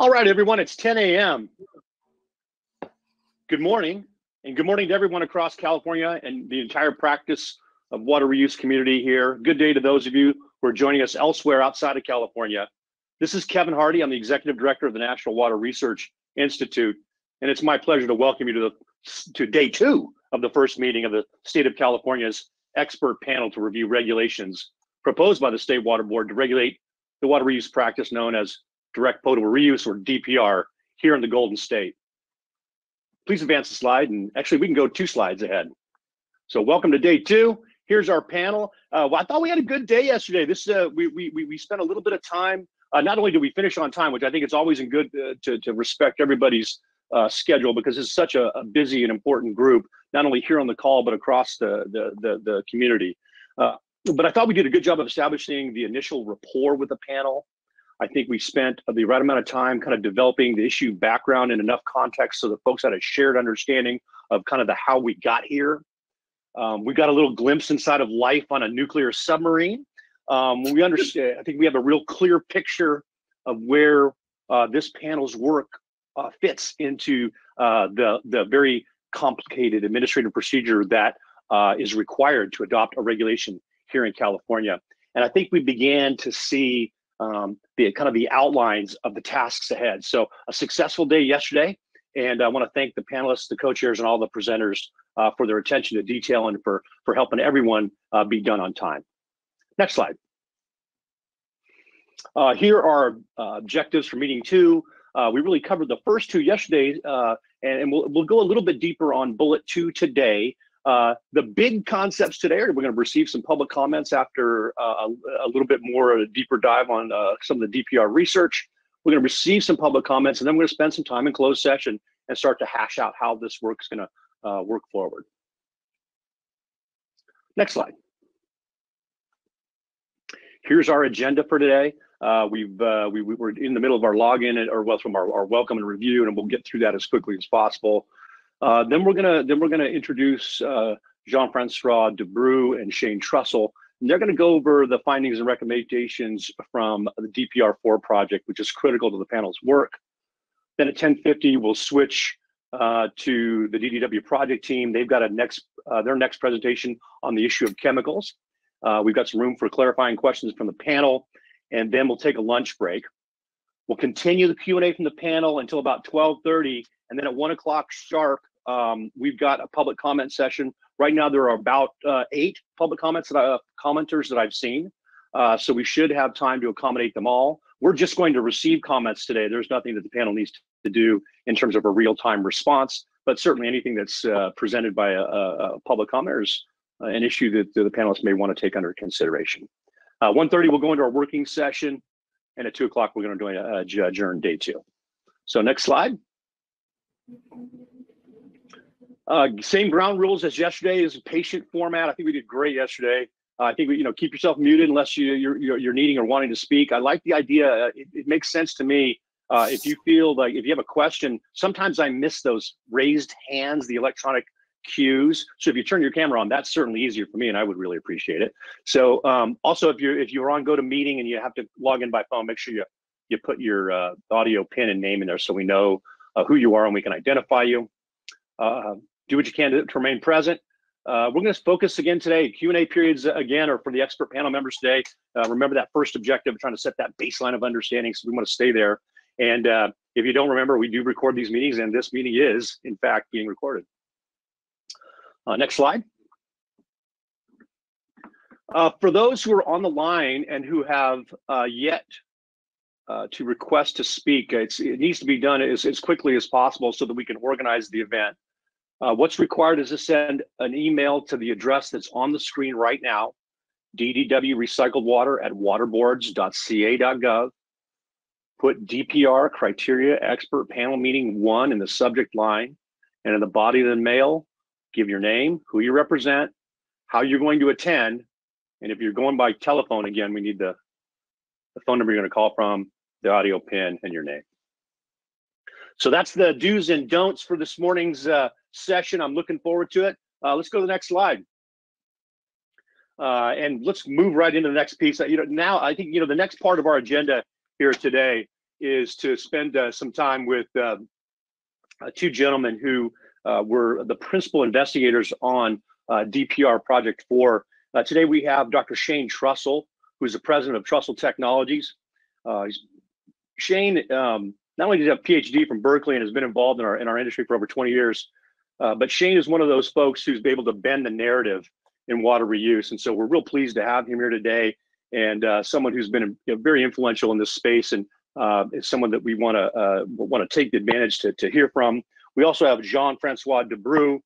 All right, everyone, it's 10 a.m. Good morning, and good morning to everyone across California and the entire practice of water reuse community here. Good day to those of you who are joining us elsewhere outside of California. This is Kevin Hardy. I'm the Executive Director of the National Water Research Institute, and it's my pleasure to welcome you to, the, to day two of the first meeting of the State of California's expert panel to review regulations proposed by the State Water Board to regulate the water reuse practice known as direct potable reuse or DPR here in the Golden State. Please advance the slide and actually we can go two slides ahead. So welcome to day two. Here's our panel. Uh, well, I thought we had a good day yesterday. This uh, we, we, we spent a little bit of time. Uh, not only did we finish on time, which I think it's always in good uh, to, to respect everybody's uh, schedule because it's such a, a, busy and important group, not only here on the call, but across the, the, the, the community. Uh, but I thought we did a good job of establishing the initial rapport with the panel. I think we spent the right amount of time kind of developing the issue background and enough context so that folks had a shared understanding of kind of the how we got here. Um, we got a little glimpse inside of life on a nuclear submarine. Um, we understand, I think we have a real clear picture of where uh, this panel's work uh, fits into uh, the, the very complicated administrative procedure that uh, is required to adopt a regulation here in California. And I think we began to see um, the kind of the outlines of the tasks ahead. So a successful day yesterday, and I want to thank the panelists, the co-chairs, and all the presenters uh, for their attention to detail and for for helping everyone uh, be done on time. Next slide. Uh, here are uh, objectives for meeting two. Uh, we really covered the first two yesterday, uh, and, and we'll, we'll go a little bit deeper on bullet two today. Uh, the big concepts today are we're going to receive some public comments after uh, a, a, little bit more a deeper dive on uh, some of the DPR research. We're going to receive some public comments and then we're going to spend some time in closed session and start to hash out how this work is going to uh, work forward. Next slide. Here's our agenda for today. Uh, we've uh, we, are in the middle of our login or well from our, our welcome and review, and we'll get through that as quickly as possible. Uh, then we're gonna then we're gonna introduce uh, Jean-Francois Debroux and Shane Trussell. And they're gonna go over the findings and recommendations from the DPR4 project, which is critical to the panel's work. Then at 10:50, we'll switch uh, to the DDW project team. They've got a next uh, their next presentation on the issue of chemicals. Uh, we've got some room for clarifying questions from the panel, and then we'll take a lunch break. We'll continue the Q&A from the panel until about 12:30, and then at one o'clock sharp, um, we've got a public comment session. Right now, there are about uh, eight public comments that I, uh, commenters that I've seen. Uh, so we should have time to accommodate them all. We're just going to receive comments today. There's nothing that the panel needs to do in terms of a real-time response, but certainly anything that's uh, presented by a, a public commenter is uh, an issue that the panelists may want to take under consideration. Uh, 1.30, we'll go into our working session, and at 2 o'clock, we're going to adjourn day two. So next slide. Uh, same ground rules as yesterday is patient format. I think we did great yesterday. Uh, I think we, you know keep yourself muted unless you, you're, you're, you're needing or wanting to speak. I like the idea. Uh, it, it, makes sense to me. Uh, if you feel like if you have a question, sometimes I miss those raised hands, the electronic cues. So if you turn your camera on, that's certainly easier for me, and I would really appreciate it. So um, also, if you're if you're on GoToMeeting and you have to log in by phone, make sure you you put your uh, audio pin and name in there so we know uh, who you are and we can identify you. Uh, do what you can to, to remain present. Uh, we're going to focus again today. Q and A periods uh, again are for the expert panel members today. Uh, remember that first objective, trying to set that baseline of understanding. So we want to stay there. And uh, if you don't remember, we do record these meetings, and this meeting is, in fact, being recorded. Uh, next slide. Uh, for those who are on the line and who have yet to request to speak, it needs to be done as, as quickly as possible so that we can organize the event. Uh, what's required is to send an email to the address that's on the screen right now, DDW recycled water at waterboards.ca.gov. Put DPR criteria expert panel meeting one in the subject line. And in the body of the mail, give your name, who you represent, how you're going to attend. And if you're going by telephone, again, we need the, the phone number you're going to call from, the audio pin, and your name. So that's the do's and don'ts for this morning's uh, session. I'm looking forward to it. Uh, let's go to the next slide. Uh, and let's move right into the next piece. You know, now I think you know the next part of our agenda here today is to spend uh, some time with uh, uh two gentlemen who were the principal investigators on DPR Project 4. today we have Dr. Shane Trussell, who's the president of Trussell Technologies. Shane um, not only does he have a PhD from Berkeley and has been involved in our in our industry for over 20 years, but Shane is one of those folks who's been able to bend the narrative in water reuse. And so we're real pleased to have him here today and uh, someone who's been you know, very influential in this space and uh, is someone that we want to uh, want to take the advantage to, to hear from. We also have Jean-Francois Debroux.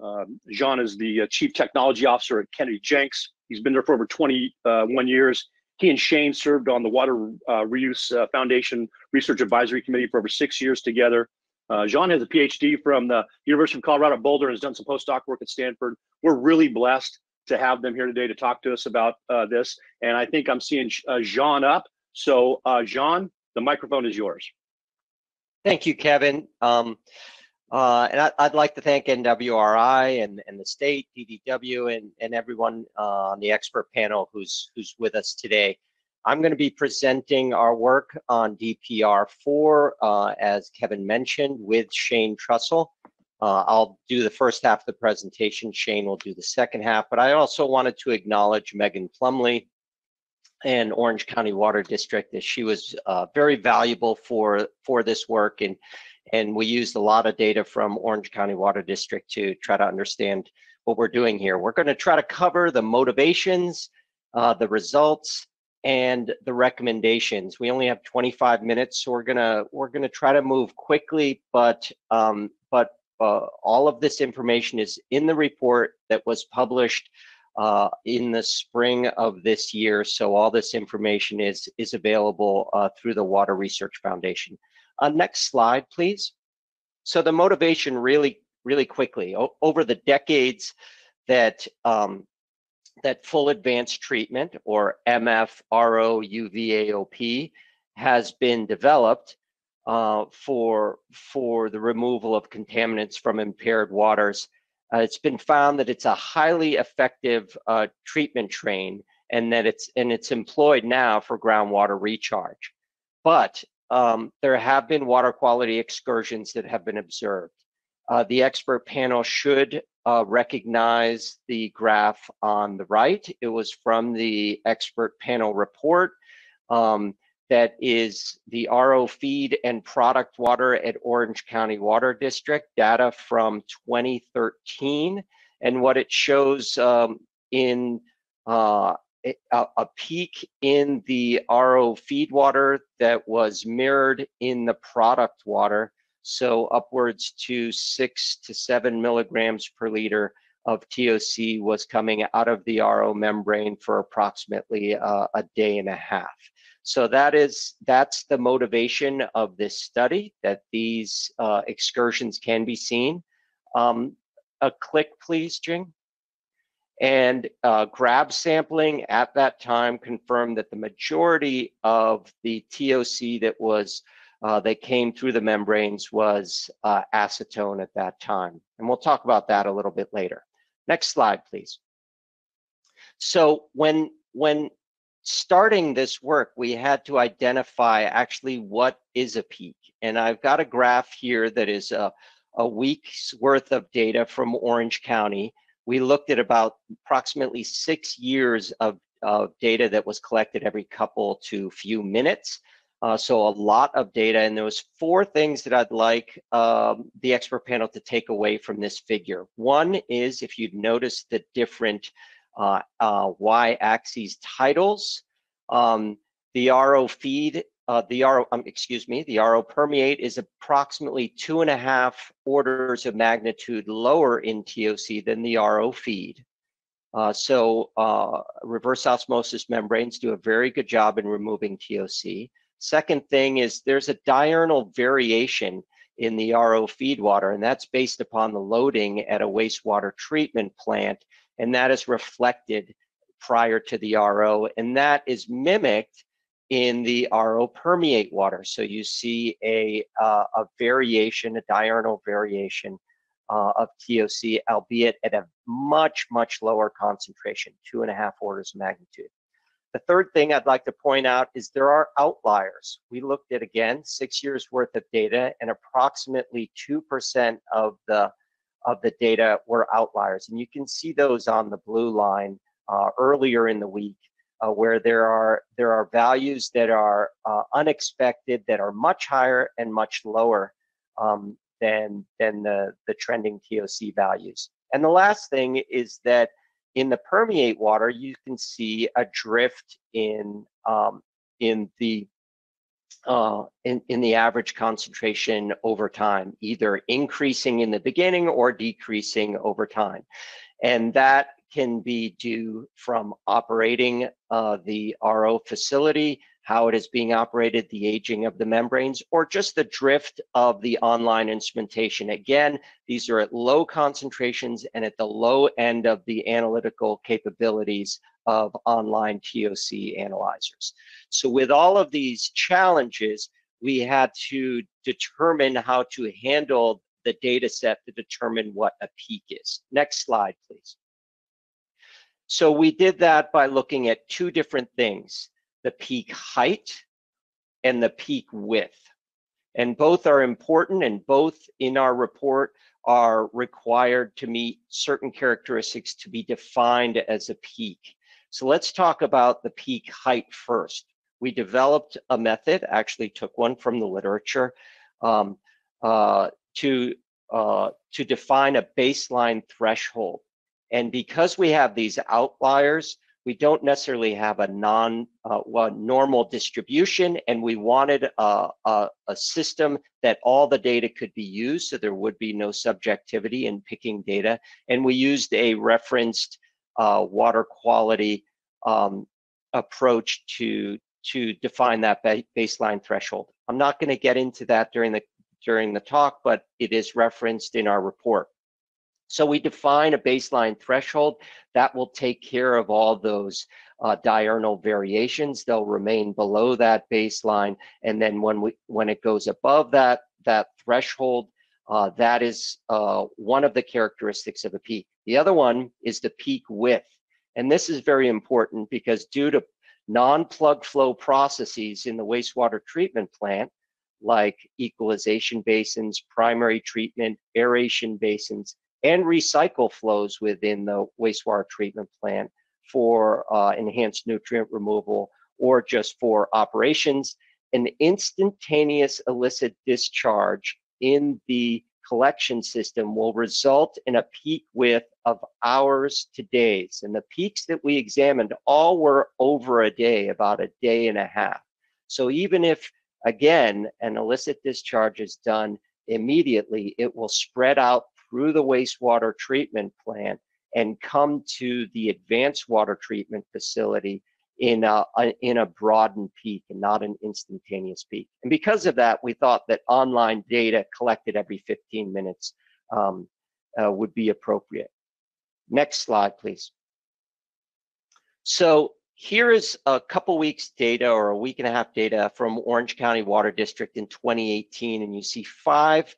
Um, Jean is the uh, Chief Technology Officer at Kennedy Jenks. He's been there for over 21 years. He and Shane served on the Water uh, Reuse uh, Foundation Research Advisory Committee for over six years together. Uh, Jean has a PhD from the University of Colorado Boulder and has done some postdoc work at Stanford. We're really blessed to have them here today to talk to us about uh, this. And I think I'm seeing uh, Jean up. So, uh, Jean, the microphone is yours. Thank you, Kevin. Um, uh, and I, would like to thank NWRI and, and the state, DDW, and, and everyone uh, on the expert panel who's, who's with us today. I'm going to be presenting our work on DPR4, uh, as Kevin mentioned, with Shane Trussell. Uh, I'll do the first half of the presentation. Shane will do the second half. But I also wanted to acknowledge Megan Plumlee and Orange County Water District as she was uh, very valuable for for this work and and we used a lot of data from Orange County Water District to try to understand what we're doing here. We're going to try to cover the motivations, uh, the results, and the recommendations. We only have 25 minutes, so we're gonna we're gonna try to move quickly, but um, but uh, all of this information is in the report that was published uh, in the spring of this year. So all this information is, is available uh, through the Water Research Foundation. Uh, next slide, please. So the motivation really, really quickly, over the decades that um, that full advanced treatment or MF, RO, UVAOP has been developed, uh, for for the removal of contaminants from impaired waters. Uh, it's been found that it's a highly effective uh, treatment train, and that it's and it's employed now for groundwater recharge. But um, there have been water quality excursions that have been observed. Uh, the expert panel should uh, recognize the graph on the right. It was from the expert panel report. Um, that is the RO feed and product water at Orange County Water District, data from 2013. And what it shows um, in uh, a, a, peak in the RO feed water that was mirrored in the product water. So upwards to six to seven milligrams per liter of TOC was coming out of the RO membrane for approximately uh, a day and a half. So that is that's the motivation of this study that these uh, excursions can be seen. Um, a click, please, Jing. And uh, grab sampling at that time confirmed that the majority of the TOC that was uh, that came through the membranes was uh, acetone at that time. And we'll talk about that a little bit later. Next slide, please. So when when starting this work, we had to identify actually what is a peak. And I've got a graph here that is a, a week's worth of data from Orange County. We looked at about approximately six years of, of data that was collected every couple to few minutes. Uh, so a lot of data, and there was four things that I'd like um, the expert panel to take away from this figure. One is if you'd notice the different uh, uh, y-axis titles. Um, the RO feed, uh, the RO, um, excuse me, the RO permeate is approximately two and a half orders of magnitude lower in TOC than the RO feed. Uh, so uh, reverse osmosis membranes do a very good job in removing TOC. Second thing is there's a diurnal variation in the RO feed water, and that's based upon the loading at a wastewater treatment plant and that is reflected prior to the RO, and that is mimicked in the RO permeate water. So you see a, uh, a variation, a diurnal variation uh, of TOC, albeit at a much, much lower concentration, two and a half orders of magnitude. The third thing I'd like to point out is there are outliers. We looked at, again, six years worth of data and approximately 2% of the, of the data were outliers. And you can see those on the blue line uh, earlier in the week uh, where there are, there are values that are uh, unexpected that are much higher and much lower um, than, than the, the trending TOC values. And the last thing is that in the permeate water, you can see a drift in um, in the uh, in, in the average concentration over time, either increasing in the beginning or decreasing over time. And that can be due from operating uh, the RO facility how it is being operated, the aging of the membranes, or just the drift of the online instrumentation. Again, these are at low concentrations and at the low end of the analytical capabilities of online TOC analyzers. So with all of these challenges, we had to determine how to handle the data set to determine what a peak is. Next slide, please. So we did that by looking at two different things the peak height and the peak width. And both are important and both in our report are required to meet certain characteristics to be defined as a peak. So let's talk about the peak height first. We developed a method, actually took one from the literature, um, uh, to, uh, to define a baseline threshold. And because we have these outliers, we don't necessarily have a non uh, well, normal distribution and we wanted a, a, a, system that all the data could be used so there would be no subjectivity in picking data and we used a referenced uh, water quality um, approach to to define that ba baseline threshold. I'm not going to get into that during the during the talk, but it is referenced in our report. So we define a baseline threshold that will take care of all those uh, diurnal variations. They'll remain below that baseline. And then when we when it goes above that, that threshold, uh, that is uh, one of the characteristics of a peak. The other one is the peak width. And this is very important because due to non-plug flow processes in the wastewater treatment plant, like equalization basins, primary treatment, aeration basins, and recycle flows within the wastewater treatment plant for uh, enhanced nutrient removal or just for operations. An instantaneous illicit discharge in the collection system will result in a peak width of hours to days. And the peaks that we examined all were over a day, about a day and a half. So even if, again, an illicit discharge is done immediately, it will spread out through the wastewater treatment plant and come to the advanced water treatment facility in a, a, in a broadened peak and not an instantaneous peak. And because of that, we thought that online data collected every 15 minutes um, uh, would be appropriate. Next slide, please. So here is a couple weeks data or a week and a half data from Orange County Water District in 2018, and you see five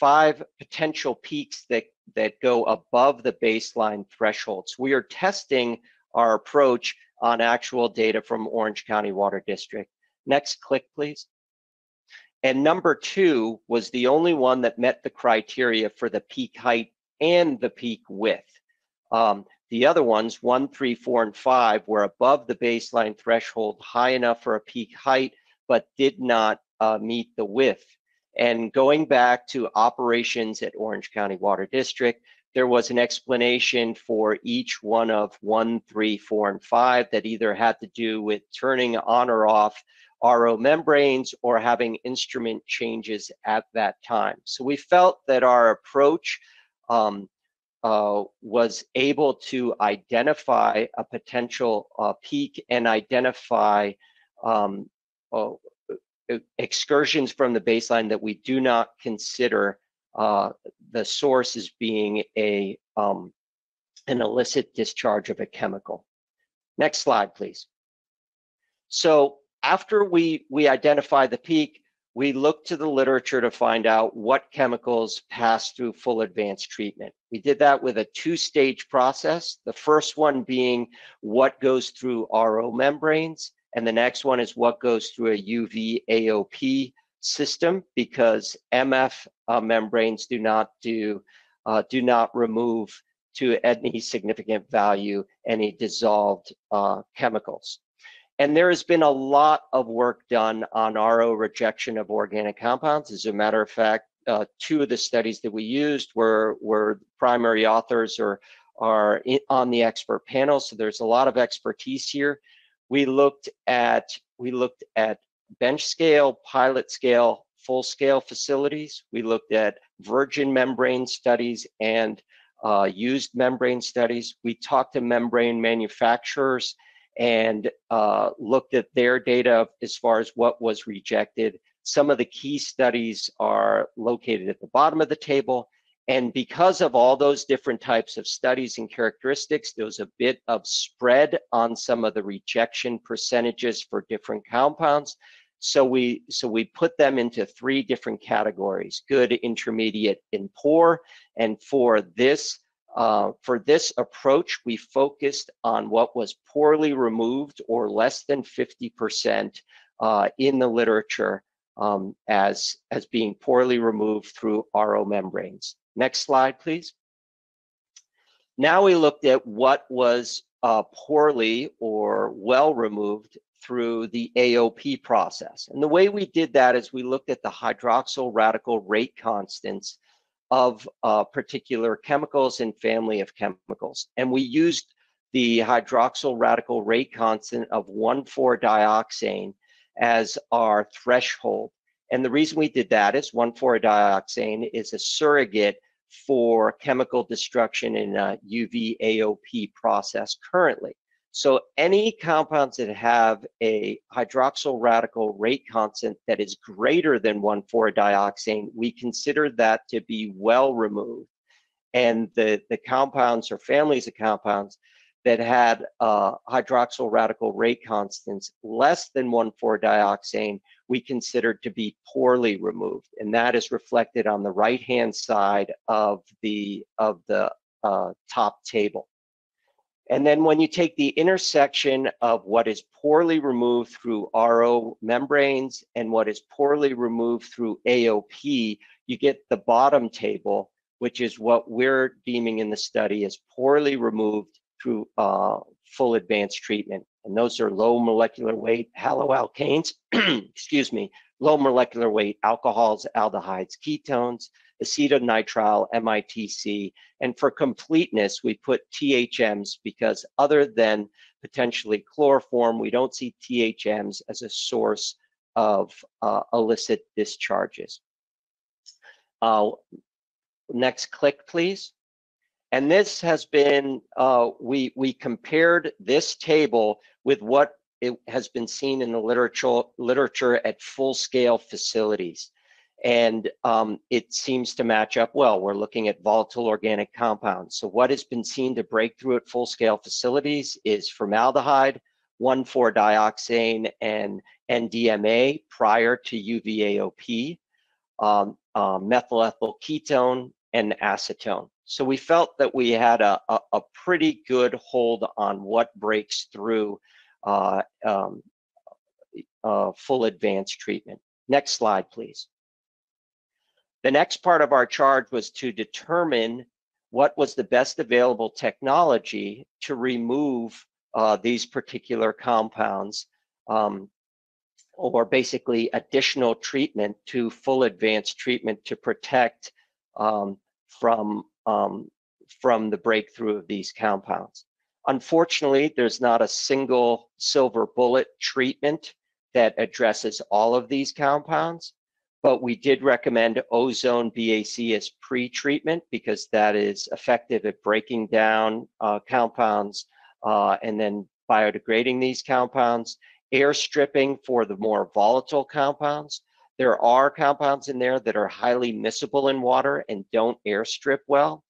five potential peaks that, that go above the baseline thresholds. We are testing our approach on actual data from Orange County Water District. Next click, please. And number two was the only one that met the criteria for the peak height and the peak width. Um, the other ones, one, three, four, and five, were above the baseline threshold, high enough for a peak height, but did not uh, meet the width. And going back to operations at Orange County Water District, there was an explanation for each one of one, three, four, and five that either had to do with turning on or off RO membranes or having instrument changes at that time. So we felt that our approach um, uh, was able to identify a potential uh, peak and identify um, uh, excursions from the baseline that we do not consider uh, the source as being a um, an illicit discharge of a chemical. Next slide, please. So after we we identify the peak, we look to the literature to find out what chemicals pass through full advanced treatment. We did that with a two-stage process. The first one being what goes through RO membranes, and the next one is what goes through a UV AOP system because MF uh, membranes do not do uh, do not remove to any significant value any dissolved uh, chemicals. And there has been a lot of work done on RO rejection of organic compounds. As a matter of fact, uh, two of the studies that we used were, were primary authors or are in, on the expert panel. So there's a lot of expertise here. We looked at we looked at bench scale, pilot scale, full scale facilities. We looked at virgin membrane studies and uh, used membrane studies. We talked to membrane manufacturers and uh, looked at their data as far as what was rejected. Some of the key studies are located at the bottom of the table. And because of all those different types of studies and characteristics, there was a bit of spread on some of the rejection percentages for different compounds. So we so we put them into three different categories: good, intermediate, and poor. And for this uh, for this approach, we focused on what was poorly removed or less than 50% uh, in the literature um, as, as being poorly removed through RO membranes. Next slide, please. Now we looked at what was uh, poorly or well removed through the AOP process. And the way we did that is we looked at the hydroxyl radical rate constants of uh, particular chemicals and family of chemicals. And we used the hydroxyl radical rate constant of 1,4-dioxane as our threshold. And the reason we did that is 1,4-dioxane is a surrogate for chemical destruction in a UV AOP process currently. So any compounds that have a hydroxyl radical rate constant that is greater than 1,4-dioxane, we consider that to be well removed. And the, the compounds or families of compounds that had uh, hydroxyl radical rate constants less than 1,4-dioxane, we considered to be poorly removed. And that is reflected on the right-hand side of the, of the uh, top table. And then when you take the intersection of what is poorly removed through RO membranes and what is poorly removed through AOP, you get the bottom table, which is what we're deeming in the study as poorly removed through uh, full advanced treatment. And those are low molecular weight haloalkanes, excuse me, low molecular weight alcohols, aldehydes, ketones, acetonitrile, MITC, and for completeness, we put THMs because other than potentially chloroform, we don't see THMs as a source of uh, illicit discharges. Uh, next click, please. And this has been, uh, we, we compared this table with what it has been seen in the literature, literature at full scale facilities and um, it seems to match up well. We're looking at volatile organic compounds. So what has been seen to break through at full-scale facilities is formaldehyde, 1,4-dioxane, and NDMA prior to UVAOP, um, uh, methyl ethyl ketone, and acetone. So we felt that we had a, a, a pretty good hold on what breaks through uh, um, uh, full advanced treatment. Next slide, please. The next part of our charge was to determine what was the best available technology to remove uh, these particular compounds um, or basically additional treatment to full advanced treatment to protect um, from, um, from the breakthrough of these compounds. Unfortunately, there's not a single silver bullet treatment that addresses all of these compounds but we did recommend ozone BAC as pre-treatment because that is effective at breaking down uh, compounds uh, and then biodegrading these compounds. Air stripping for the more volatile compounds. There are compounds in there that are highly miscible in water and don't air strip well.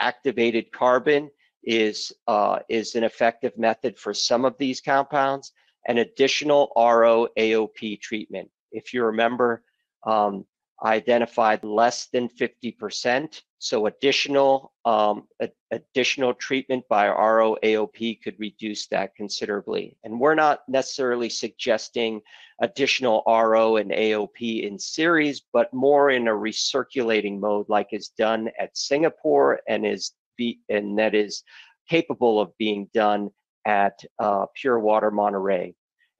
Activated carbon is, uh, is an effective method for some of these compounds and additional RO AOP treatment. If you remember, um, identified less than 50%. So additional um, a- additional treatment by RO AOP could reduce that considerably. And we're not necessarily suggesting additional RO and AOP in series, but more in a recirculating mode like is done at Singapore and is be and that is capable of being done at uh, Pure Water Monterey.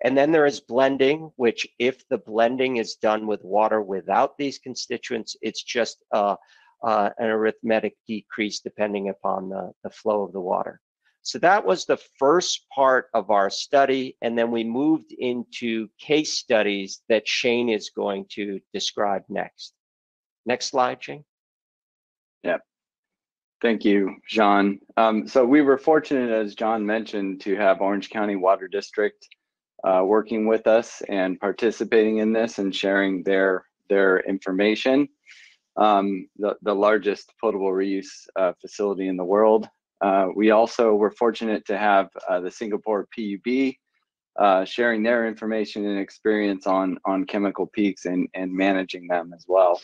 And then there is blending, which if the blending is done with water without these constituents, it's just uh, uh, an arithmetic decrease depending upon the, the flow of the water. So that was the first part of our study. And then we moved into case studies that Shane is going to describe next. Next slide, Shane. Yep. Thank you, John. Um, so we were fortunate, as John mentioned, to have Orange County Water District uh, working with us and participating in this and sharing their their information. Um, the, the largest potable reuse uh, facility in the world. Uh, we also were fortunate to have uh, the Singapore PUB uh, sharing their information and experience on on chemical peaks and and managing them as well.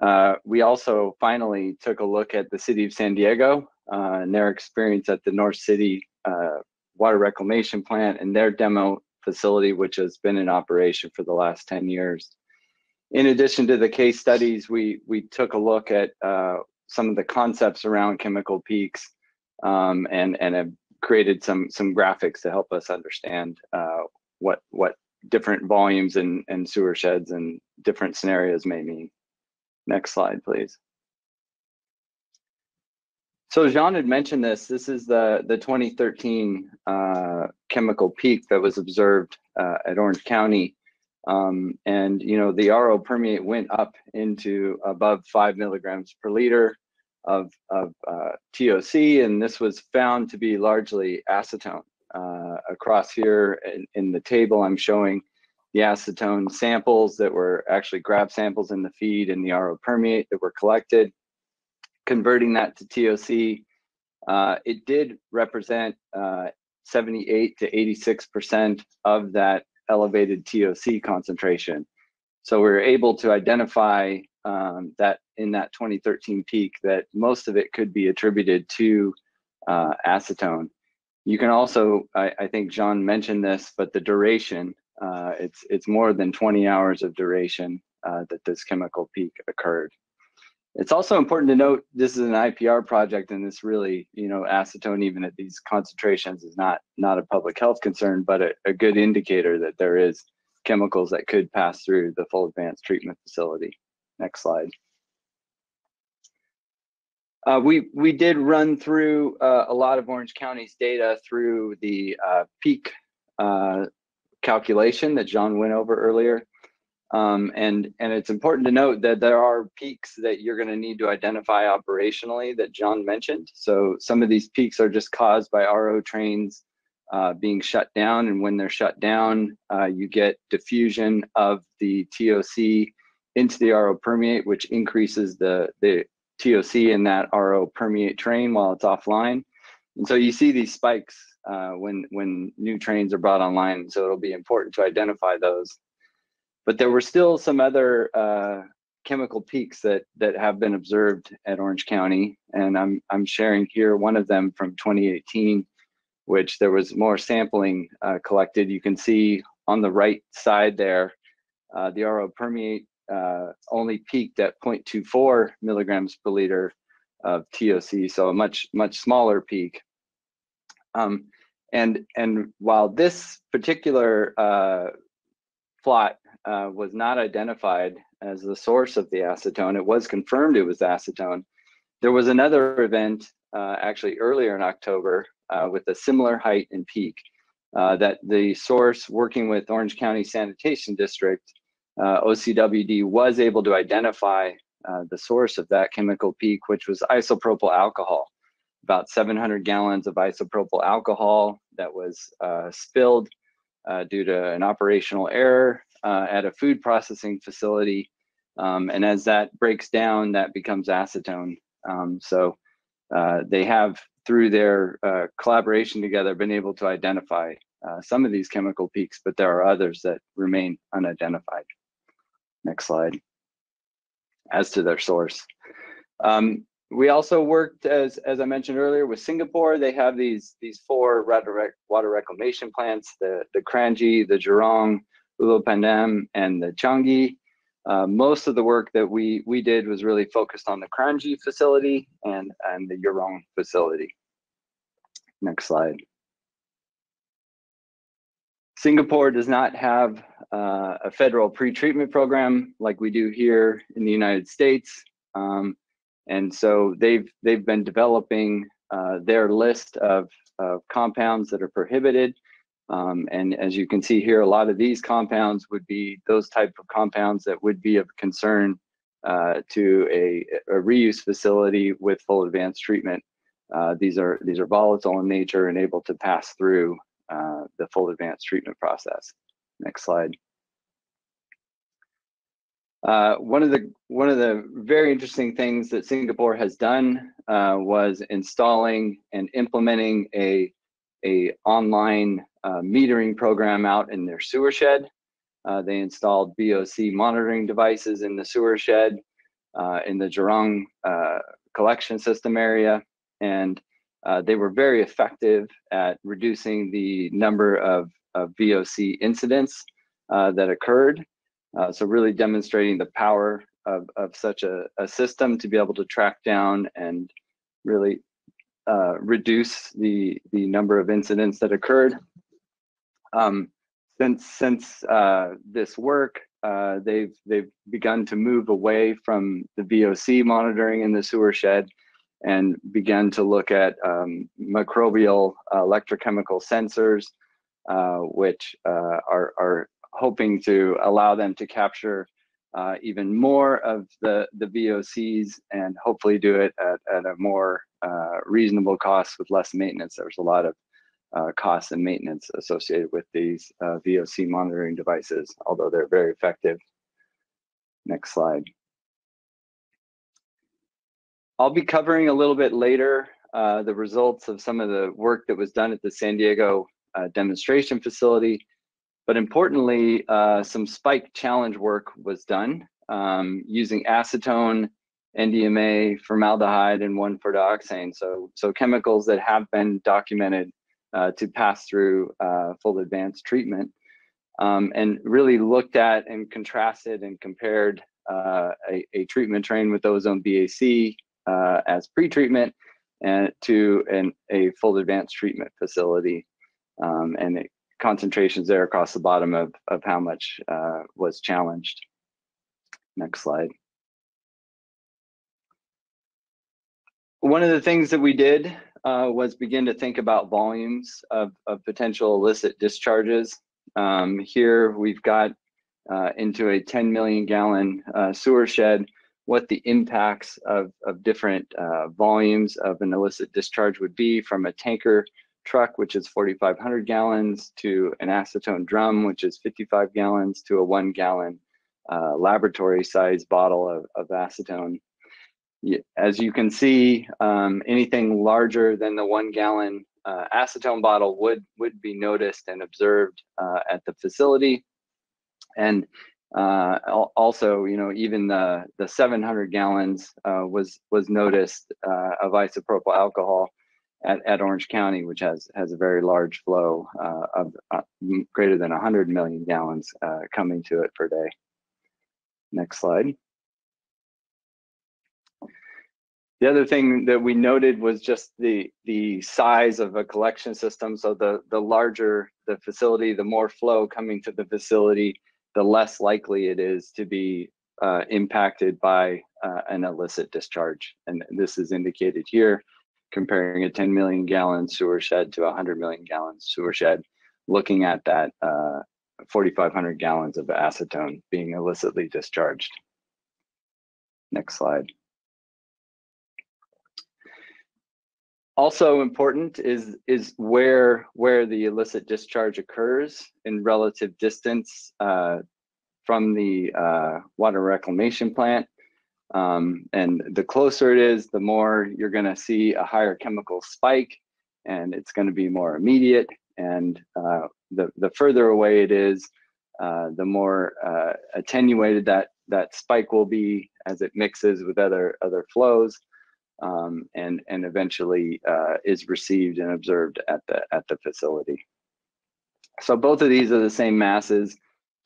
Uh, we also finally took a look at the city of San Diego and their experience at the North City water reclamation plant and their demo facility, which has been in operation for the last 10 years. In addition to the case studies, we, we took a look at uh, some of the concepts around chemical peaks um, and, and have created some, some graphics to help us understand uh, what, what different volumes and, and sewer sheds and different scenarios may mean. Next slide, please. So Jean had mentioned this. This is the the 2013 uh, chemical peak that was observed uh, at Orange County, um, and you know the RO permeate went up into above five milligrams per liter of of uh, TOC, and this was found to be largely acetone. Uh, across here in, in the table, I'm showing the acetone samples that were actually grab samples in the feed and the RO permeate that were collected, converting that to TOC. Uh, it did represent uh, 78 to 86% of that elevated TOC concentration. So we were able to identify um, that in that 2013 peak that most of it could be attributed to uh, acetone. You can also, I, I think John mentioned this, but the duration uh, it's it's more than 20 hours of duration uh, that this chemical peak occurred. It's also important to note this is an IPR project, and this really, you know, acetone even at these concentrations is not not a public health concern, but a, a good indicator that there is chemicals that could pass through the full advanced treatment facility. Next slide. Uh, we we did run through uh, a lot of Orange County's data through the uh, peak uh, calculation that John went over earlier. Um, and, and it's important to note that there are peaks that you're going to need to identify operationally that John mentioned. So some of these peaks are just caused by RO trains uh, being shut down. And when they're shut down, uh, you get diffusion of the TOC into the RO permeate, which increases the, the TOC in that RO permeate train while it's offline. And so you see these spikes uh, when when new trains are brought online. So it'll be important to identify those. But there were still some other uh, chemical peaks that that have been observed at Orange County, and I'm I'm sharing here one of them from 2018, which there was more sampling uh, collected. You can see on the right side there, uh, the RO permeate uh, only peaked at 0.24 milligrams per liter of TOC, so a much much smaller peak. Um, and and while this particular uh, plot uh, was not identified as the source of the acetone, it was confirmed it was acetone. There was another event uh, actually earlier in October uh, with a similar height and peak uh, that the source working with Orange County Sanitation District, uh, OCWD, was able to identify the source of that chemical peak, which was isopropyl alcohol about 700 gallons of isopropyl alcohol that was uh, spilled uh, due to an operational error uh, at a food processing facility. Um, and as that breaks down, that becomes acetone. Um, so uh, they have, through their uh, collaboration together, been able to identify uh, some of these chemical peaks, but there are others that remain unidentified. Next slide. As to their source. Um, we also worked, as, as I mentioned earlier, with Singapore. They have these, these four water, water reclamation plants, the, the Kranji, the Jurong, Ulu Pandan, and the Changi. Uh, most of the work that we, we did was really focused on the Kranji facility and, and the Jurong facility. Next slide. Singapore does not have uh, a federal pretreatment program like we do here in the United States. Um, and so they've they've been developing uh, their list of, of compounds that are prohibited. Um, and as you can see here, a lot of these compounds would be those type of compounds that would be of concern uh, to a, a, reuse facility with full advanced treatment. Uh, these are these are volatile in nature and able to pass through uh, the full advanced treatment process. Next slide. Uh, one of the one of the very interesting things that Singapore has done uh, was installing and implementing a a online uh, metering program out in their sewer shed. Uh, they installed VOC monitoring devices in the sewer shed uh, in the Jurong uh, collection system area, and they were very effective at reducing the number of, of VOC incidents that occurred. Uh, so really demonstrating the power of, of such a, a system to be able to track down and really uh, reduce the, the number of incidents that occurred. Um, since since uh, this work, uh, they've they've begun to move away from the VOC monitoring in the sewer shed and began to look at um, microbial electrochemical sensors, uh, which uh, are, are hoping to allow them to capture uh, even more of the, the VOCs and hopefully do it at, at a more uh, reasonable cost with less maintenance. There's a lot of uh, costs and maintenance associated with these uh, VOC monitoring devices, although they're very effective. Next slide. I'll be covering a little bit later uh, the results of some of the work that was done at the San Diego uh, demonstration facility but importantly, uh, some spike challenge work was done um, using acetone, NDMA, formaldehyde, and 1,4-dioxane. So, so chemicals that have been documented uh, to pass through uh, full advanced treatment. Um, and really looked at and contrasted and compared uh, a, a, treatment train with ozone BAC uh, as pre-treatment and to an, a full advanced treatment facility. Um, and it concentrations there across the bottom of, of how much uh, was challenged. Next slide. One of the things that we did uh, was begin to think about volumes of, of potential illicit discharges. Um, here we've got uh, into a 10 million gallon uh, sewer shed what the impacts of, of different uh, volumes of an illicit discharge would be from a tanker truck, which is 4,500 gallons, to an acetone drum, which is 55 gallons, to a one gallon uh, laboratory size bottle of, of, acetone. As you can see, um, anything larger than the one gallon uh, acetone bottle would, would be noticed and observed uh, at the facility. And uh, also, you know, even the, the 700 gallons uh, was, was noticed uh, of isopropyl alcohol at, at Orange County, which has has a very large flow uh, of greater than 100 million gallons coming to it per day. Next slide. The other thing that we noted was just the the size of a collection system. So the the larger the facility, the more flow coming to the facility, the less likely it is to be uh, impacted by uh, an illicit discharge. And this is indicated here comparing a 10 million gallon sewer shed to a 100 million gallon sewer shed, looking at that uh, 4,500 gallons of acetone being illicitly discharged. Next slide. Also important is, is where, where the illicit discharge occurs in relative distance uh, from the uh, water reclamation plant um, and the closer it is, the more you're going to see a higher chemical spike, and it's going to be more immediate. And uh, the the further away it is, uh, the more uh, attenuated that that spike will be as it mixes with other other flows, um, and and eventually uh, is received and observed at the at the facility. So both of these are the same masses.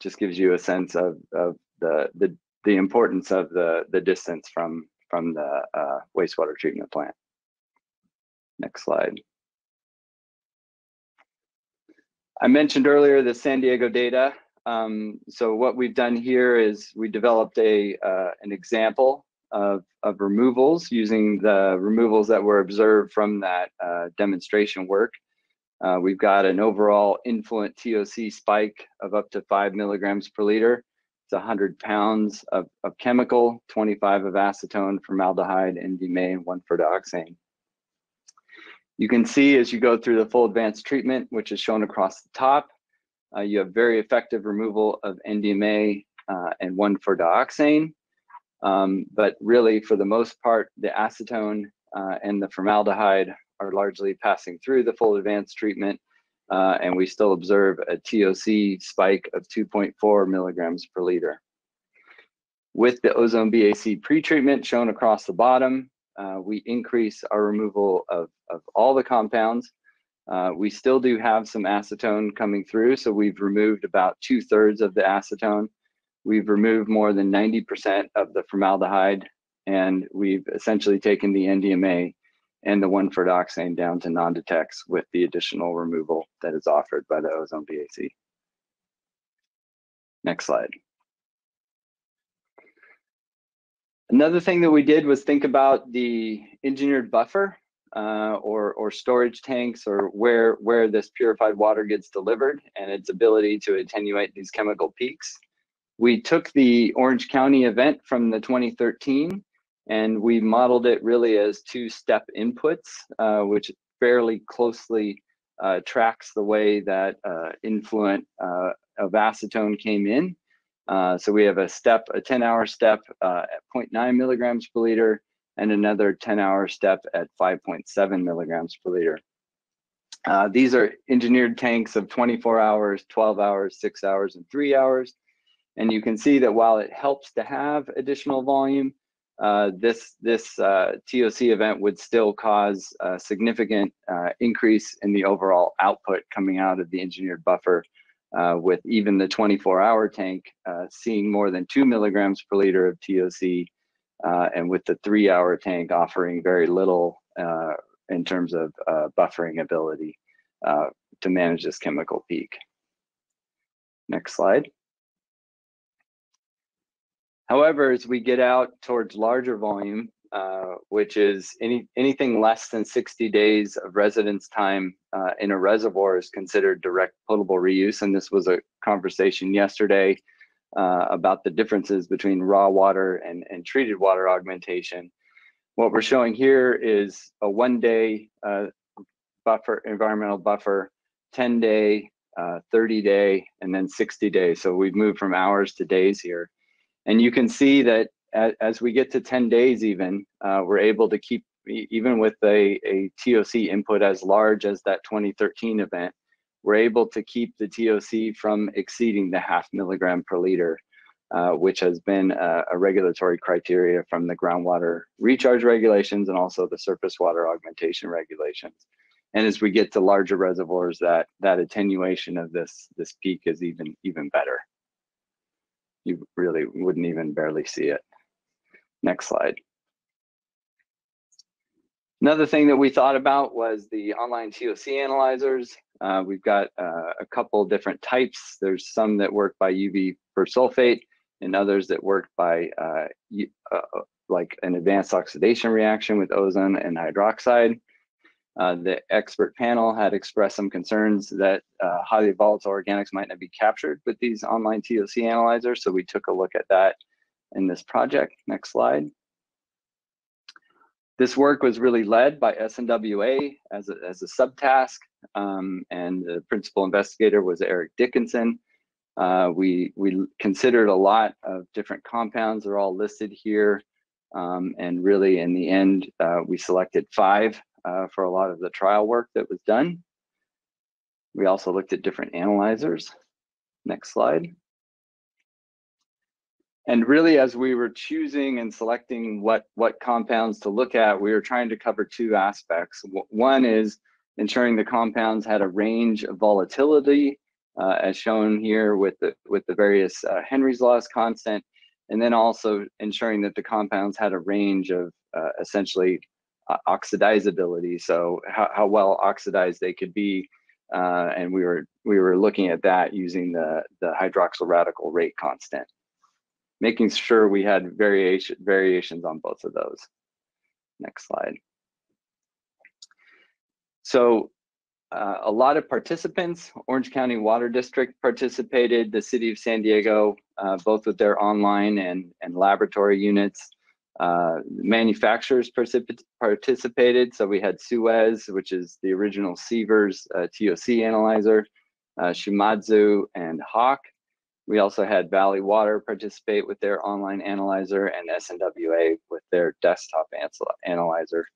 Just gives you a sense of of the the the importance of the the distance from from the uh, wastewater treatment plant. Next slide. I mentioned earlier the San Diego data. Um, so what we've done here is we developed a uh, an example of, of removals using the removals that were observed from that uh, demonstration work. Uh, we've got an overall influent TOC spike of up to five milligrams per liter. It's 100 pounds of, of chemical, 25 of acetone, formaldehyde, NDMA, and 1,4-dioxane. You can see as you go through the full advanced treatment, which is shown across the top, uh, you have very effective removal of NDMA uh, and 1,4-dioxane. Um, but really, for the most part, the acetone uh, and the formaldehyde are largely passing through the full advanced treatment, uh, and we still observe a TOC spike of 2.4 milligrams per liter. With the ozone BAC pretreatment shown across the bottom, uh, we increase our removal of, of all the compounds. Uh, we still do have some acetone coming through, so we've removed about two thirds of the acetone. We've removed more than 90% of the formaldehyde, and we've essentially taken the NDMA and the 1,4-dioxane down to non-detects with the additional removal that is offered by the ozone BAC. Next slide. Another thing that we did was think about the engineered buffer uh, or, or storage tanks or where, where this purified water gets delivered and its ability to attenuate these chemical peaks. We took the Orange County event from the 2013 and we modeled it really as two step inputs, uh, which fairly closely uh, tracks the way that uh, influent uh, of acetone came in. Uh, so we have a step, a 10 hour step uh, at 0.9 milligrams per liter and another 10 hour step at 5.7 milligrams per liter. These are engineered tanks of 24 hours, 12 hours, six hours, and three hours. And you can see that while it helps to have additional volume, uh, this this uh, TOC event would still cause a significant uh, increase in the overall output coming out of the engineered buffer uh, with even the 24 hour tank uh, seeing more than two milligrams per liter of TOC, uh, and with the three hour tank offering very little in terms of buffering ability to manage this chemical peak. Next slide. However, as we get out towards larger volume, uh, which is any anything less than 60 days of residence time uh, in a reservoir is considered direct potable reuse. And this was a conversation yesterday uh, about the differences between raw water and, and treated water augmentation. What we're showing here is a one day uh, buffer, environmental buffer, 10 day, uh, 30 day, and then 60 days. So we've moved from hours to days here. And you can see that as, we get to 10 days even, uh, we're able to keep, even with a, a TOC input as large as that 2013 event, we're able to keep the TOC from exceeding the half milligram per liter, uh, which has been a, a, regulatory criteria from the groundwater recharge regulations and also the surface water augmentation regulations. And as we get to larger reservoirs, that that attenuation of this this peak is even even better. You really wouldn't even barely see it. Next slide. Another thing that we thought about was the online TOC analyzers. Uh, we've got uh, a couple different types. There's some that work by UV persulfate and others that work by uh, uh, like an advanced oxidation reaction with ozone and hydroxide. Uh, the expert panel had expressed some concerns that uh, highly volatile organics might not be captured with these online TOC analyzers. So we took a look at that in this project. Next slide. This work was really led by SNWA as a, as a subtask, um, and the principal investigator was Eric Dickenson. Uh, we, we considered a lot of different compounds, they're all listed here, um, and really in the end, uh, we selected five uh, for a lot of the trial work that was done. We also looked at different analyzers. Next slide. And really, as we were choosing and selecting what, what compounds to look at, we were trying to cover two aspects. One is ensuring the compounds had a range of volatility, uh, as shown here with the, with the various uh, Henry's laws constant, and then also ensuring that the compounds had a range of uh, essentially oxidizability, so how, how well oxidized they could be. Uh, and we were we were looking at that using the the hydroxyl radical rate constant making sure we had variation variations on both of those. Next slide. So uh, a lot of participants, Orange County Water District participated, the City of San Diego, uh, both with their online and, and laboratory units. Uh, manufacturers particip participated, so we had Suez, which is the original Sievers uh, TOC analyzer, uh, Shimadzu and Hach. We also had Valley Water participate with their online analyzer and SNWA with their desktop analyzer.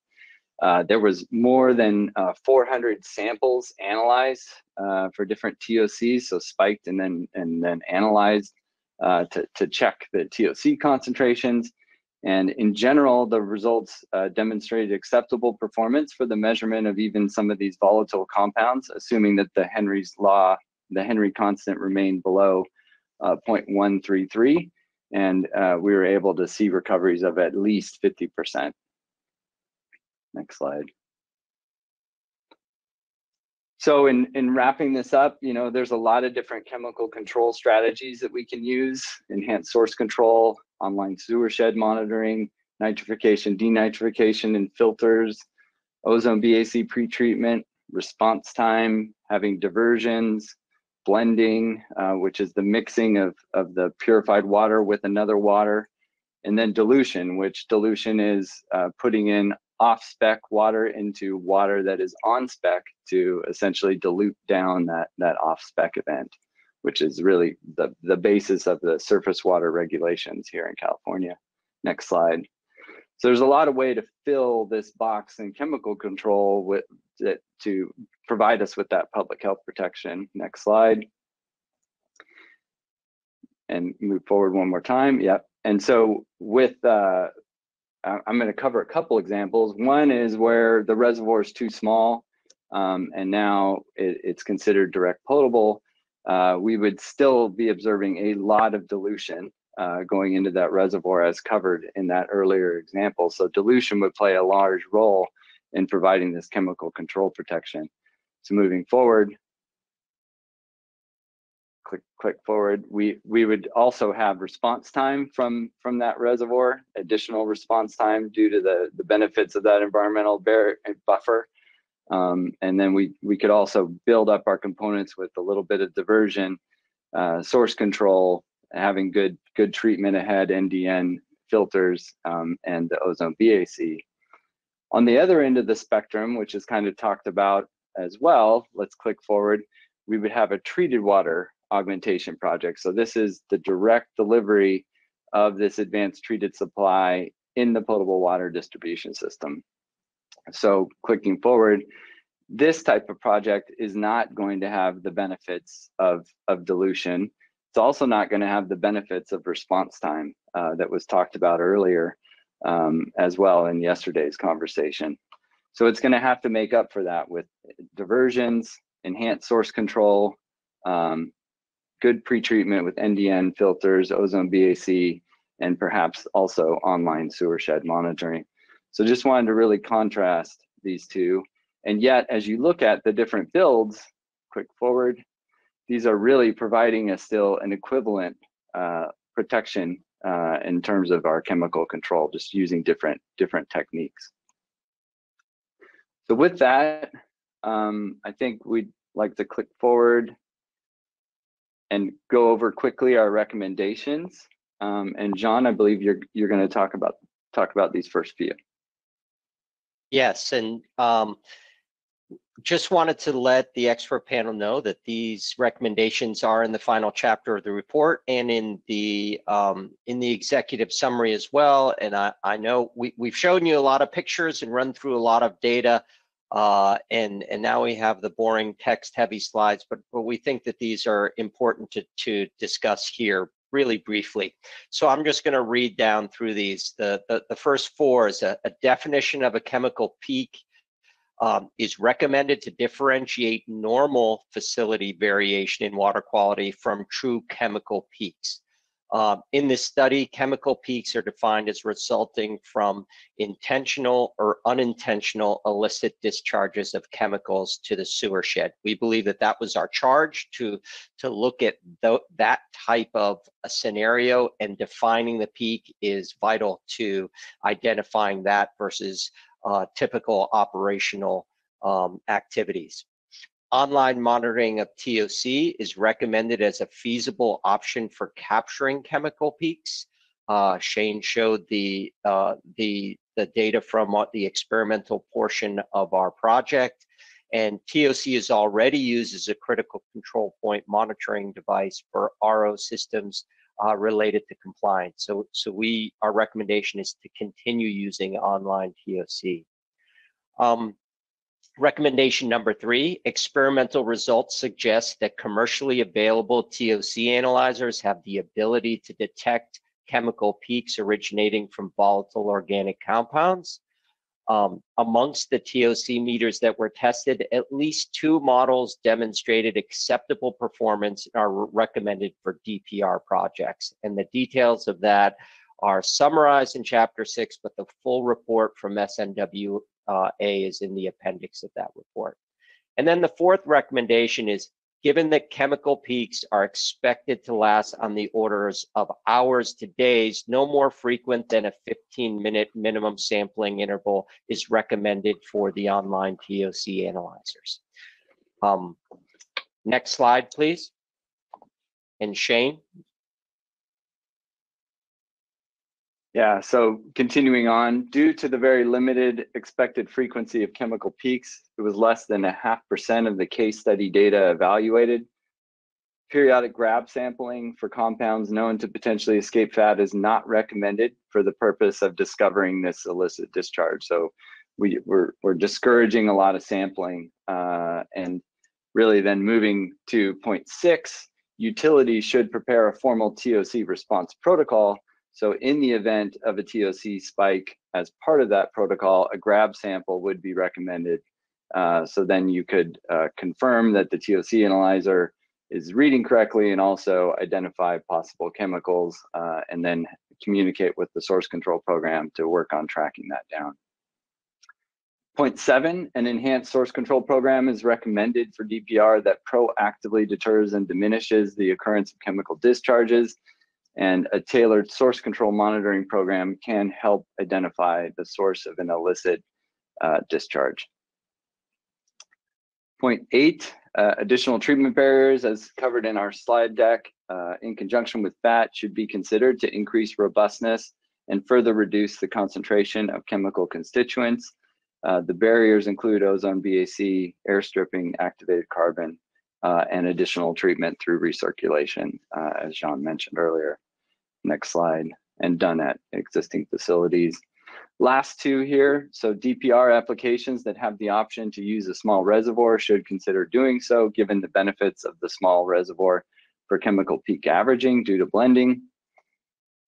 Uh, there was more than uh, 400 samples analyzed uh, for different TOCs, so spiked and then and then analyzed to, to check the TOC concentrations. And in general, the results uh, demonstrated acceptable performance for the measurement of even some of these volatile compounds, assuming that the Henry's law, the Henry constant remained below uh, 0.133, and uh, we were able to see recoveries of at least 50%. Next slide. So in, in wrapping this up, you know, there's a lot of different chemical control strategies that we can use, enhanced source control, online sewer shed monitoring, nitrification, denitrification and filters, ozone BAC pretreatment, response time, having diversions, blending, uh, which is the mixing of, of the purified water with another water, and then dilution, which dilution is uh, putting in off spec water into water that is on spec to essentially dilute down that, that off spec event, which is really the, the basis of the surface water regulations here in California. Next slide. So there's a lot of way to fill this box in chemical control with that to provide us with that public health protection. Next slide. And move forward one more time. Yep. And so with uh, I'm going to cover a couple examples. One is where the reservoir is too small um, and now it, it's considered direct potable. Uh, we would still be observing a lot of dilution uh, going into that reservoir as covered in that earlier example. So dilution would play a large role in providing this chemical control protection. So moving forward, click click forward, we we would also have response time from from that reservoir, additional response time due to the the benefits of that environmental bear, buffer. Um, and then we we could also build up our components with a little bit of diversion, uh, source control, having good good treatment ahead, NDN filters, um, and the ozone BAC. On the other end of the spectrum, which is kind of talked about as well, let's click forward, we would have a treated water augmentation project. So this is the direct delivery of this advanced treated supply in the potable water distribution system. So clicking forward, this type of project is not going to have the benefits of, of dilution. It's also not going to have the benefits of response time uh, that was talked about earlier um, as well in yesterday's conversation. So it's going to have to make up for that with diversions, enhanced source control, um, good pretreatment with NDN filters, ozone BAC, and perhaps also online sewer shed monitoring. So just wanted to really contrast these two. And yet, as you look at the different builds, quick forward, these are really providing us still an equivalent uh, protection uh, in terms of our chemical control, just using different different techniques. So with that, um, I think we'd like to click forward and go over quickly our recommendations. Um, and John, I believe you're you're going to talk about talk about these first few. Yes, and um, just wanted to let the expert panel know that these recommendations are in the final chapter of the report and in the um, in the executive summary as well. And I, I know we, we've shown you a lot of pictures and run through a lot of data uh, and and now we have the boring text heavy slides, but but we think that these are important to to discuss here really briefly. So I'm just going to read down through these. The, the, the first four is a, a definition of a chemical peak um, is recommended to differentiate normal facility variation in water quality from true chemical peaks. Um, in this study, chemical peaks are defined as resulting from intentional or unintentional illicit discharges of chemicals to the sewer shed. We believe that that was our charge to, to look at th that type of a scenario and defining the peak is vital to identifying that versus uh, typical operational um, activities. Online monitoring of TOC is recommended as a feasible option for capturing chemical peaks. Uh, Shane showed the, uh, the, the data from the experimental portion of our project. And TOC is already used as a critical control point monitoring device for RO systems uh, related to compliance. So, so we, our recommendation is to continue using online TOC. Um, Recommendation number three, experimental results suggest that commercially available TOC analyzers have the ability to detect chemical peaks originating from volatile organic compounds. Um, amongst the TOC meters that were tested, at least two models demonstrated acceptable performance and are recommended for DPR projects. And the details of that are summarized in chapter six, but the full report from SNW uh, A is in the appendix of that report. And then the fourth recommendation is given that chemical peaks are expected to last on the orders of hours to days, no more frequent than a 15 minute minimum sampling interval is recommended for the online TOC analyzers. Um, next slide, please. And Shane, Yeah, so continuing on, due to the very limited expected frequency of chemical peaks, it was less than a half percent of the case study data evaluated. Periodic grab sampling for compounds known to potentially escape FAT is not recommended for the purpose of discovering this illicit discharge. So we, we're, we're discouraging a lot of sampling uh, and really then moving to point six, utilities should prepare a formal TOC response protocol so in the event of a TOC spike, as part of that protocol, a grab sample would be recommended. Uh, so then you could uh, confirm that the TOC analyzer is reading correctly and also identify possible chemicals uh, and then communicate with the source control program to work on tracking that down. Point seven, an enhanced source control program is recommended for DPR that proactively deters and diminishes the occurrence of chemical discharges and a tailored source control monitoring program can help identify the source of an illicit uh, discharge. Point eight, uh, additional treatment barriers as covered in our slide deck uh, in conjunction with FAT should be considered to increase robustness and further reduce the concentration of chemical constituents. Uh, the barriers include ozone BAC, air stripping, activated carbon, uh, and additional treatment through recirculation, uh, as John mentioned earlier. Next slide, and done at existing facilities. Last two here, so DPR applications that have the option to use a small reservoir should consider doing so given the benefits of the small reservoir for chemical peak averaging due to blending.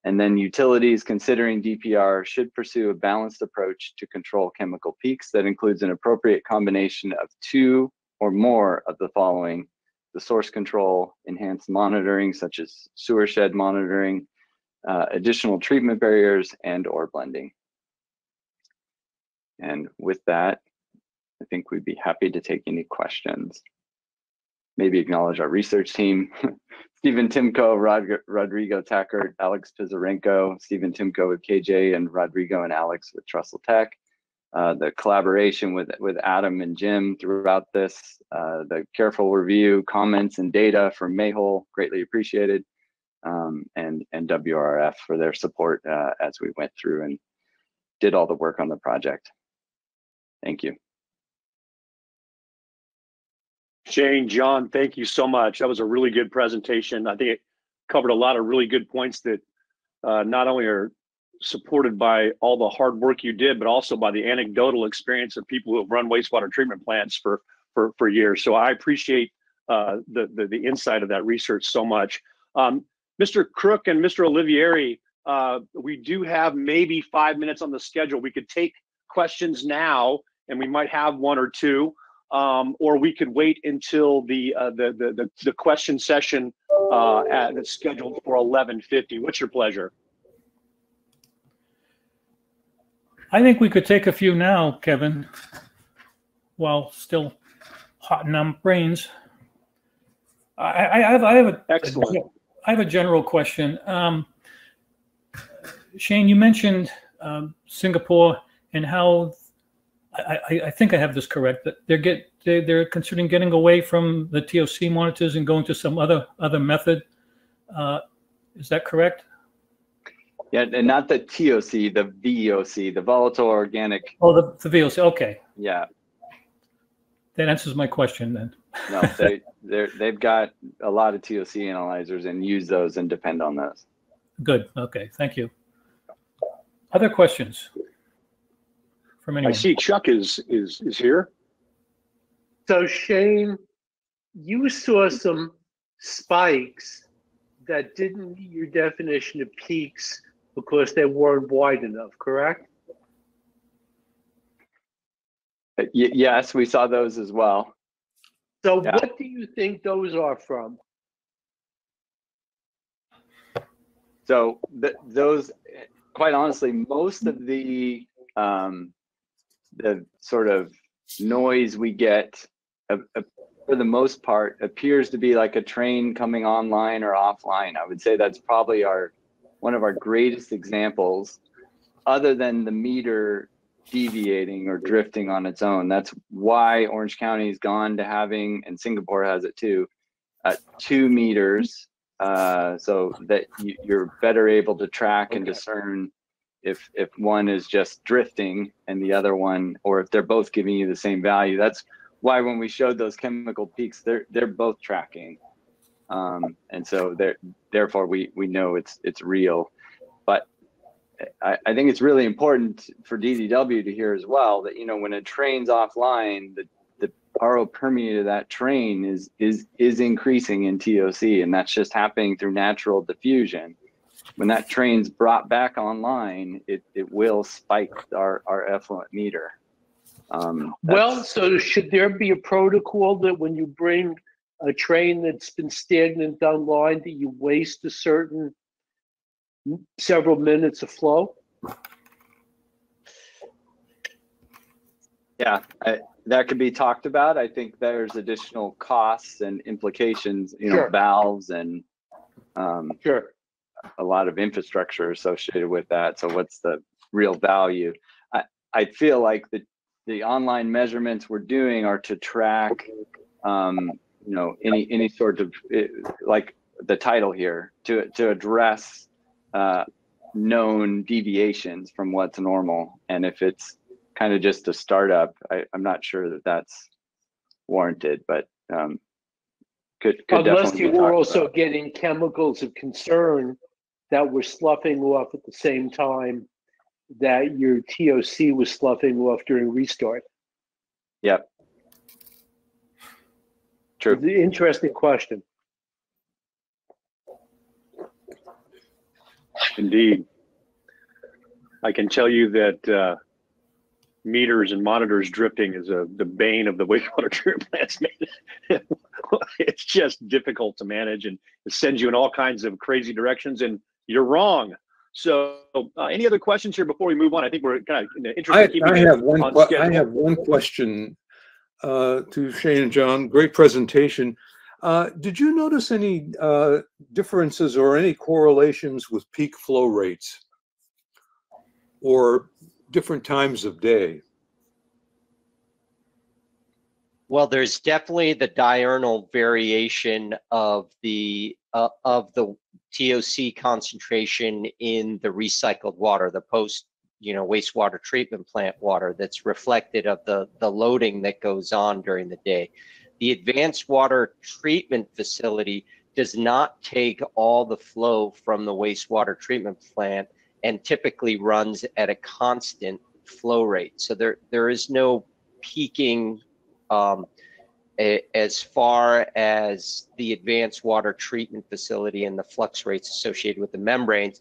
And then utilities considering DPR should pursue a balanced approach to control chemical peaks that includes an appropriate combination of two or more of the following, the source control, enhanced monitoring such as sewer shed monitoring, uh, additional treatment barriers and or blending. And with that, I think we'd be happy to take any questions. Maybe acknowledge our research team, Stephen Timko, Rod Rodrigo Tackaert, Alex Pisarenko, Stephen Timko with KJ, and Rodrigo and Alex with Trussell Tech. Uh, the collaboration with, with Adam and Jim throughout this, uh, the careful review, comments, and data from Mehul, greatly appreciated um, and and WRF for their support uh, as we went through and did all the work on the project. Thank you. Shane, John, thank you so much. That was a really good presentation. I think it covered a lot of really good points that uh, not only are supported by all the hard work you did, but also by the anecdotal experience of people who have run wastewater treatment plants for for, for years. So I appreciate uh, the, the, the insight of that research so much. Um, Mr. Crook and Mr. Olivieri, uh, we do have maybe five minutes on the schedule. We could take questions now, and we might have one or two, um, or we could wait until the uh, the, the the the question session uh, at that's scheduled for 11:50. What's your pleasure? I think we could take a few now, Kevin, while still hot in our brains. I, I I have, I have a. Excellent. I have a general question. Um, Shane, you mentioned um, Singapore and how, I, I, I think I have this correct, that they're get, they, they're considering getting away from the TOC monitors and going to some other, other method. Uh, Is that correct? Yeah, and not the TOC, the VOC, the volatile organic. Oh, the, the VOC, okay. Yeah, That answers my question then. no, they they're they've got a lot of TOC analyzers and use those and depend on those. Good, okay, thank you. Other questions? From I see Chuck is is is here. So Shane, you saw some spikes that didn't meet your definition of peaks because they weren't wide enough, correct? Uh, y- yes, we saw those as well. So Yeah. what do you think those are from? So th- those, quite honestly, most of the um, the sort of noise we get, uh, uh, for the most part, appears to be like a train coming online or offline. I would say that's probably our one of our greatest examples, other than the meter deviating or drifting on its own. That's why Orange County's gone to having, and Singapore has it too, uh, two meters uh, so that you, you're better able to track and discern if if one is just drifting and the other one, or if they're both giving you the same value. That's why when we showed those chemical peaks, they're they're both tracking, um, and so therefore we we know it's it's real. But I, I think it's really important for DDW to hear as well that you know when a train's offline, the the RO permeate of that train is is is increasing in TOC, and that's just happening through natural diffusion. When that train's brought back online, it it will spike our our effluent meter. Um, Well, so should there be a protocol that when you bring a train that's been stagnant online, that you waste a certain several minutes of flow? Yeah, I, that could be talked about. I think there's additional costs and implications, you know, Sure. valves and um, Sure. a lot of infrastructure associated with that. So what's the real value? I, I feel like the, the online measurements we're doing are to track, um, you know, any, any sort of, eh, like the title here, to, to address uh, known deviations from what's normal. And if it's kind of just a startup, I, I'm not sure that that's warranted, but um, could, could Unless you were also about. getting chemicals of concern that were sloughing off at the same time that your TOC was sloughing off during restart. Yep. True. Interesting question. Indeed. I can tell you that uh, meters and monitors drifting is a, the bane of the wastewater treatment plants. it's just difficult to manage and it sends you in all kinds of crazy directions, and you're wrong. So, uh, any other questions here before we move on? I think we're kind of in the interest I, I have one, on I have one question uh, to Shane and John. Great presentation. Uh, Did you notice any uh, differences or any correlations with peak flow rates? Or different times of day? Well, there's definitely the diurnal variation of the uh, of the TOC concentration in the recycled water, the post, you know, wastewater treatment plant water that's reflected of the the loading that goes on during the day. The advanced water treatment facility does not take all the flow from the wastewater treatment plant and typically runs at a constant flow rate. So there there is no peaking um, a- as far as the advanced water treatment facility and the flux rates associated with the membranes,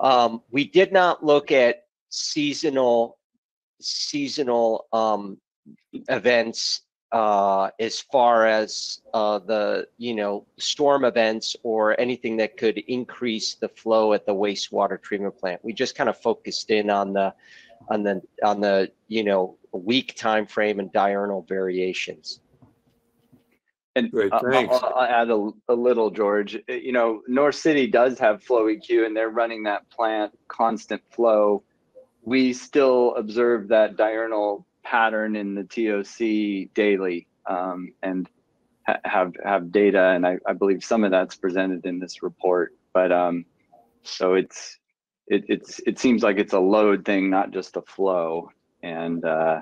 um, we did not look at seasonal seasonal um, events uh, as far as uh, the you know storm events or anything that could increase the flow at the wastewater treatment plant. We just kind of focused in on the on the on the you know week time frame and diurnal variations. And Great, I- thanks. I'll, I'll add a, a little, George. Uh, You know, North City does have flow EQ and they're running that plant constant flow. We still observe that diurnal pattern in the TOC daily um, and ha- have have data. And I, I believe some of that's presented in this report. But um, so it's it, it's it seems like it's a load thing, not just a flow. And uh,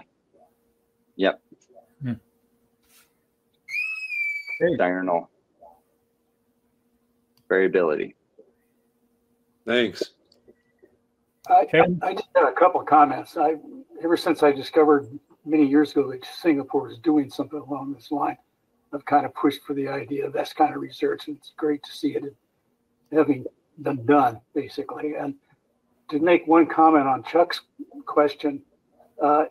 yep, Okay. diurnal variability. Thanks. I? I just had a couple of comments. I, ever since I discovered many years ago that Singapore is doing something along this line, I've kind of pushed for the idea of this kind of research, and it's great to see it having been done, basically. And to make one comment on Chuck's question, uh,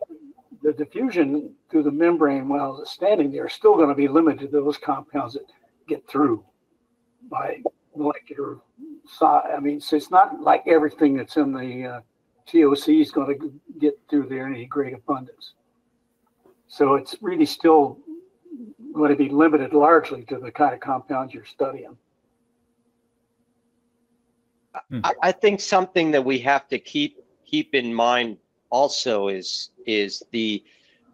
the diffusion through the membrane while it's standing there is still going to be limited to those compounds that get through by molecular si I mean, so it's not like everything that's in the uh, TOC is going to get through there in any great abundance. So it's really still going to be limited largely to the kind of compounds you're studying. I, I think something that we have to keep keep in mind also is is the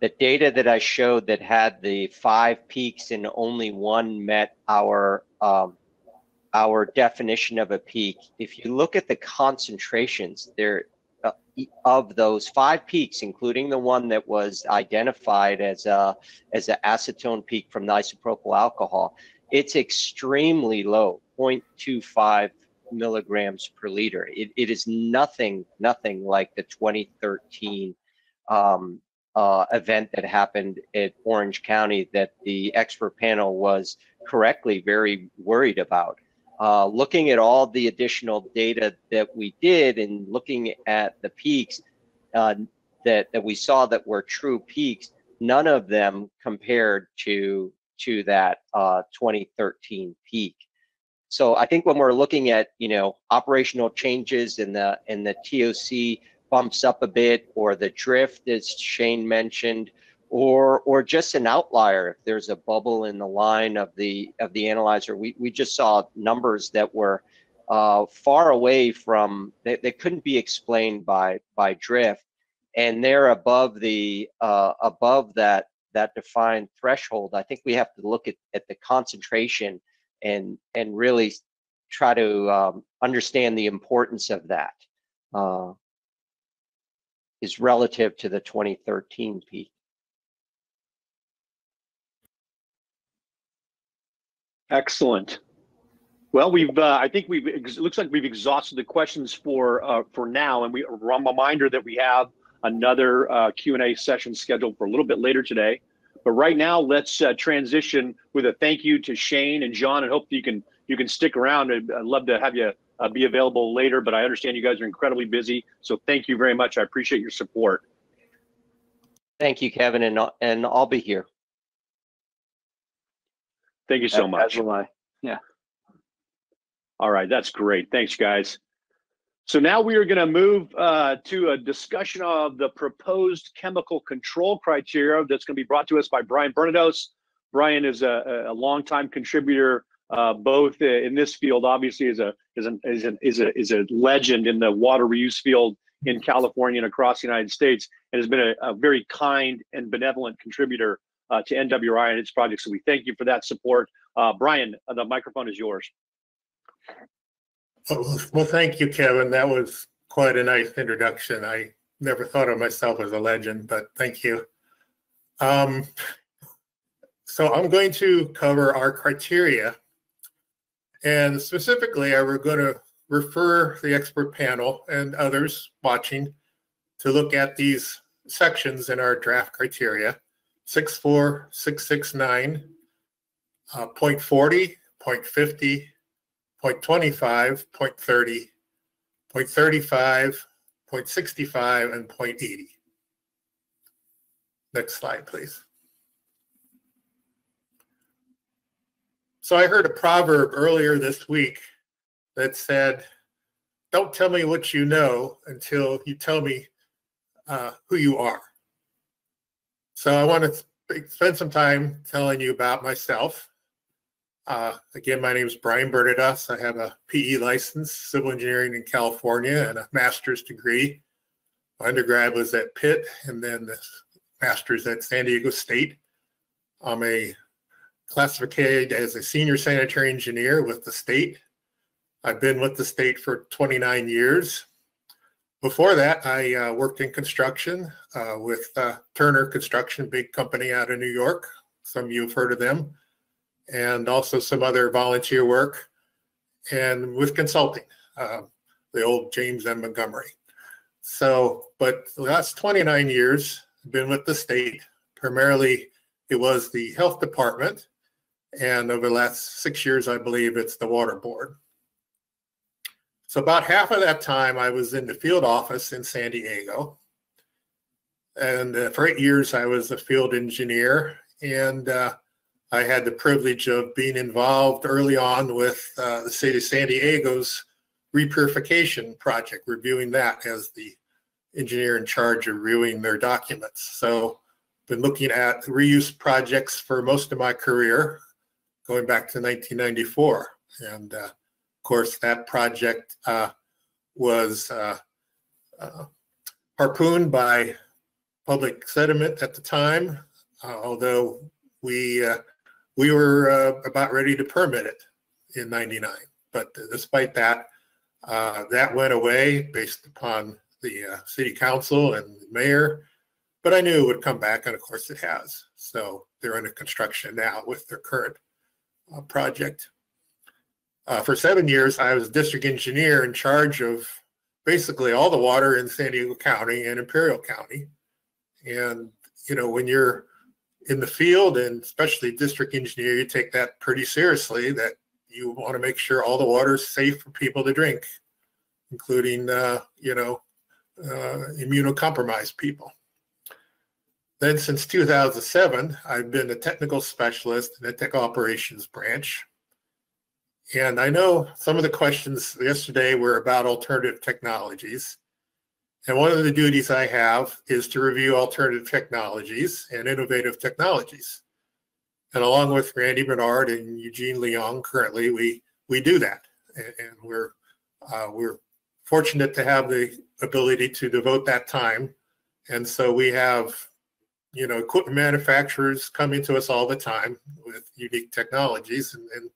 the data that I showed that had the five peaks and only one met our um, our definition of a peak. If you look at the concentrations there uh, of those five peaks, including the one that was identified as a as an acetone peak from the isopropyl alcohol, it's extremely low, 0.25 milligrams per liter. It, it is nothing, nothing like the 2013 um, uh, event that happened at Orange County that the expert panel was correctly very worried about. Uh, looking at all the additional data that we did and looking at the peaks uh, that, that we saw that were true peaks, none of them compared to, to that uh, 2013 peak. So I think when we're looking at, you know, operational changes in the, in the TOC bumps up a bit, or the drift, as Shane mentioned, or, or just an outlier, if there's a bubble in the line of the, of the analyzer, we, we just saw numbers that were uh, far away from, they, they couldn't be explained by, by drift. And they're above the, uh, above that, that defined threshold. I think we have to look at, at the concentration and and really try to um, understand the importance of that uh, is relative to the 2013 peak. Excellent. Well, we've, uh, I think we've, it looks like we've exhausted the questions for, uh, for now. And we, a reminder that we have another, uh, Q and A session scheduled for a little bit later today. But right now, let's, uh, transition with a thank you to Shane and John and hope you can, you can stick around. I'd, I'd love to have you, uh, be available later, but I understand you guys are incredibly busy. So thank you very much. I appreciate your support. Thank you, Kevin, and and I'll be here. Thank you so much. As will I. All right, that's great. Thanks, guys. So now we are going to move uh, to a discussion of the proposed chemical control criteria that's going to be brought to us by Brian Bernados. Brian is a, a longtime contributor, uh, both in this field, obviously, is a is an, is a is a is a legend in the water reuse field in California and across the United States, and has been a, a very kind and benevolent contributor uh, to NWRI and its projects. So we thank you for that support. Uh, Brian, the microphone is yours. Oh, Well, thank you, Kevin. That was quite a nice introduction. I never thought of myself as a legend, but thank you. Um, so I'm going to cover our criteria. And specifically, I we're going to refer the expert panel and others watching to look at these sections in our draft criteria. 64669, uh, point 40, point 50, point 25, point 30, point 35, point 65, and point 80. Next slide, please. So I heard a proverb earlier this week that said, don't tell me what you know until you tell me uh, who you are. So I want to spend some time telling you about myself. Uh, again, my name is Brian Bernados. I have a PE license, civil engineering in California, and a master's degree. My undergrad was at Pitt, and then the master's at San Diego State. I'm a classified as a senior sanitary engineer with the state. I've been with the state for 29 years. Before that, I uh, worked in construction uh, with uh, Turner Construction, big company out of New York. Some of you have heard of them, and also some other volunteer work and with consulting, uh, the old James M. Montgomery. So, but the last 29 years, I've been with the state. Primarily, it was the health department, and over the last six years, I believe it's the water board. So about half of that time, I was in the field office in San Diego. And uh, for eight years, I was a field engineer. And uh, I had the privilege of being involved early on with uh, the city of San Diego's repurification project, reviewing that as the engineer in charge of reviewing their documents. So been looking at reuse projects for most of my career, going back to 1994. And uh, course, that project uh, was uh, uh, harpooned by public sentiment at the time, uh, although we uh, we were uh, about ready to permit it in '99. But despite that, that went away based upon the city council and the mayor. But I knew it would come back, and of course it has. So they're under construction now with their current project. Uh, for seven years, I was district engineer in charge of basically all the water in San Diego County and Imperial County. And, you know, when you're in the field and especially district engineer, you take that pretty seriously that you want to make sure all the water is safe for people to drink, including, uh, you know, uh, immunocompromised people. Then since 2007, I've been a technical specialist in the tech operations branch and I know some of the questions yesterday were about alternative technologies. And one of the duties I have is to review alternative technologies and innovative technologies. And along with Randy Barnard and Eugene Leong, currently we we do that, and, we're uh, we're fortunate to have the ability to devote that time. And so we have, you know, equipment manufacturers coming to us all the time with unique technologies, and, and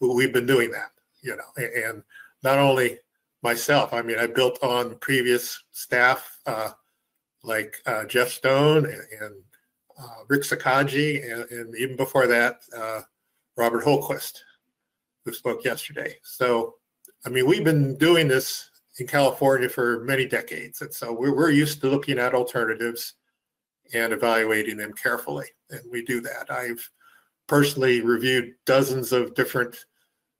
we've been doing that, you know, and not only myself, I mean, I built on previous staff uh, like uh, Jeff Stone and, and uh, Rick Sakaji, and, and, even before that, uh, Robert Hultquist, who spoke yesterday. So, I mean, we've been doing this in California for many decades. And so we're, we're used to looking at alternatives and evaluating them carefully. And we do that. I've personally reviewed dozens of different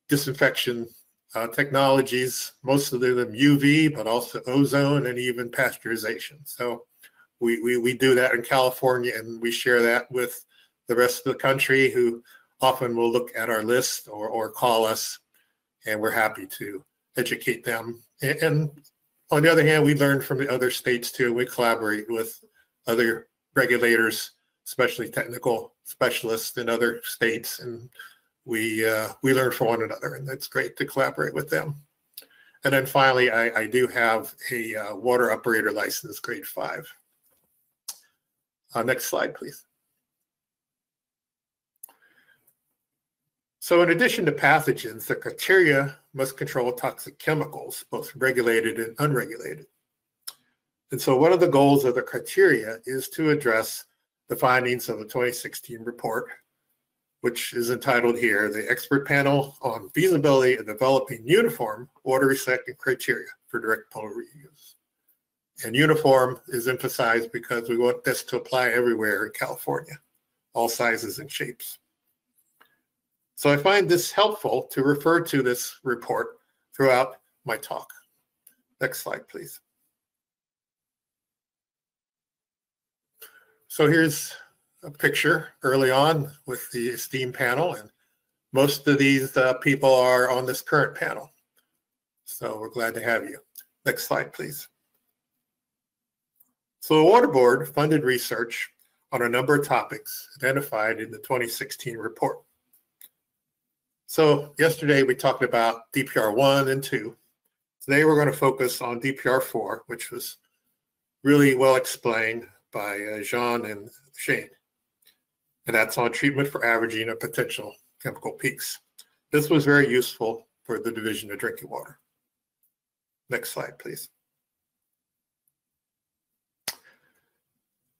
disinfection uh, technologies, most of them UV, but also ozone and even pasteurization. So we, we, we do that in California and we share that with the rest of the country who often will look at our list or, or call us and we're happy to educate them. And, and on the other hand, we learn from the other states too. We collaborate with other regulators, especially technical specialists in other states, and we uh, we learn from one another, and it's great to collaborate with them. And then finally, I, I do have a uh, water operator license, grade five. Uh, next slide, please. So in addition to pathogens, the criteria must control toxic chemicals, both regulated and unregulated. And so one of the goals of the criteria is to address the findings of the 2016 report, which is entitled here, the expert panel on feasibility of developing uniform water recycling criteria for direct potable reuse. And uniform is emphasized because we want this to apply everywhere in California. all sizes and shapes. So I find this helpful to refer to this report throughout my talk. Next slide, please. So here's a picture early on with the esteem panel and most of these uh, people are on this current panel. So we're glad to have you. Next slide, please. So the Water Board funded research on a number of topics identified in the 2016 report. So yesterday we talked about DPR 1 and 2. Today we're going to focus on DPR 4, which was really well explained by uh, Jean and Shane. And that's on treatment for averaging of potential chemical peaks. This was very useful for the Division of Drinking Water. Next slide, please.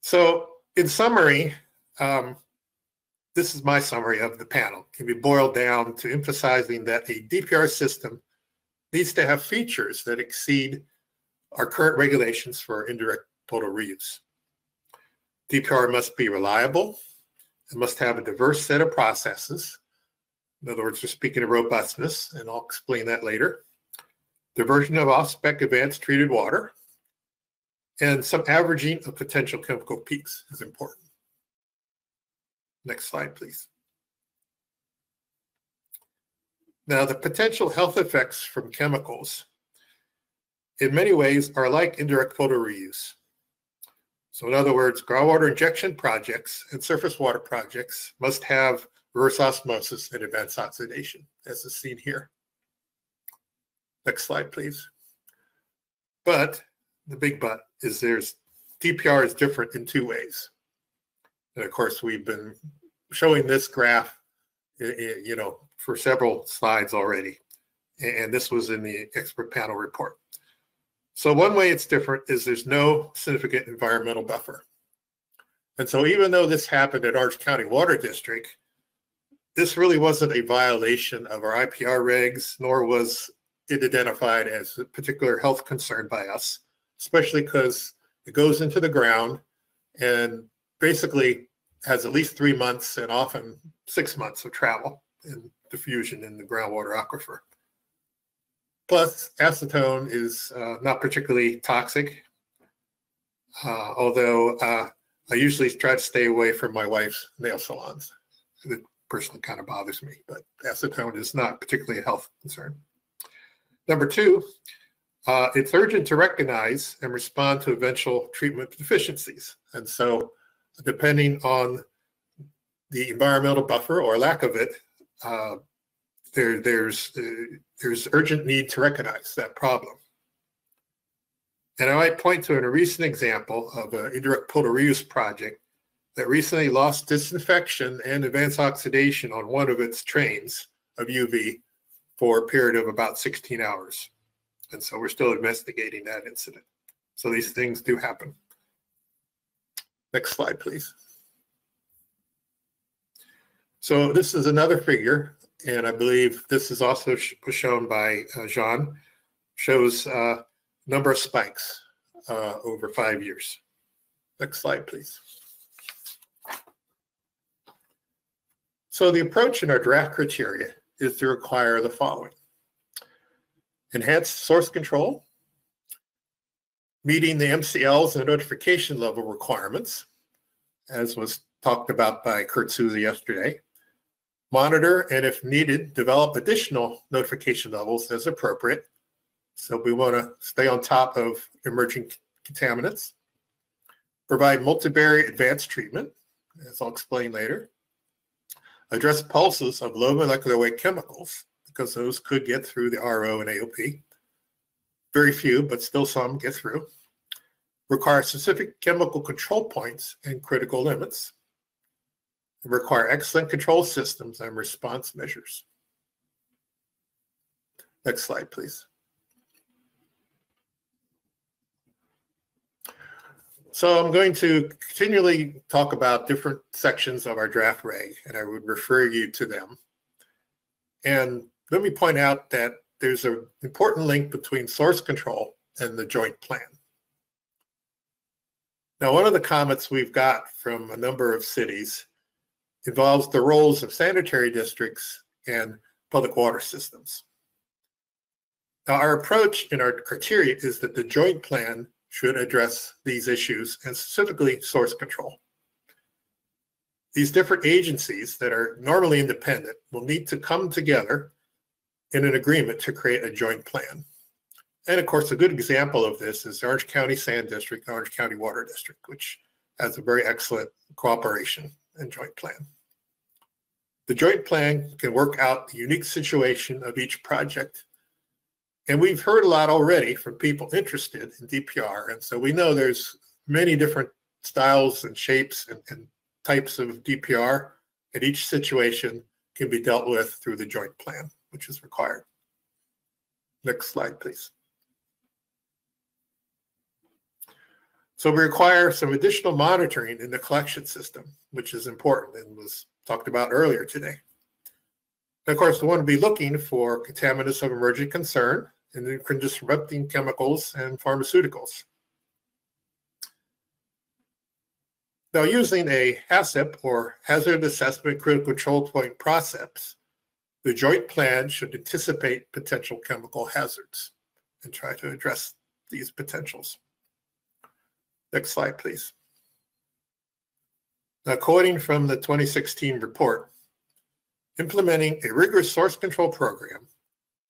So in summary, um, this is my summary of the panel. Can be boiled down to emphasizing that a DPR system needs to have features that exceed our current regulations for indirect potable reuse. DPR must be reliable. It must have a diverse set of processes. In other words, we're speaking of robustness, and I'll explain that later. Diversion of off-spec advanced treated water, and some averaging of potential chemical peaks is important. Next slide, please. Now, the potential health effects from chemicals in many ways are like indirect potable reuse. So in other words, groundwater injection projects and surface water projects must have reverse osmosis and advanced oxidation, as is seen here. Next slide, please. But the big but is there's DPR is different in two ways. And of course, we've been showing this graph, you know, for several slides already. And this was in the expert panel report. So one way it's different is there's no significant environmental buffer. And so even though this happened at Orange County Water District, this really wasn't a violation of our IPR regs, nor was it identified as a particular health concern by us, especially because it goes into the ground and basically has at least three months and often six months of travel and diffusion in the groundwater aquifer. Plus, acetone is uh, not particularly toxic, uh, although uh, I usually try to stay away from my wife's nail salons. It personally kind of bothers me, but acetone is not particularly a health concern. Number two, uh, it's urgent to recognize and respond to eventual treatment deficiencies. And so, depending on the environmental buffer or lack of it, uh, there, there's, uh, there's urgent need to recognize that problem. And I might point to a recent example of an indirect potable reuse project that recently lost disinfection and advanced oxidation on one of its trains of UV for a period of about 16 hours. And so we're still investigating that incident. So these things do happen. Next slide, please. So this is another figure, and I believe this is also sh shown by uh, Jean, shows uh, number of spikes uh, over five years. Next slide, please. So the approach in our draft criteria is to require the following. Enhanced source control, meeting the MCLs and notification level requirements, as was talked about by Kurt Souza yesterday. Monitor and if needed, develop additional notification levels as appropriate. So we want to stay on top of emerging contaminants. Provide multivariate advanced treatment, as I'll explain later address pulses of low molecular weight chemicals because those could get through the RO and AOP. Very few, but still some get through. Require specific chemical control points and critical limits. Require excellent control systems and response measures. Next slide, please. So I'm going to continually talk about different sections of our draft reg, and I would refer you to them. And let me point out that there's an important link between source control and the joint plan. Now, one of the comments we've got from a number of cities involves the roles of sanitary districts and public water systems. Now, our approach and our criteria is that the joint plan should address these issues and specifically source control. These different agencies that are normally independent will need to come together in an agreement to create a joint plan. And of course, a good example of this is Orange County Sand District, Orange County Water District, which has a very excellent cooperation and joint plan. The joint plan can work out the unique situation of each project. And we've heard a lot already from people interested in DPR. And so we know there's many different styles and shapes and, and types of DPR, and each situation can be dealt with through the joint plan, which is required. Next slide, please. So we require some additional monitoring in the collection system, which is important and was talked about earlier today. And of course, we want to be looking for contaminants of emerging concern and endocrine disrupting chemicals and pharmaceuticals. Now, using a HACCP or Hazard Assessment Critical Control Point process, the joint plan should anticipate potential chemical hazards and try to address these potentials. Next slide, please. Now, quoting from the 2016 report, implementing a rigorous source control program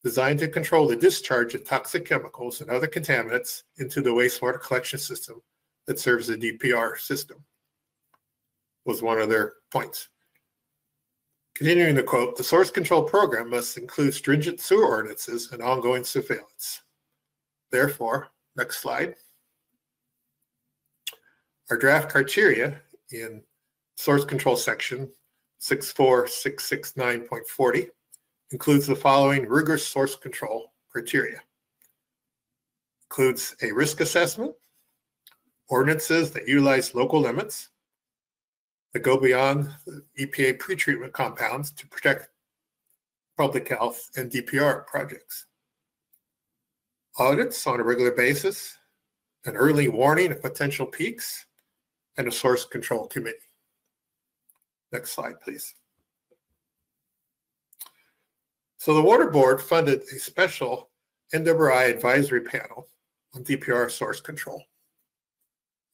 designed to control the discharge of toxic chemicals and other contaminants into the wastewater collection system that serves the DPR system was one of their points. Continuing the quote, the source control program must include stringent sewer ordinances and ongoing surveillance. Therefore, next slide. Our draft criteria in source control section 64669.40 includes the following rigorous source control criteria. Includes a risk assessment, ordinances that utilize local limits that go beyond EPA pretreatment compounds to protect public health and DPR projects. Audits on a regular basis, an early warning of potential peaks, and a source control committee. Next slide, please. So the Water Board funded a special NWRI advisory panel on DPR source control.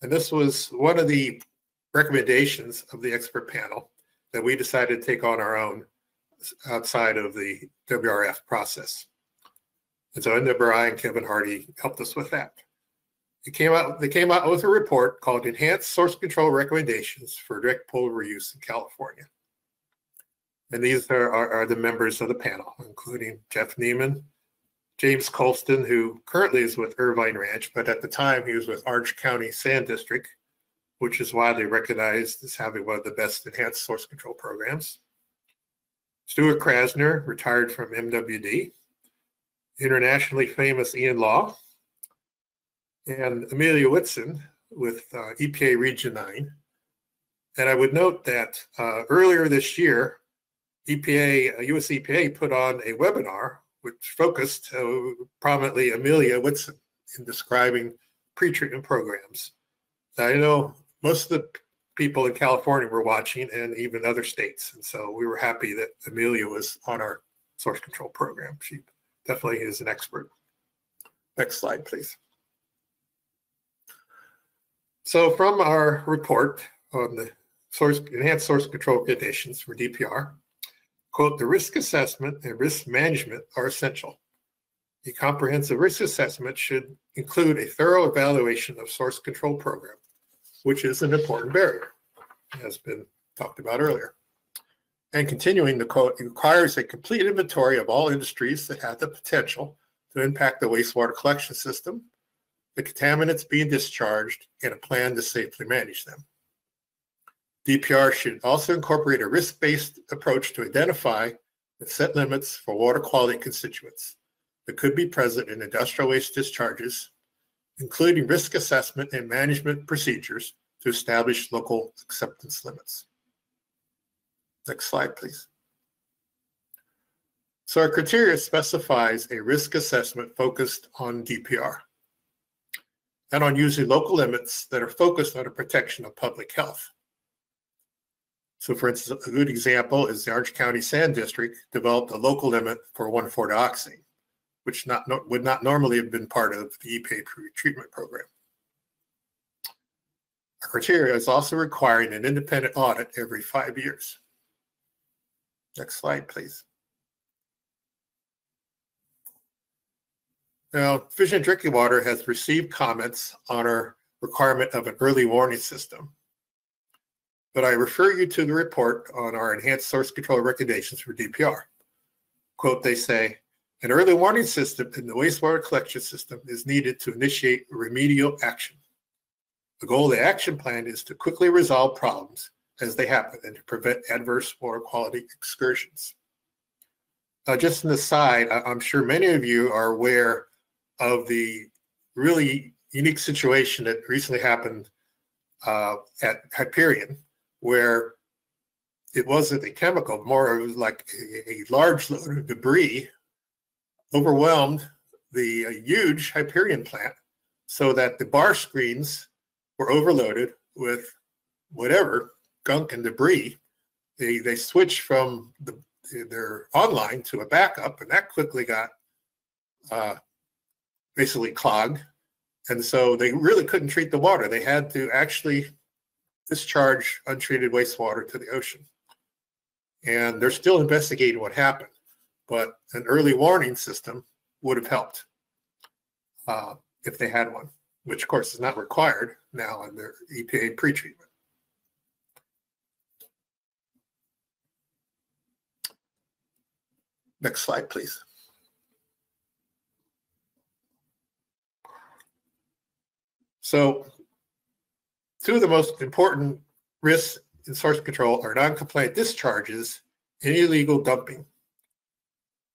And this was one of the recommendations of the expert panel that we decided to take on our own outside of the WRF process. And so NWRI and Kevin Hardy helped us with that. It came out, they came out with a report called Enhanced Source Control Recommendations for Direct Potable Reuse in California. And these are, are, are, the members of the panel, including Jeff Neiman, James Colston, who currently is with Irvine Ranch, but at the time he was with Orange County Sand District, which is widely recognized as having one of the best enhanced source control programs. Stuart Krasner, retired from MWD, internationally famous Ian Law, and Amelia Whitson with uh, EPA Region 9. And I would note that uh, earlier this year, EPA, uh, US EPA put on a webinar which focused uh, prominently Amelia Whitson in describing pretreatment programs. I know most of the people in California were watching and even other states. And so we were happy that Amelia was on our source control program. She definitely is an expert. Next slide, please. So from our report on the source enhanced source control conditions for DPR, quote, the risk assessment and risk management are essential. A comprehensive risk assessment should include a thorough evaluation of source control program, which is an important barrier, has been talked about earlier. And continuing the quote, requires a complete inventory of all industries that have the potential to impact the wastewater collection system the contaminants being discharged, and a plan to safely manage them. DPR should also incorporate a risk-based approach to identify and set limits for water quality constituents that could be present in industrial waste discharges, including risk assessment and management procedures to establish local acceptance limits. Next slide, please. So our criteria specifies a risk assessment focused on DPR and on using local limits that are focused on the protection of public health. So for instance, a good example is the Orange County Sand District developed a local limit for 1,4-dioxane, which not, no- would not normally have been part of the EPA treatment program. Our criteria is also requiring an independent audit every five years. Next slide, please. Now, Vision Drinking Water has received comments on our requirement of an early warning system. But I refer you to the report on our enhanced source control recommendations for DPR. Quote, they say, an early warning system in the wastewater collection system is needed to initiate remedial action. The goal of the action plan is to quickly resolve problems as they happen and to prevent adverse water quality excursions. Uh, just an aside, I'm sure many of you are aware of the really unique situation that recently happened uh, at Hyperion, where it wasn't a chemical, more it was like a, a large load of debris overwhelmed the uh, huge Hyperion plant so that the bar screens were overloaded with whatever gunk and debris. They, they switched from the, their online to a backup, and that quickly got uh, basically clogged. And so they really couldn't treat the water. They had to actually discharge untreated wastewater to the ocean. And they're still investigating what happened, but an early warning system would have helped uh, if they had one, which of course is not required now in their EPA pretreatment. Next slide, please. So two of the most important risks in source control are non-compliant discharges and illegal dumping.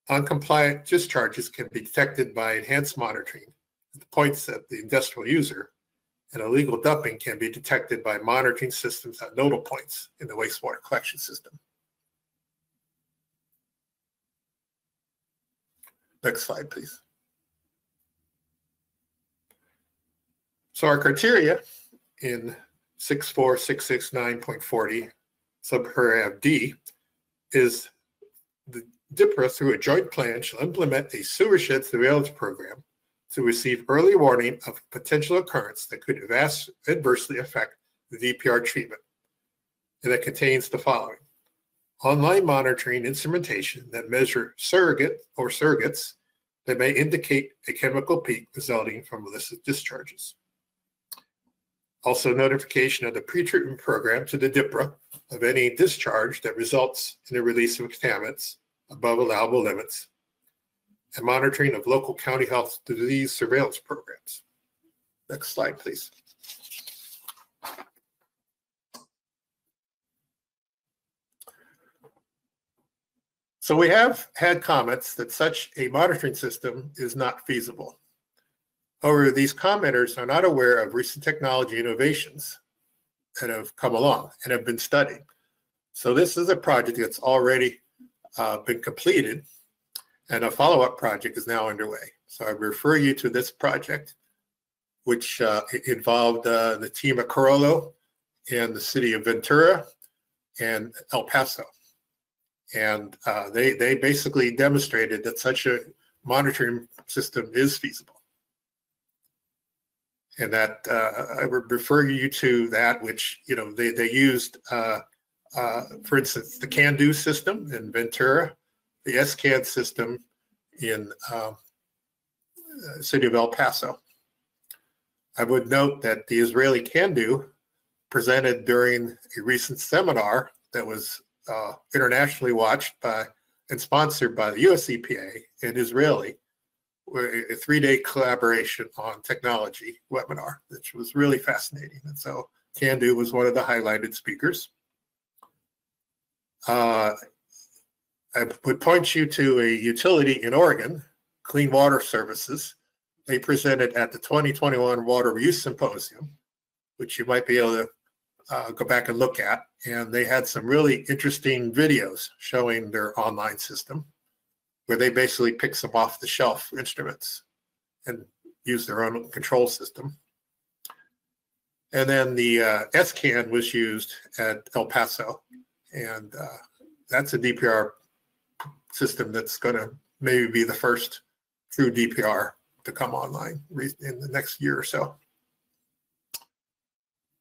Non-compliant discharges can be detected by enhanced monitoring at the points at the industrial user, and illegal dumping can be detected by monitoring systems at nodal points in the wastewater collection system. Next slide, please. So our criteria in 64669.40 subparagraph D is the DIPRA through a joint plan shall implement a sewer surveillance program to receive early warning of potential occurrence that could adversely affect the DPR treatment. And that contains the following. Online monitoring instrumentation that measure surrogate or surrogates that may indicate a chemical peak resulting from illicit discharges. Also notification of the pretreatment program to the DIPRA of any discharge that results in the release of contaminants above allowable limits and monitoring of local county health disease surveillance programs. Next slide, please. So we have had comments that such a monitoring system is not feasible. However, these commenters are not aware of recent technology innovations that have come along and have been studied. So this is a project that's already uh, been completed and a follow-up project is now underway. So I refer you to this project, which uh, involved uh, the team at Carollo and the city of Ventura and El Paso. And uh, they, they basically demonstrated that such a monitoring system is feasible. And that uh, I would refer you to that, which, you know, they, they used, uh, uh, for instance, the Kando system in Ventura, the SCAN system in um, uh, city of El Paso. I would note that the Israeli Kando presented during a recent seminar that was uh, internationally watched by and sponsored by the US EPA and Israeli, a three-day collaboration on technology webinar, which was really fascinating. And so Kando was one of the highlighted speakers. Uh, I would point you to a utility in Oregon, Clean Water Services. They presented at the 2021 Water Reuse Symposium, which you might be able to uh, go back and look at. And they had some really interesting videos showing their online system where they basically pick some off the shelf instruments and use their own control system. And then the uh, SCAN was used at El Paso. And uh, that's a DPR system that's going to maybe be the first true DPR to come online in the next year or so.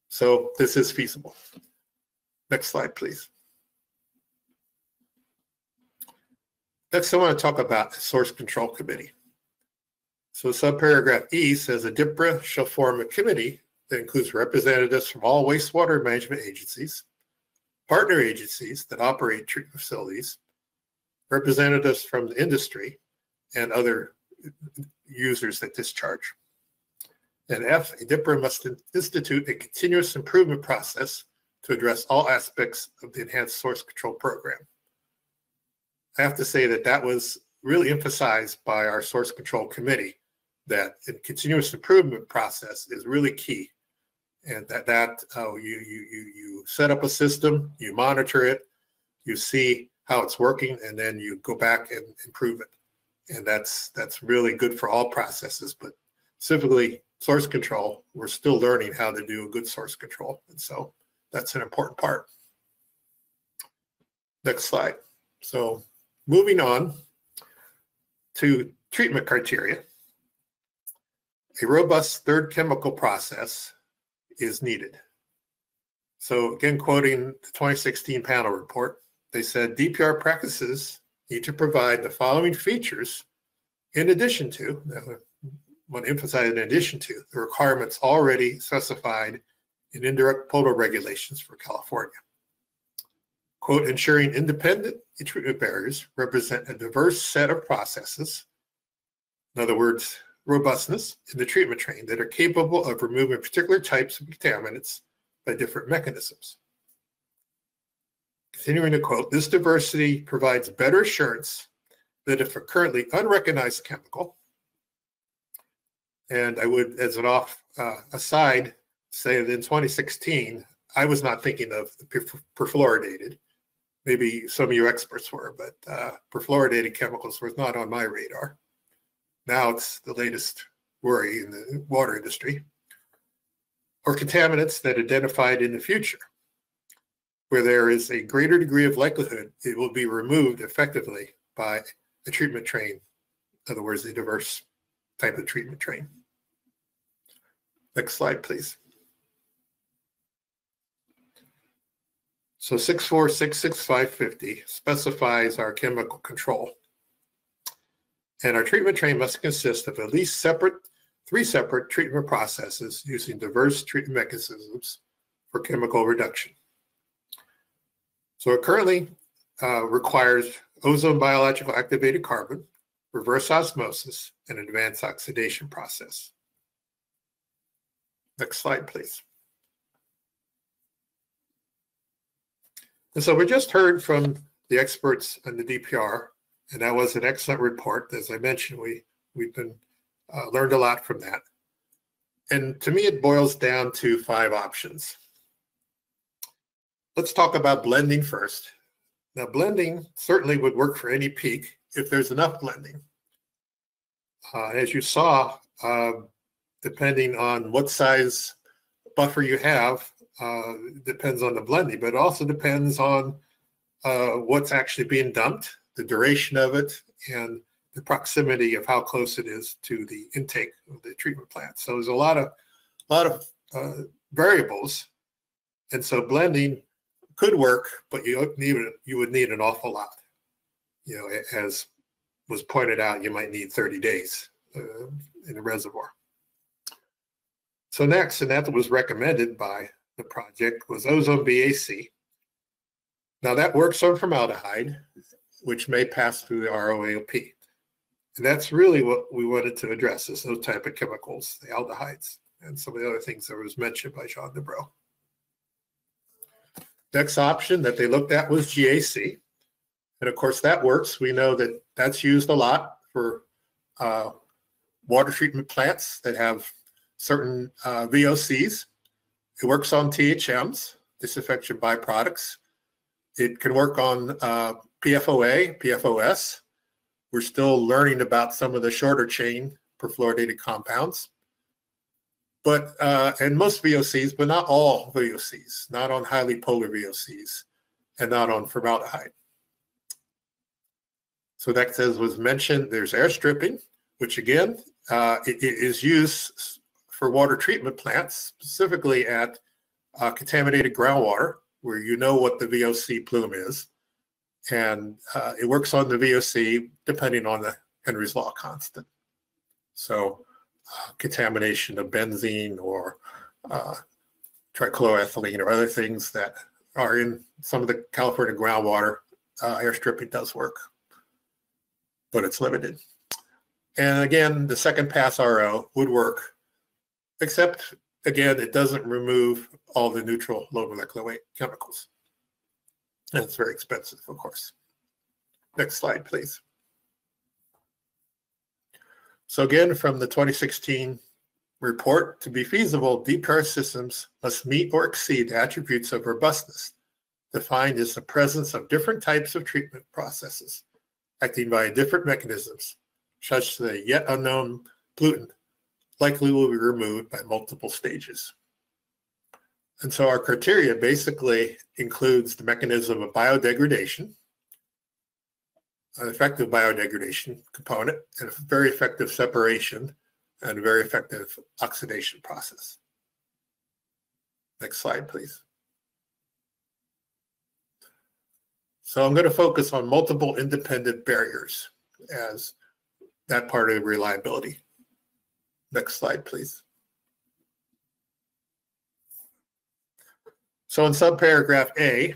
So this is feasible. Next slide, please. Next, I want to talk about the Source Control Committee. So subparagraph E says a DIPRA shall form a committee that includes representatives from all wastewater management agencies, partner agencies that operate treatment facilities, representatives from the industry, and other users that discharge. And F, a DIPRA must institute a continuous improvement process to address all aspects of the enhanced source control program. I have to say that that was really emphasized by our source control committee that the continuous improvement process is really key. And that that uh, you you you you set up a system you monitor it you see how it's working and then you go back and improve it. And that's that's really good for all processes but specifically source control we're still learning how to do a good source control. And so that's an important part. Next slide. So moving on to treatment criteria a robust third chemical process is needed. So again, quoting the 2016 panel report, they said DPR practices need to provide the following features in addition to, I want to emphasize in addition to, the requirements already specified in indirect pollutant regulations for California. Quote, ensuring independent treatment barriers represent a diverse set of processes. In other words, robustness in the treatment train that are capable of removing particular types of contaminants by different mechanisms. Continuing to quote, this diversity provides better assurance that if a currently unrecognized chemical, and I would, as an off uh, aside, say that in 2016, I was not thinking of perfluoridated. Maybe some of you experts were, but uh, perfluoridated chemicals was not on my radar. Now it's the latest worry in the water industry. Or contaminants that identified in the future, where there is a greater degree of likelihood it will be removed effectively by a treatment train. In other words, a diverse type of treatment train. Next slide, please. So 6466550 specifies our chemical control. And our treatment train must consist of at least separate, three separate treatment processes using diverse treatment mechanisms for chemical reduction. So it currently uh, requires ozone biological activated carbon, reverse osmosis, and advanced oxidation process. Next slide, please. And so we just heard from the experts on the DPR and that was an excellent report. As I mentioned, we we've been uh, learned a lot from that. And to me, it boils down to five options. Let's talk about blending first. Now, blending certainly would work for any peak if there's enough blending. Uh, as you saw, uh, depending on what size buffer you have, uh, depends on the blending, but it also depends on uh, what's actually being dumped the duration of it, and the proximity of how close it is to the intake of the treatment plant. So there's a lot of a lot of uh, variables, and so blending could work, but you need you would need an awful lot. You know, as was pointed out, you might need 30 days uh, in a reservoir. So next, and that was recommended by the project, was ozone BAC. Now that works on formaldehyde, which may pass through the ROAOP. And that's really what we wanted to address is those type of chemicals, the aldehydes, and some of the other things that was mentioned by Jean Debroux. Next option that they looked at was GAC. And of course, that works. We know that that's used a lot for uh, water treatment plants that have certain uh, VOCs. It works on THMs, disinfection byproducts. It can work on uh, PFOA, PFOS. We're still learning about some of the shorter chain perfluorinated compounds. But, uh, and most VOCs, but not all VOCs, not on highly polar VOCs. and not on formaldehyde. So that as was mentioned, there's air stripping, which again, uh, it, it is used for water treatment plants, specifically at uh, contaminated groundwater, where you know what the VOC plume is. And uh, it works on the VOC depending on the Henry's Law constant. So uh, contamination of benzene or uh, trichloroethylene or other things that are in some of the California groundwater, uh, air stripping does work, but it's limited. And again, the second pass RO would work, except again, it doesn't remove all the neutral low molecular weight chemicals. And it's very expensive, of course. Next slide, please. So again, from the 2016 report, to be feasible, deep systems must meet or exceed attributes of robustness, defined as the presence of different types of treatment processes acting by different mechanisms, such as the yet unknown pollutant likely will be removed by multiple stages. And so our criteria basically includes the mechanism of biodegradation, an effective biodegradation component, and a very effective separation and a very effective oxidation process. Next slide, please. So I'm going to focus on multiple independent barriers as that part of reliability. Next slide, please. So in subparagraph A,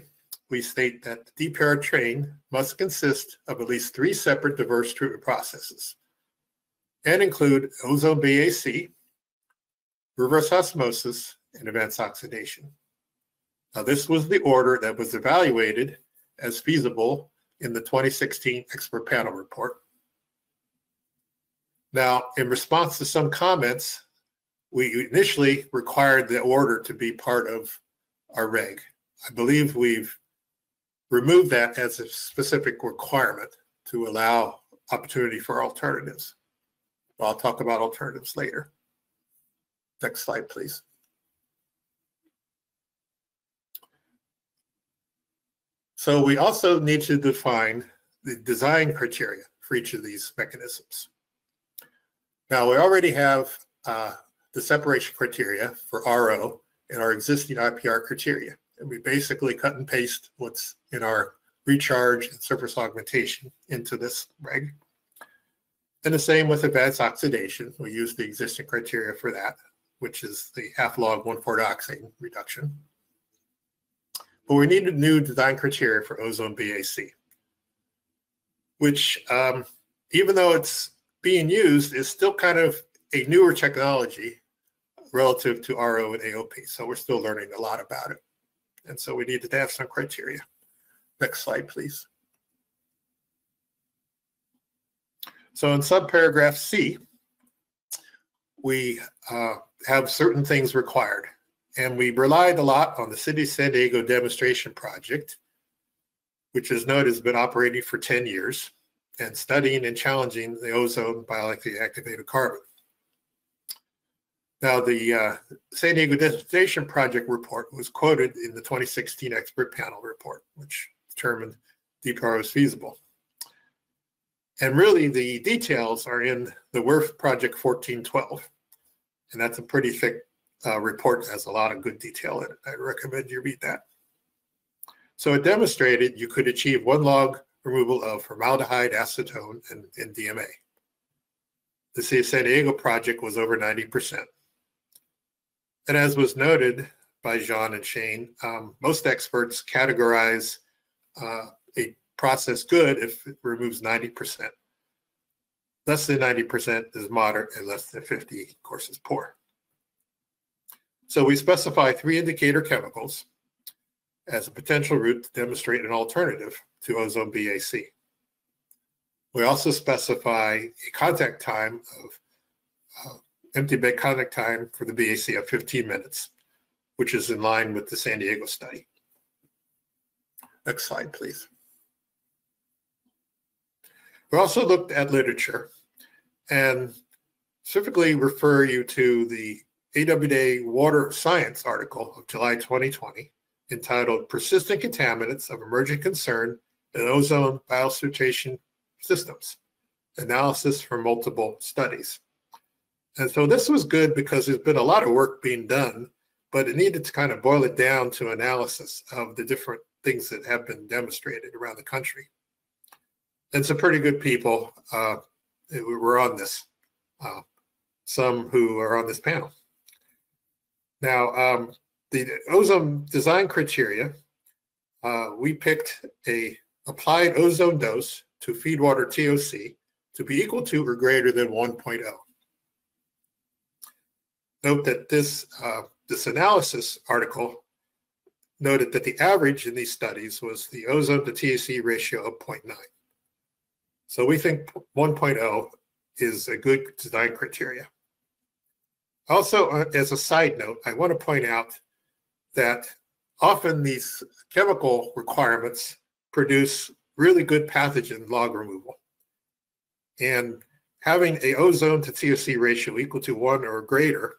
we state that the DPR train must consist of at least three separate diverse treatment processes and include ozone BAC, reverse osmosis, and advanced oxidation. Now, this was the order that was evaluated as feasible in the 2016 expert panel report. Now, in response to some comments, we initially required the order to be part of our reg. I believe we've removed that as a specific requirement to allow opportunity for alternatives. I'll talk about alternatives later. Next slide, please. So we also need to define the design criteria for each of these mechanisms. Now, we already have uh, the separation criteria for RO in our existing IPR criteria. And we basically cut and paste what's in our recharge and surface augmentation into this reg. And the same with advanced oxidation. We use the existing criteria for that, which is the half log 1,4-dioxane reduction. But we need a new design criteria for ozone BAC, which um, even though it's being used is still kind of a newer technology relative to RO and AOP. So we're still learning a lot about it. And so we needed to have some criteria. Next slide, please. So in subparagraph C, we uh, have certain things required. And we relied a lot on the City of San Diego demonstration project, which is noted has been operating for 10 years and studying and challenging the ozone biologically activated carbon. Now, the uh, San Diego Demonstration Project report was quoted in the 2016 expert panel report, which determined DPR was feasible. And really, the details are in the WRF Project 1412. And that's a pretty thick uh, report has a lot of good detail in it. I recommend you read that. So it demonstrated you could achieve one log removal of formaldehyde, acetone, and, and DMA. The City of San Diego project was over 90%. And as was noted by Jean and Shane, um, most experts categorize uh, a process good if it removes 90%. Less than 90% is moderate and less than 50, of course, is poor. So we specify three indicator chemicals as a potential route to demonstrate an alternative to ozone BAC. We also specify a contact time of uh, empty bed contact time for the BAC of 15 minutes, which is in line with the San Diego study. Next slide, please. We also looked at literature and specifically refer you to the AWWA Water Science article of July 2020 entitled Persistent Contaminants of Emerging Concern in Ozone Biofiltration Systems, Analysis from Multiple Studies. And so this was good because there's been a lot of work being done, but it needed to kind of boil it down to analysis of the different things that have been demonstrated around the country. And some pretty good people uh, were on this, uh, some who are on this panel. Now, um, the ozone design criteria, uh, we picked a applied ozone dose to feedwater TOC to be equal to or greater than 1.0. Note that this, uh, this analysis article noted that the average in these studies was the ozone to TOC ratio of 0.9. So we think 1.0 is a good design criteria. Also, uh, as a side note, I want to point out that often these chemical requirements produce really good pathogen log removal. And having a ozone to TOC ratio equal to one or greater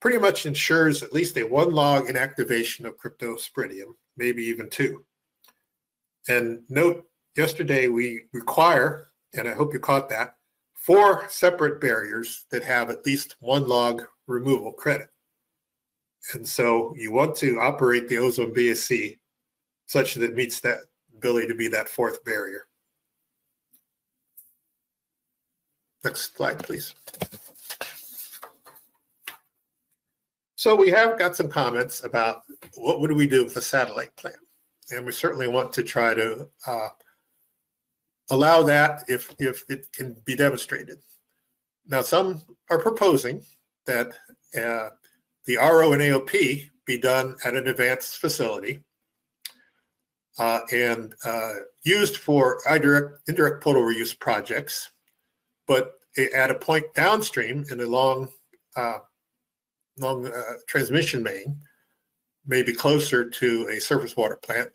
pretty much ensures at least a one log inactivation of cryptosporidium, maybe even two. And note, yesterday we require, and I hope you caught that, four separate barriers that have at least one log removal credit. And so you want to operate the ozone BAC such that it meets that ability to be that fourth barrier. Next slide, please. So we have got some comments about what would we do with a satellite plan? And we certainly want to try to uh, allow that if, if it can be demonstrated. Now, some are proposing that uh, the RO and AOP be done at an advanced facility uh, and uh, used for indirect, indirect reuse projects, but at a point downstream in a long, uh, long uh, transmission main, maybe closer to a surface water plant,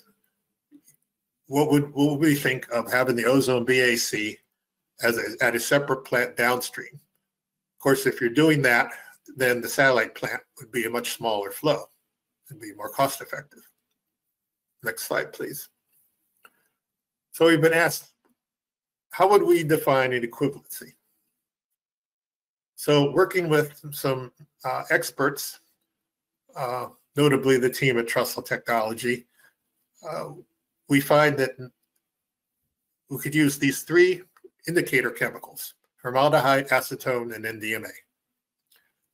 what would what would we think of having the ozone BAC as a, at a separate plant downstream? Of course, if you're doing that, then the satellite plant would be a much smaller flow and be more cost effective. Next slide, please. So we've been asked, how would we define an equivalency? So working with some uh, experts, uh, notably the team at Trussell Technology, uh, we find that we could use these three indicator chemicals, formaldehyde, acetone, and NDMA.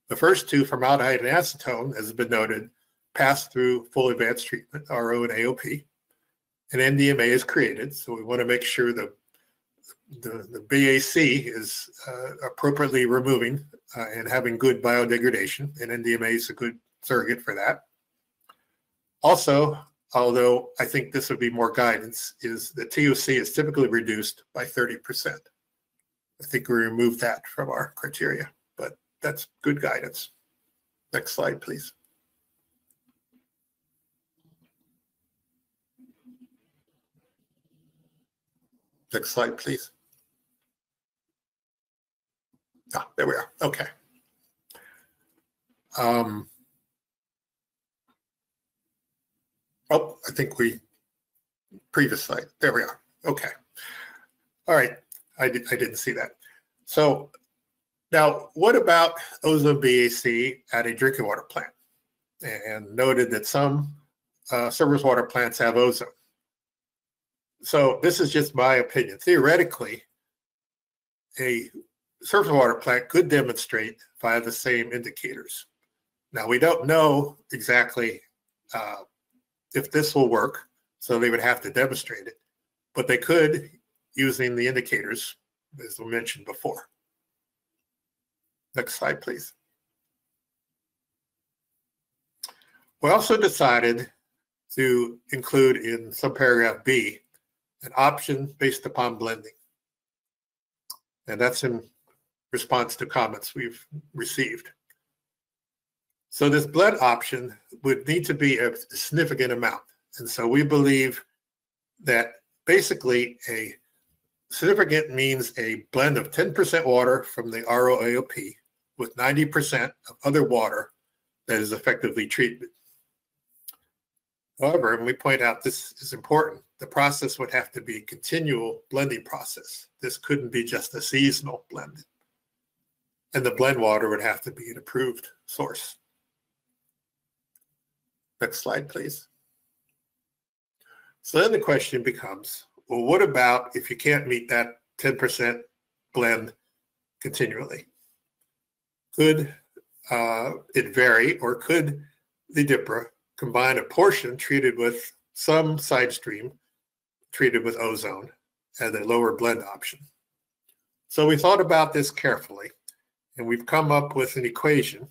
The first two, formaldehyde and acetone, as has been noted, pass through full advanced treatment, RO and AOP, and NDMA is created. So we want to make sure the the, the BAC is uh, appropriately removing uh, and having good biodegradation, and NDMA is a good surrogate for that. Also, although I think this would be more guidance, is the TOC is typically reduced by 30%. I think we removed that from our criteria, but that's good guidance. Next slide, please. Next slide, please. Ah, there we are. Okay. Um, Oh, I think we, previous slide, there we are. Okay. All right, I, did, I didn't see that. So now what about ozone BAC at a drinking water plant? And noted that some uh, surface water plants have ozone. So this is just my opinion. Theoretically, a surface water plant could demonstrate via the same indicators. Now we don't know exactly uh, if this will work. So they would have to demonstrate it, but they could using the indicators as we mentioned before. Next slide, please. We also decided to include in subparagraph B an option based upon blending. And that's in response to comments we've received. So this blend option would need to be a significant amount. And so we believe that basically a significant means a blend of 10% water from the ROAOP with 90% of other water that is effectively treated. However, and we point out this is important, the process would have to be a continual blending process. This couldn't be just a seasonal blend. And the blend water would have to be an approved source. Next slide, please. So then the question becomes, well, what about if you can't meet that 10% blend continually? Could uh, it vary or could the DIPRA combine a portion treated with some side stream treated with ozone as a lower blend option? So we thought about this carefully and we've come up with an equation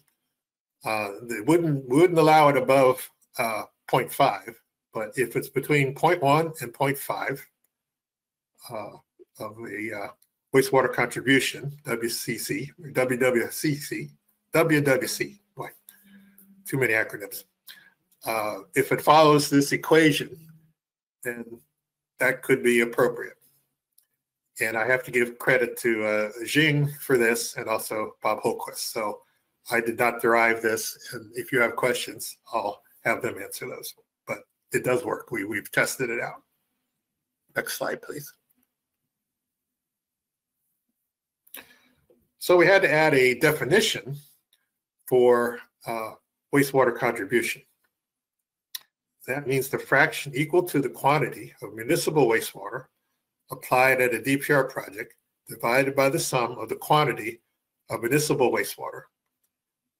uh, that wouldn't wouldn't allow it above uh, 0.5, but if it's between 0.1 and 0.5 uh, of a uh, wastewater contribution, WCC, WWCC, WWC, boy, too many acronyms. Uh, if it follows this equation, then that could be appropriate. And I have to give credit to uh, Jing for this and also Bob Hultquist. So I did not derive this. And if you have questions, I'll have them answer those. But it does work. We, we've tested it out. Next slide, please. So we had to add a definition for uh, wastewater contribution. That means the fraction equal to the quantity of municipal wastewater applied at a DPR project divided by the sum of the quantity of municipal wastewater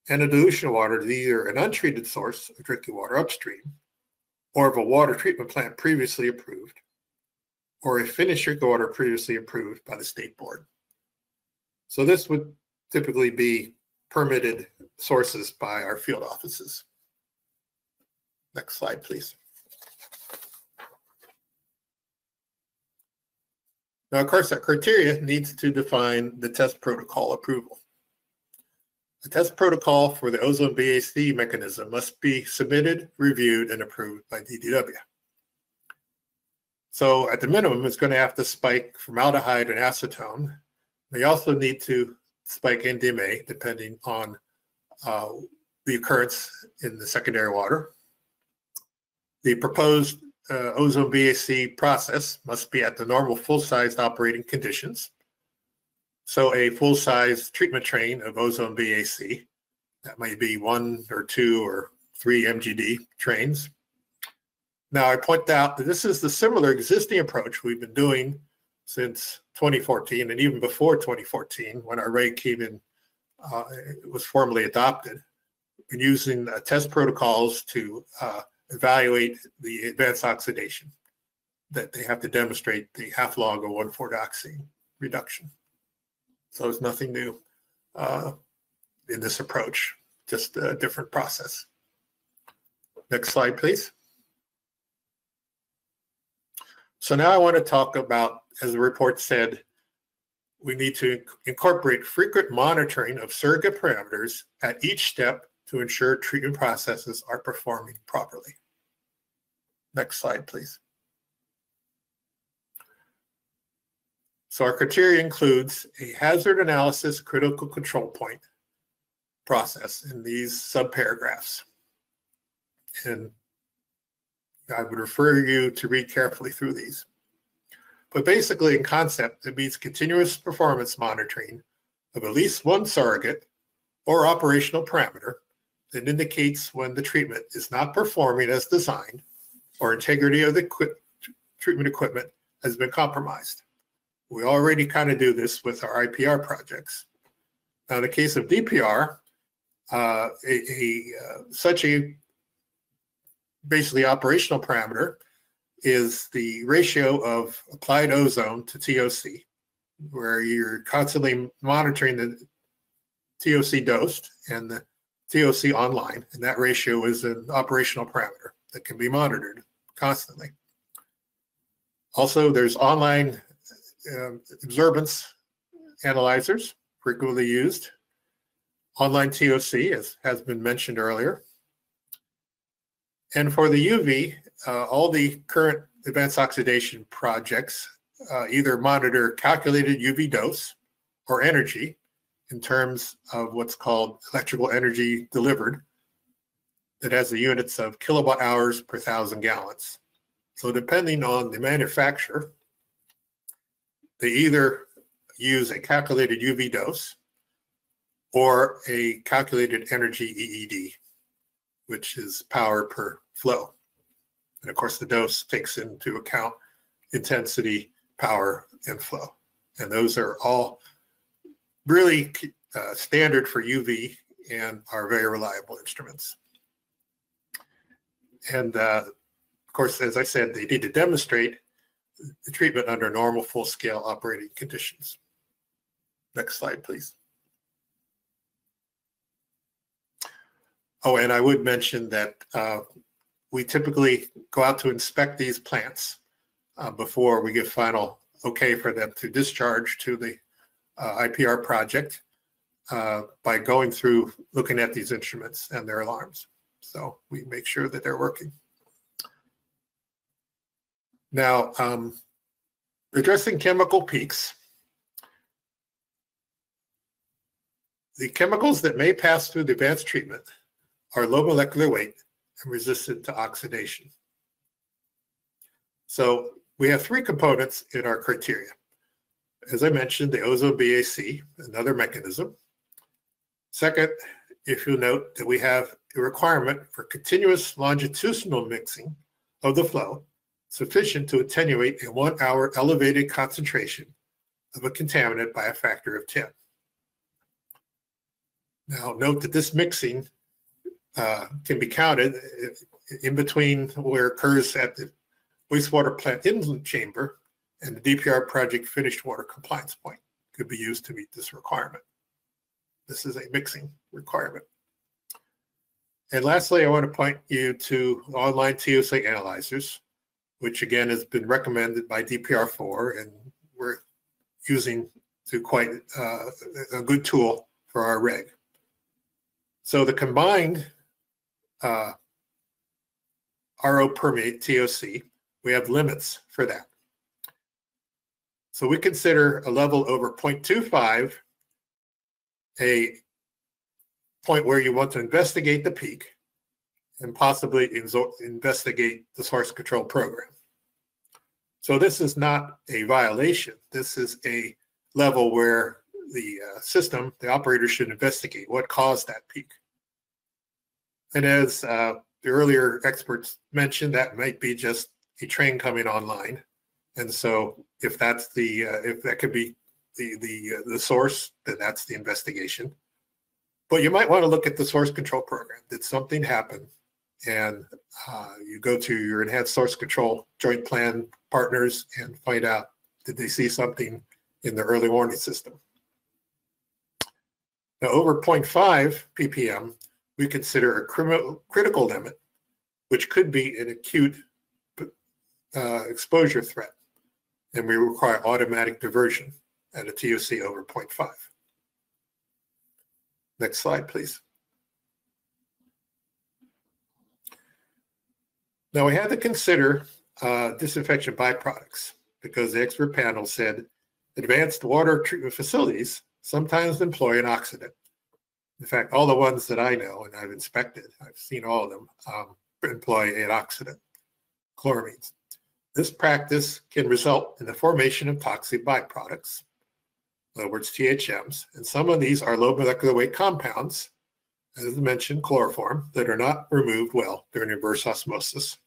and a dilution water to either an untreated source of drinking water upstream or of a water treatment plant previously approved or a finished drinking water previously approved by the state board. So this would typically be permitted sources by our field offices. Next slide, please. Now, of course, that criteria needs to define the test protocol approval. The test protocol for the ozone BAC mechanism must be submitted, reviewed, and approved by DDW. So at the minimum, it's going to have to spike formaldehyde and acetone. They also need to spike NDMA depending on uh, the occurrence in the secondary water. The proposed uh, ozone BAC process must be at the normal full-sized operating conditions. So a full-size treatment train of ozone BAC, that might be one or two or three MGD trains. Now I point out that this is the similar existing approach we've been doing since 2014 and even before 2014 when our rate came in, uh, was formally adopted. Been using uh, test protocols to uh, evaluate the advanced oxidation that they have to demonstrate the half log of 1,4-dioxane reduction. So it's nothing new uh, in this approach, just a different process. Next slide, please. So now I want to talk about, as the report said, we need to incorporate frequent monitoring of surrogate parameters at each step to ensure treatment processes are performing properly. Next slide, please. So our criteria includes a hazard analysis critical control point process in these subparagraphs. And I would refer you to read carefully through these. But basically in concept, it means continuous performance monitoring of at least one surrogate or operational parameter that indicates when the treatment is not performing as designed or integrity of the treatment equipment has been compromised. We already kind of do this with our IPR projects. Now, in the case of DPR, uh, a, a uh, such a basically operational parameter is the ratio of applied ozone to TOC, where you're constantly monitoring the TOC dosed and the TOC online, and that ratio is an operational parameter that can be monitored constantly. Also, there's online um, absorbance analyzers, frequently used. Online TOC, as has been mentioned earlier. And for the UV, uh, all the current advanced oxidation projects uh, either monitor calculated UV dose or energy in terms of what's called electrical energy delivered that has the units of kilowatt hours per thousand gallons. So depending on the manufacturer, they either use a calculated UV dose or a calculated energy EED, which is power per flow. And of course, the dose takes into account intensity, power, and flow. And those are all really uh, standard for UV and are very reliable instruments. And uh, of course, as I said, they need to demonstrate the treatment under normal full-scale operating conditions. Next slide, please. Oh, and I would mention that uh, we typically go out to inspect these plants uh, before we give final okay for them to discharge to the uh, IPR project uh, by going through looking at these instruments and their alarms. So we make sure that they're working. Now, um, addressing chemical peaks. The chemicals that may pass through the advanced treatment are low molecular weight and resistant to oxidation. So we have three components in our criteria. As I mentioned, the ozone BAC, another mechanism. Second, if you note that we have a requirement for continuous longitudinal mixing of the flow sufficient to attenuate a one hour elevated concentration of a contaminant by a factor of 10. Now, note that this mixing uh, can be counted in between where it occurs at the wastewater plant inlet chamber and the DPR project finished water compliance point could be used to meet this requirement. This is a mixing requirement. And lastly, I want to point you to online TOC analyzers, which again has been recommended by DPR4 and we're using to quite uh, a good tool for our reg. So the combined uh, RO permeate TOC, we have limits for that. So we consider a level over 0.25 a point where you want to investigate the peak and possibly investigate the source control program. So this is not a violation. This is a level where the uh, system, the operator should investigate what caused that peak. And as uh, the earlier experts mentioned, that might be just a train coming online. And so if that's the, uh, if that could be the, the, uh, the source, then that's the investigation. But you might want to look at the source control program. Did something happen? And uh, you go to your enhanced source control joint plan partners and find out, did they see something in the early warning system? Now over 0.5 ppm, we consider a critical limit, which could be an acute uh, exposure threat. And we require automatic diversion at a TOC over 0.5. Next slide, please. Now we had to consider uh, disinfection byproducts because the expert panel said advanced water treatment facilities sometimes employ an oxidant. In fact, all the ones that I know and I've inspected, I've seen all of them, um, employ an oxidant, chloramines. This practice can result in the formation of toxic byproducts, in other words, THMs, and some of these are low molecular weight compounds, as mentioned, chloroform, that are not removed well during reverse osmosis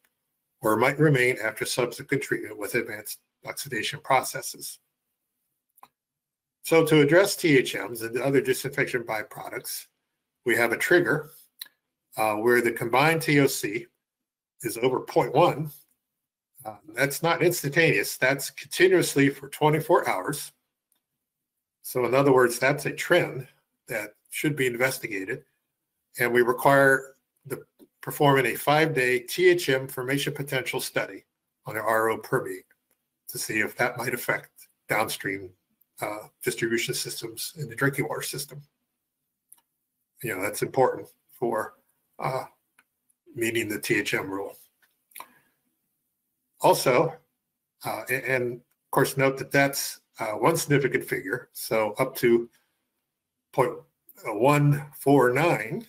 or might remain after subsequent treatment with advanced oxidation processes. So to address THMs and other disinfection byproducts, we have a trigger uh, where the combined TOC is over 0.1. Uh, that's not instantaneous, that's continuously for 24 hours. So in other words, that's a trend that should be investigated. And we require the performing a five-day THM formation potential study on an RO permeate to see if that might affect downstream uh, distribution systems in the drinking water system. You know, that's important for uh, meeting the THM rule. Also, uh, and, of course, note that that's uh, one significant figure. So up to 0.149,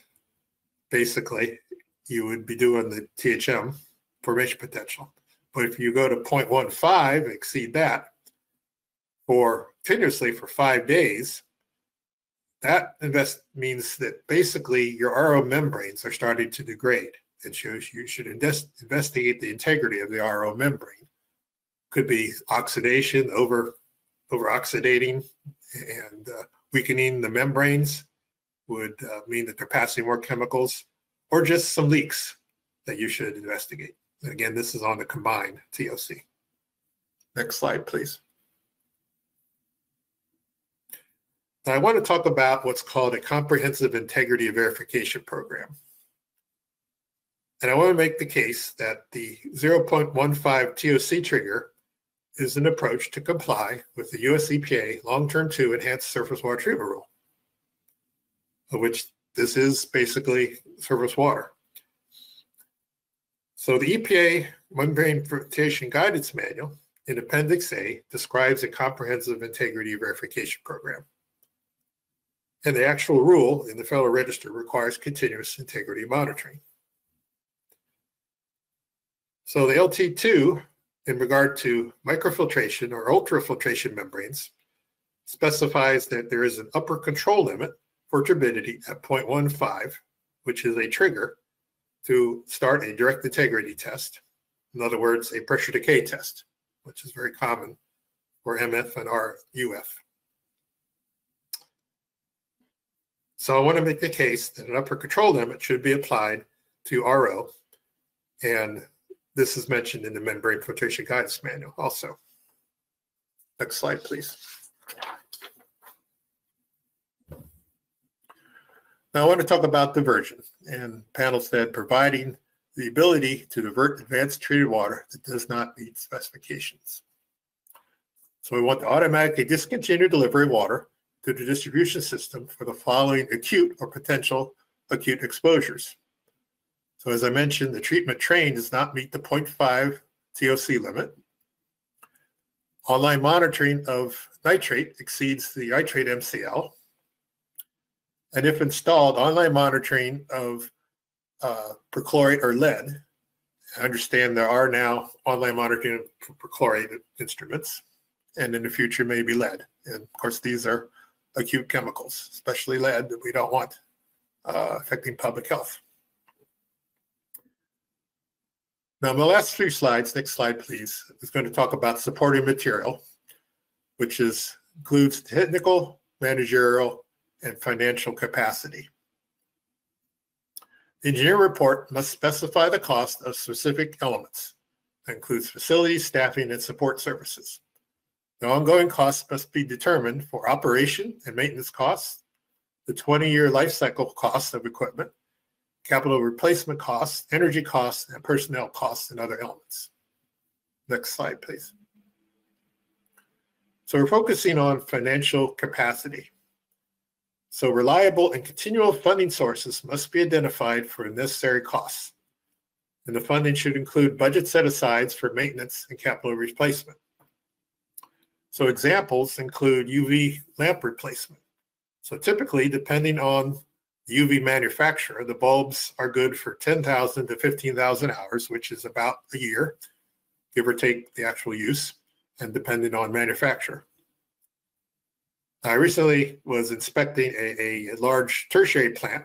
basically, you would be doing the THM formation potential. But if you go to 0.15, exceed that for continuously for five days, that invest means that basically your RO membranes are starting to degrade. It shows you should invest, investigate the integrity of the RO membrane. Could be oxidation, over over oxidating, and uh, weakening the membranes would uh, mean that they're passing more chemicals, or just some leaks that you should investigate. And again, this is on the combined TOC. Next slide, please. Now, I want to talk about what's called a comprehensive integrity verification program. And I want to make the case that the 0.15 TOC trigger is an approach to comply with the US EPA long-term two enhanced surface water treatment rule, of which this is basically surface water. So the EPA membrane filtration guidance manual in Appendix A describes a comprehensive integrity verification program. And the actual rule in the Federal Register requires continuous integrity monitoring. So the LT2 in regard to microfiltration or ultrafiltration membranes specifies that there is an upper control limit for turbidity at 0.15, which is a trigger to start a direct integrity test. In other words, a pressure decay test, which is very common for MF and RUF. So I want to make the case that an upper control limit should be applied to RO and this is mentioned in the membrane filtration guidance manual also. Next slide, please. Now I want to talk about diversion and panel said providing the ability to divert advanced treated water that does not meet specifications. So we want to automatically discontinue delivery water to the distribution system for the following acute or potential acute exposures. So as I mentioned, the treatment train does not meet the 0.5 TOC limit. Online monitoring of nitrate exceeds the nitrate MCL. And if installed, online monitoring of uh, perchlorate or lead. I understand there are now online monitoring of perchlorate instruments, and in the future maybe lead. And of course, these are acute chemicals, especially lead that we don't want uh, affecting public health. Now, my last three slides, next slide, please, is going to talk about supporting material, which is includes technical, managerial, and financial capacity. The engineer report must specify the cost of specific elements. That includes facilities, staffing, and support services. The ongoing costs must be determined for operation and maintenance costs, the 20-year life cycle cost of equipment, capital replacement costs, energy costs, and personnel costs and other elements. Next slide, please. So we're focusing on financial capacity. So reliable and continual funding sources must be identified for necessary costs. And the funding should include budget set-asides for maintenance and capital replacement. So examples include UV lamp replacement. So typically, depending on UV manufacturer, the bulbs are good for 10,000 to 15,000 hours, which is about a year, give or take the actual use, and depending on manufacturer. I recently was inspecting a, a large tertiary plant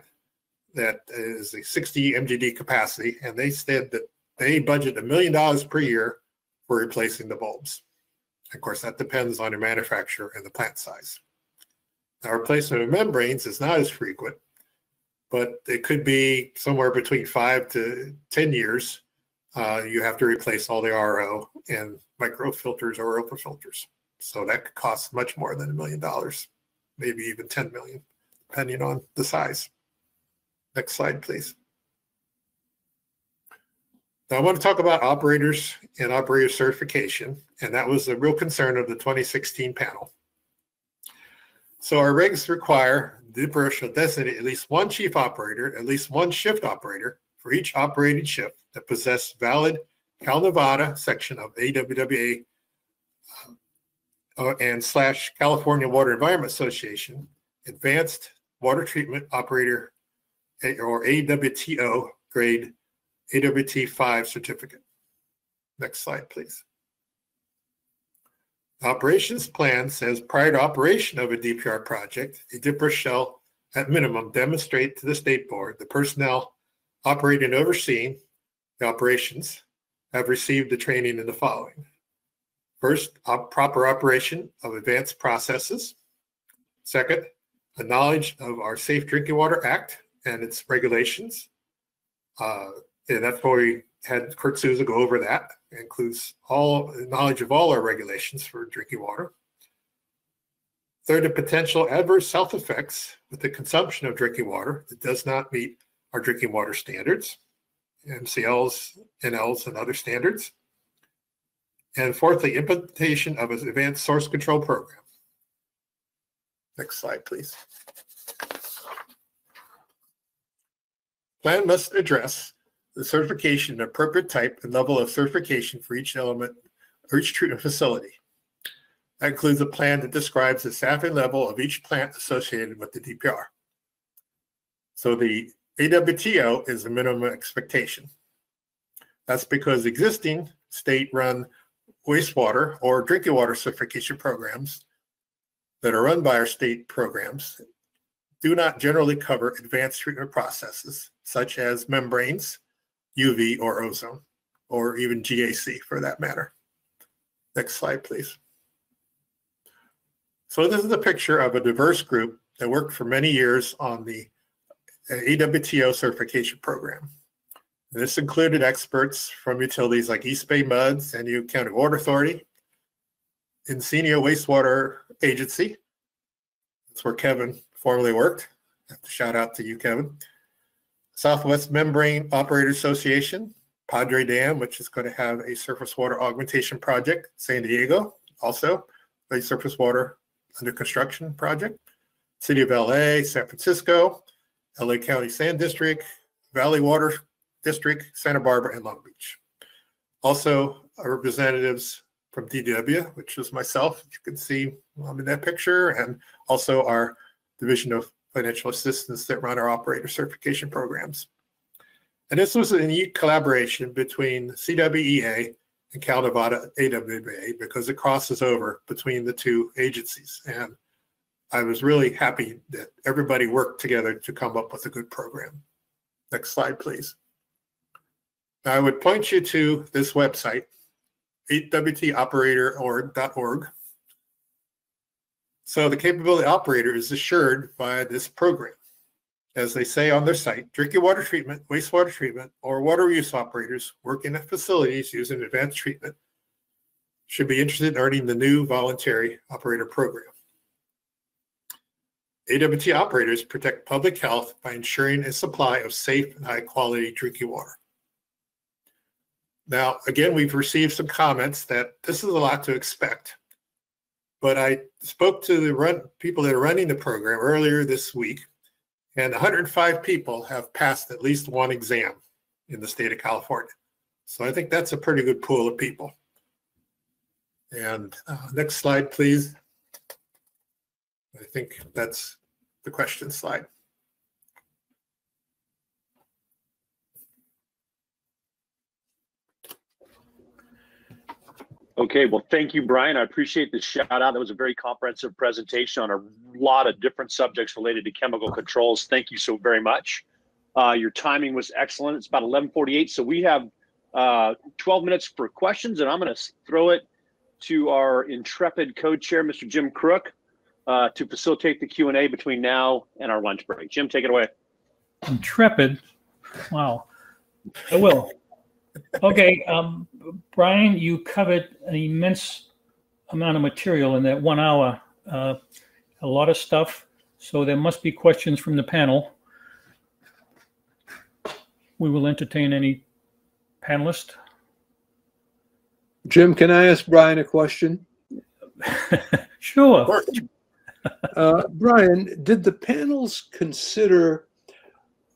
that is a 60 MGD capacity, and they said that they budget a million dollars per year for replacing the bulbs. Of course, that depends on the manufacturer and the plant size. Now, replacement of membranes is not as frequent, but it could be somewhere between five to 10 years. Uh, you have to replace all the RO and micro filters or ultra filters. So that could cost much more than a million dollars, maybe even 10 million, depending on the size. Next slide, please. Now I want to talk about operators and operator certification, and that was a real concern of the 2016 panel. So our regs require the borough shall designate at least one chief operator, at least one shift operator for each operating shift that possess valid Cal Nevada section of AWWA uh, and slash California Water Environment Association Advanced Water Treatment Operator or AWTO grade AWT five certificate. Next slide, please. Operations plan says prior to operation of a DPR project, a DiPRRA shall at minimum demonstrate to the state board the personnel operating and overseeing the operations have received the training in the following. First, op- proper operation of advanced processes. Second, a knowledge of our Safe Drinking Water Act and its regulations. Uh, and that's why we had Kurt Souza go over that. Includes all knowledge of all our regulations for drinking water. Third, the potential adverse health effects with the consumption of drinking water that does not meet our drinking water standards, MCLs, NLs, and other standards. And fourthly, the implementation of an advanced source control program. Next slide, please. Plan must address the certification, appropriate type and level of certification for each element or each treatment facility. That includes a plan that describes the staffing level of each plant associated with the DPR. So the AWTO is the minimum expectation. That's because existing state-run wastewater or drinking water certification programs that are run by our state programs do not generally cover advanced treatment processes such as membranes, UV or ozone, or even GAC for that matter. Next slide, please. So this is a picture of a diverse group that worked for many years on the AWTO certification program. This included experts from utilities like East Bay MUDS and U County Water Authority, Encina Wastewater Agency. That's where Kevin formerly worked. Shout out to you, Kevin. Southwest Membrane Operator Association, Padre Dam, which is going to have a surface water augmentation project, San Diego, also a surface water under construction project, City of LA, San Francisco, LA County Sand District, Valley Water District, Santa Barbara, and Long Beach. Also, our representatives from DW, which is myself, you can see I'm in that picture, and also our Division of financial assistance that run our operator certification programs. And this was a unique collaboration between CWEA and Cal Nevada AWWA because it crosses over between the two agencies. And I was really happy that everybody worked together to come up with a good program. Next slide, please. I would point you to this website, awtoperator.org. So the capability operator is assured by this program. As they say on their site, drinking water treatment, wastewater treatment, or water use operators working at facilities using advanced treatment should be interested in earning the new voluntary operator program. AWT operators protect public health by ensuring a supply of safe and high quality drinking water. Now, again, we've received some comments that this is a lot to expect. But I spoke to the run people that are running the program earlier this week, and 105 people have passed at least one exam in the state of California. So I think that's a pretty good pool of people. And uh, next slide, please. I think that's the question slide. Okay, well, thank you, Brian. I appreciate the shout out. That was a very comprehensive presentation on a lot of different subjects related to chemical controls. Thank you so very much. Uh, your timing was excellent. It's about 11:48, so we have uh, 12 minutes for questions, and I'm going to throw it to our intrepid co-chair, Mr. Jim Crook, uh, to facilitate the Q and A between now and our lunch break. Jim, take it away. Intrepid. Wow. I will. Okay, um, Brian, you covered an immense amount of material in that one hour. Uh, a lot of stuff. So there must be questions from the panel. We will entertain any panelist. Jim, can I ask Brian a question? sure. Uh, Brian, did the panels consider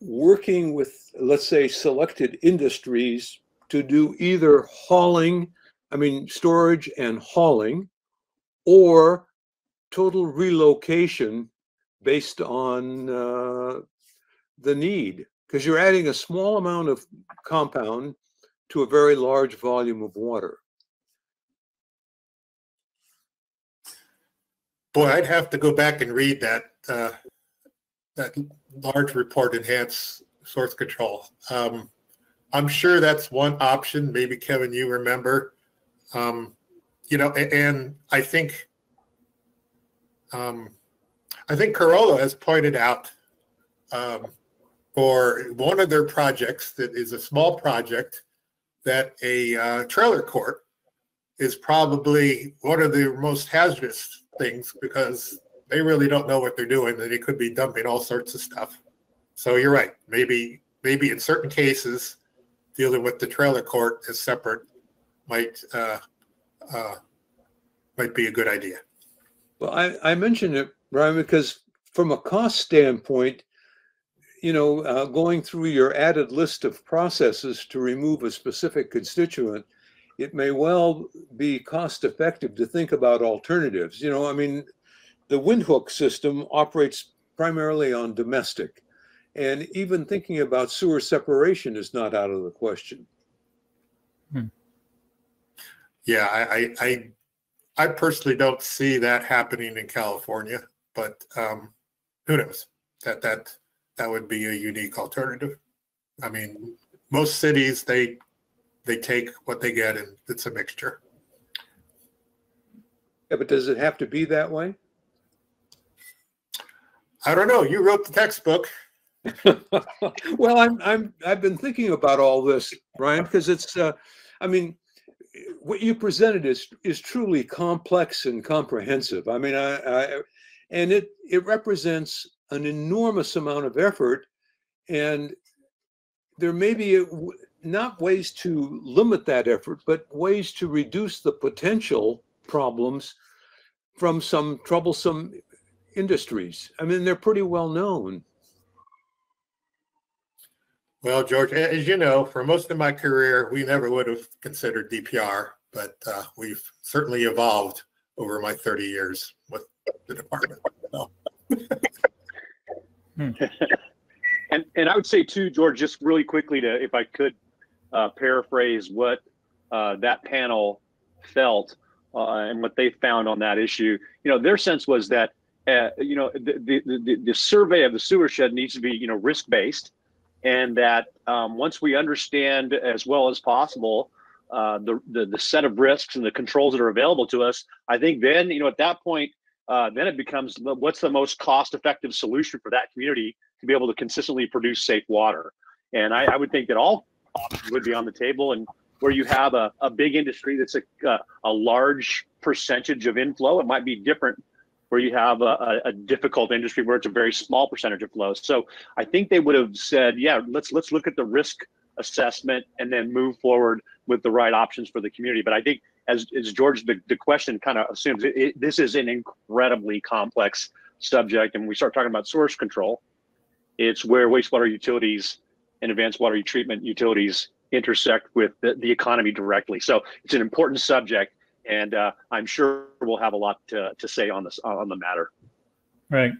working with, let's say, selected industries to do either hauling, I mean, storage and hauling, or total relocation based on uh, the need? Because you're adding a small amount of compound to a very large volume of water. Boy, I'd have to go back and read that, uh, that large report enhance source control. Um, I'm sure that's one option. Maybe Kevin, you remember. Um, you know, a- and I think, um, I think Carollo has pointed out um, for one of their projects that is a small project that a uh, trailer court is probably one of the most hazardous things because they really don't know what they're doing and they could be dumping all sorts of stuff. So you're right. Maybe maybe in certain cases, dealing with the trailer court as separate might uh, uh, might be a good idea. Well, I, I mentioned it, Brian, because from a cost standpoint, you know, uh, going through your added list of processes to remove a specific constituent, it may well be cost effective to think about alternatives. You know, I mean, the Windhoek system operates primarily on domestic. And even thinking about sewer separation is not out of the question. Yeah, I, I, I, I personally don't see that happening in California, but um, who knows? That that that would be a unique alternative. I mean, most cities they they take what they get, and it's a mixture. Yeah, but does it have to be that way? I don't know. You wrote the textbook. well, I'm I'm I've been thinking about all this, Brian, because it's uh, I mean, what you presented is is truly complex and comprehensive. I mean, I, I and it it represents an enormous amount of effort, and there may be a not ways to limit that effort, but ways to reduce the potential problems from some troublesome industries. I mean, they're pretty well known. Well, George, as you know, for most of my career, we never would have considered DPR, but uh, we've certainly evolved over my 30 years with the department. So, And, and I would say too, George, just really quickly to, if I could uh, paraphrase what uh, that panel felt uh, and what they found on that issue, you know, their sense was that, uh, you know, the, the, the, the survey of the sewer shed needs to be, you know, risk-based. And that um, once we understand as well as possible uh, the, the, the set of risks and the controls that are available to us, I think then, you know, at that point, uh, then it becomes what's the most cost-effective solution for that community to be able to consistently produce safe water. And I, I would think that all options would be on the table. And where you have a, a big industry that's a, a, a large percentage of inflow, it might be different where you have a, a, difficult industry where it's a very small percentage of flows. So I think they would have said, yeah, let's let's look at the risk assessment and then move forward with the right options for the community. But I think as, as George, the, the question kind of assumes, it, it, this is an incredibly complex subject. And we start talking about source control. It's where wastewater utilities and advanced water treatment utilities intersect with the, the economy directly. So it's an important subject, and uh, I'm sure we'll have a lot to, to say on this on the matter. Right.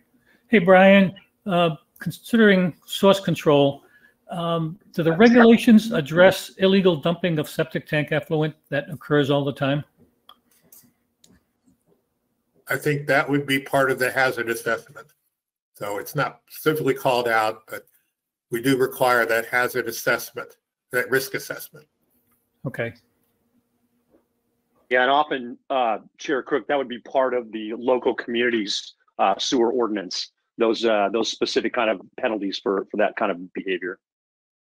Hey, Brian, uh, considering source control, um, do the regulations address illegal dumping of septic tank effluent that occurs all the time? I think that would be part of the hazard assessment. So it's not specifically called out, but we do require that hazard assessment, that risk assessment. Okay. Yeah, and often, uh, Chair Crook, that would be part of the local communities uh, sewer ordinance. Those uh, those specific kind of penalties for for that kind of behavior.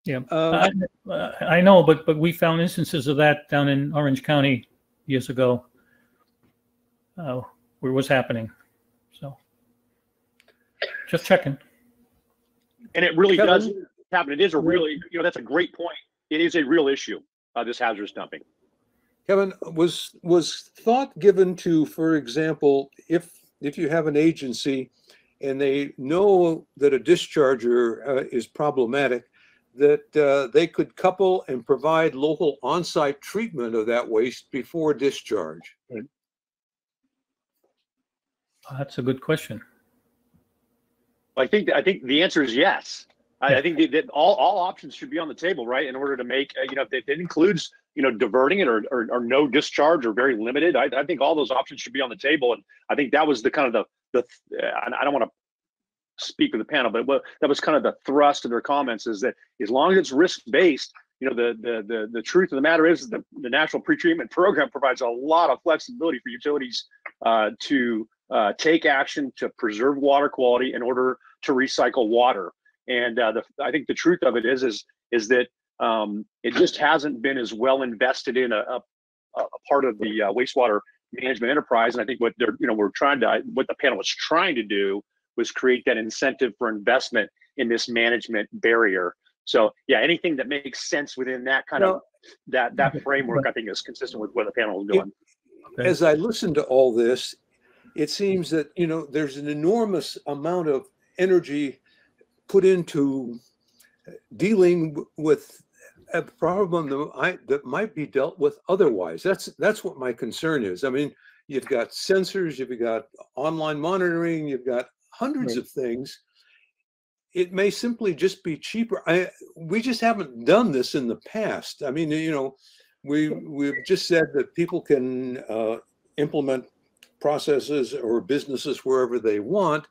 Yeah. Uh, I, I know, but but we found instances of that down in Orange County years ago. Uh, where it was happening. So just checking. And it really Kevin? does happen. It is a really, you know, that's a great point. It is a real issue, uh, this hazardous dumping. Kevin, was was thought given to, for example, if if you have an agency and they know that a discharger uh, is problematic, that uh, they could couple and provide local on-site treatment of that waste before discharge? That's a good question. I think I think the answer is yes. I, I think that, that all, all options should be on the table, right? In order to make, uh, you know, if it, it includes, you know, diverting it or, or, or no discharge or very limited. I, I think all those options should be on the table. And I think that was the kind of the, the, uh, I don't want to speak with the panel, but what, that was kind of the thrust of their comments is that as long as it's risk based, you know, the, the, the, the truth of the matter is the, the national pretreatment program provides a lot of flexibility for utilities uh, to uh, take action to preserve water quality in order to recycle water. And uh, the, I think the truth of it is, is, is that um, it just hasn't been as well invested in a, a, a part of the uh, wastewater management enterprise. And I think what they're, you know, we're trying to, what the panel was trying to do was create that incentive for investment in this management barrier. So yeah, anything that makes sense within that kind of that that framework, I think is consistent with what the panel is doing. As I listen to all this, it seems that, you know, there's an enormous amount of energy put into dealing with a problem that, I, that might be dealt with otherwise. That's that's what my concern is. I mean, you've got sensors, you've got online monitoring, you've got hundreds Right. of things. It may simply just be cheaper. I we just haven't done this in the past. I mean, you know, we we've just said that people can uh, implement processes or businesses wherever they want,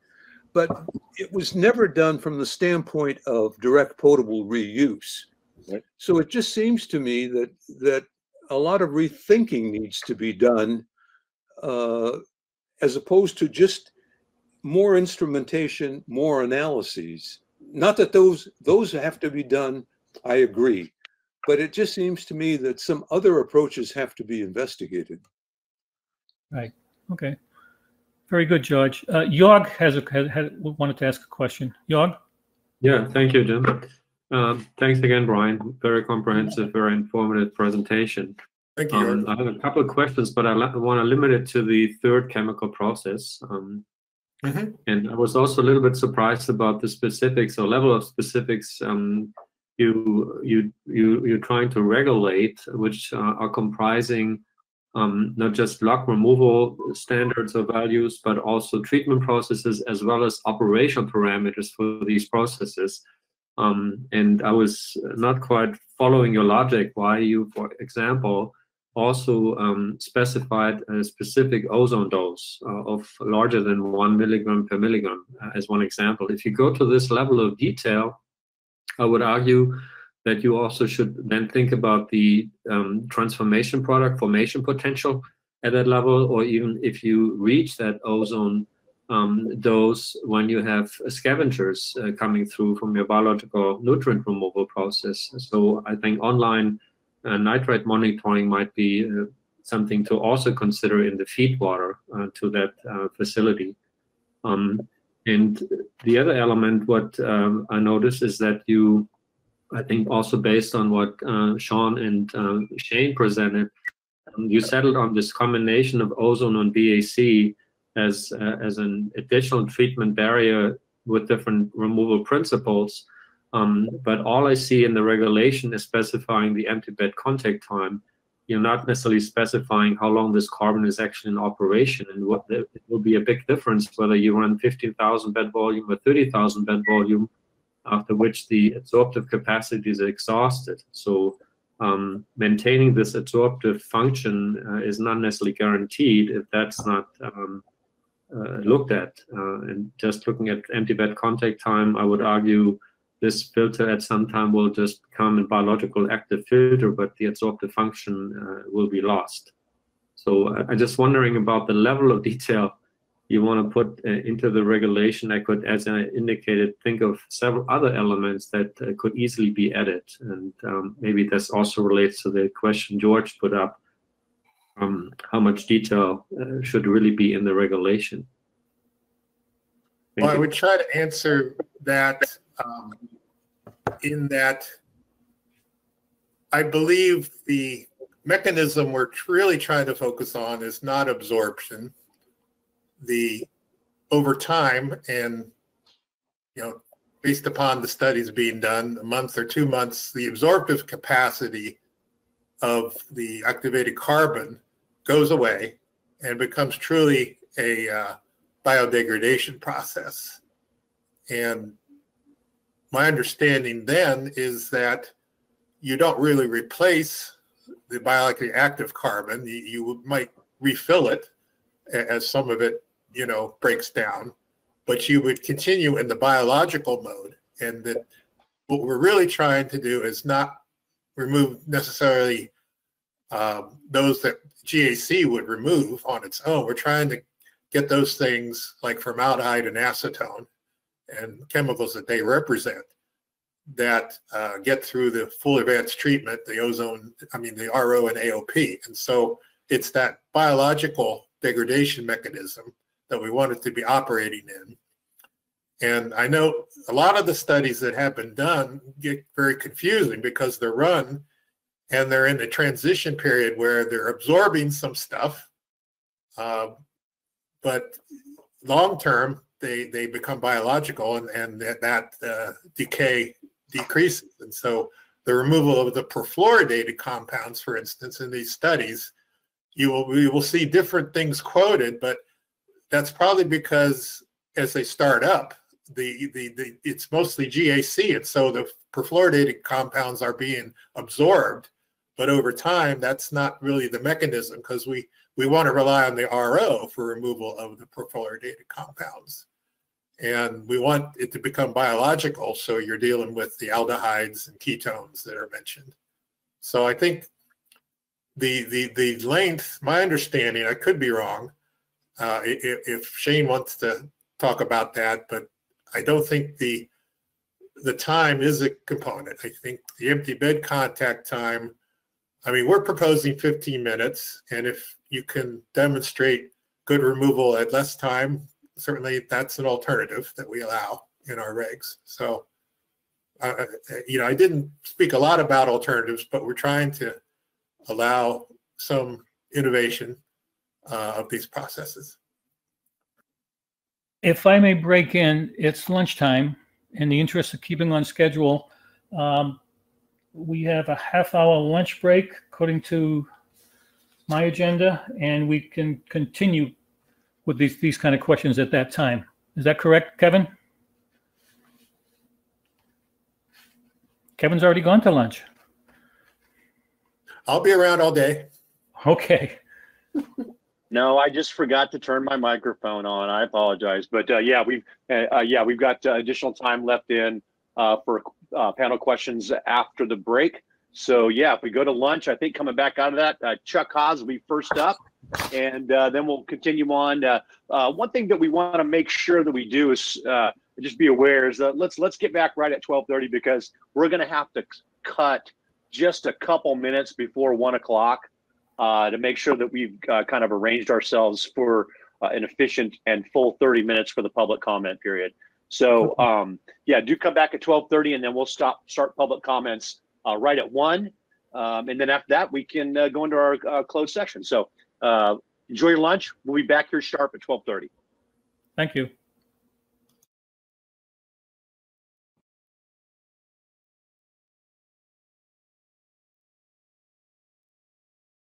but it was never done from the standpoint of direct potable reuse. Right. So it just seems to me that that a lot of rethinking needs to be done, uh, as opposed to just more instrumentation, more analyses. Not that those those have to be done. I agree, but it just seems to me that some other approaches have to be investigated. Right. Okay. Very good, George. Uh, Jorg has a, had, had, wanted to ask a question. Jorg? Yeah, thank you, Jim. Um, thanks again, Brian. Very comprehensive, very informative presentation. Thank you. Um, I have a couple of questions, but I want to limit it to the third chemical process. Um, Mhm. And I was also a little bit surprised about the specifics or level of specifics um, you you you you're trying to regulate, which uh, are comprising um, not just log removal standards or values, but also treatment processes as well as operational parameters for these processes. Um, and I was not quite following your logic why you, for example, also um, specified a specific ozone dose uh, of larger than one milligram per milligram uh, as one example. If you go to this level of detail, I would argue that you also should then think about the um, transformation product formation potential at that level, or even if you reach that ozone um, dose when you have scavengers uh, coming through from your biological nutrient removal process. So I think online uh, nitrate monitoring might be uh, something to also consider in the feed water uh, to that uh, facility. Um, and the other element, what um, I noticed is that you, I think also based on what uh, Sean and Shane presented, um, you settled on this combination of ozone and BAC as, uh, as an additional treatment barrier with different removal principles. Um, but all I see in the regulation is specifying the empty bed contact time. You're not necessarily specifying how long this carbon is actually in operation, and what the, it will be a big difference whether you run 15,000 bed volume or 30,000 bed volume, after which the absorptive capacity is exhausted. So um, maintaining this absorptive function uh, is not necessarily guaranteed if that's not um, looked at. Uh, and just looking at empty bed contact time, I would argue this filter at some time will just become a biological active filter, but the adsorptive function uh, will be lost. So I'm just wondering about the level of detail you want to put uh, into the regulation. I could, as I indicated, think of several other elements that uh, could easily be added. And um, maybe this also relates to the question George put up. Um, how much detail uh, should really be in the regulation? Well, I would try to answer that um, in that I believe the mechanism we're really trying to focus on is not absorption. The over time and you know based upon the studies being done a month or two months the absorptive capacity of the activated carbon goes away and becomes truly a uh, biodegradation process. And my understanding then is that you don't really replace the biologically active carbon. You, you might refill it as some of it, you know, breaks down, but you would continue in the biological mode. And that what we're really trying to do is not remove necessarily um, those that GAC would remove on its own. We're trying to get those things like formaldehyde and acetone and chemicals that they represent that uh, get through the full advanced treatment, the ozone, I mean, the RO and AOP. And so it's that biological degradation mechanism that we want it to be operating in. And I know a lot of the studies that have been done get very confusing because they're run and they're in a transition period where they're absorbing some stuff. Uh, but long term, they, they become biological and, and that, that uh, decay decreases. And so the removal of the perfluorinated compounds, for instance, in these studies, you will we will see different things quoted, but that's probably because as they start up, the, the, the it's mostly GAC, and so the perfluorinated compounds are being absorbed. But over time, that's not really the mechanism because we we want to rely on the RO for removal of the perfluorinated compounds. And we want it to become biological, so you're dealing with the aldehydes and ketones that are mentioned. So I think the the the length, my understanding, I could be wrong. Uh, if, if Shane wants to talk about that, but I don't think the the time is a component. I think the empty bed contact time. I mean, we're proposing 15 minutes, and if you can demonstrate good removal at less time, certainly that's an alternative that we allow in our regs. So, uh, uh, you know, I didn't speak a lot about alternatives, but we're trying to allow some innovation uh, of these processes. If I may break in, it's lunchtime. In the interest of keeping on schedule, um, we have a half hour lunch break according to my agenda, and we can continue with these, these kind of questions at that time. Is that correct, Kevin? Kevin's already gone to lunch. I'll be around all day. Okay. No, I just forgot to turn my microphone on. I apologize, but uh, yeah, we've uh, uh, yeah we've got uh, additional time left in uh, for uh, panel questions after the break. So yeah, if we go to lunch, I think coming back out of that, Chuck Haas will be first up and uh, then we'll continue on. Uh, uh, one thing that we want to make sure that we do is uh, just be aware is that let's let's get back right at 12:30 because we're going to have to cut just a couple minutes before one o'clock uh, to make sure that we've uh, kind of arranged ourselves for an efficient and full 30 minutes for the public comment period. So um, yeah, do come back at 12:30 and then we'll stop start public comments right at one. Um, and then after that, we can go into our closed session. So uh, enjoy your lunch. We'll be back here sharp at 1230. Thank you.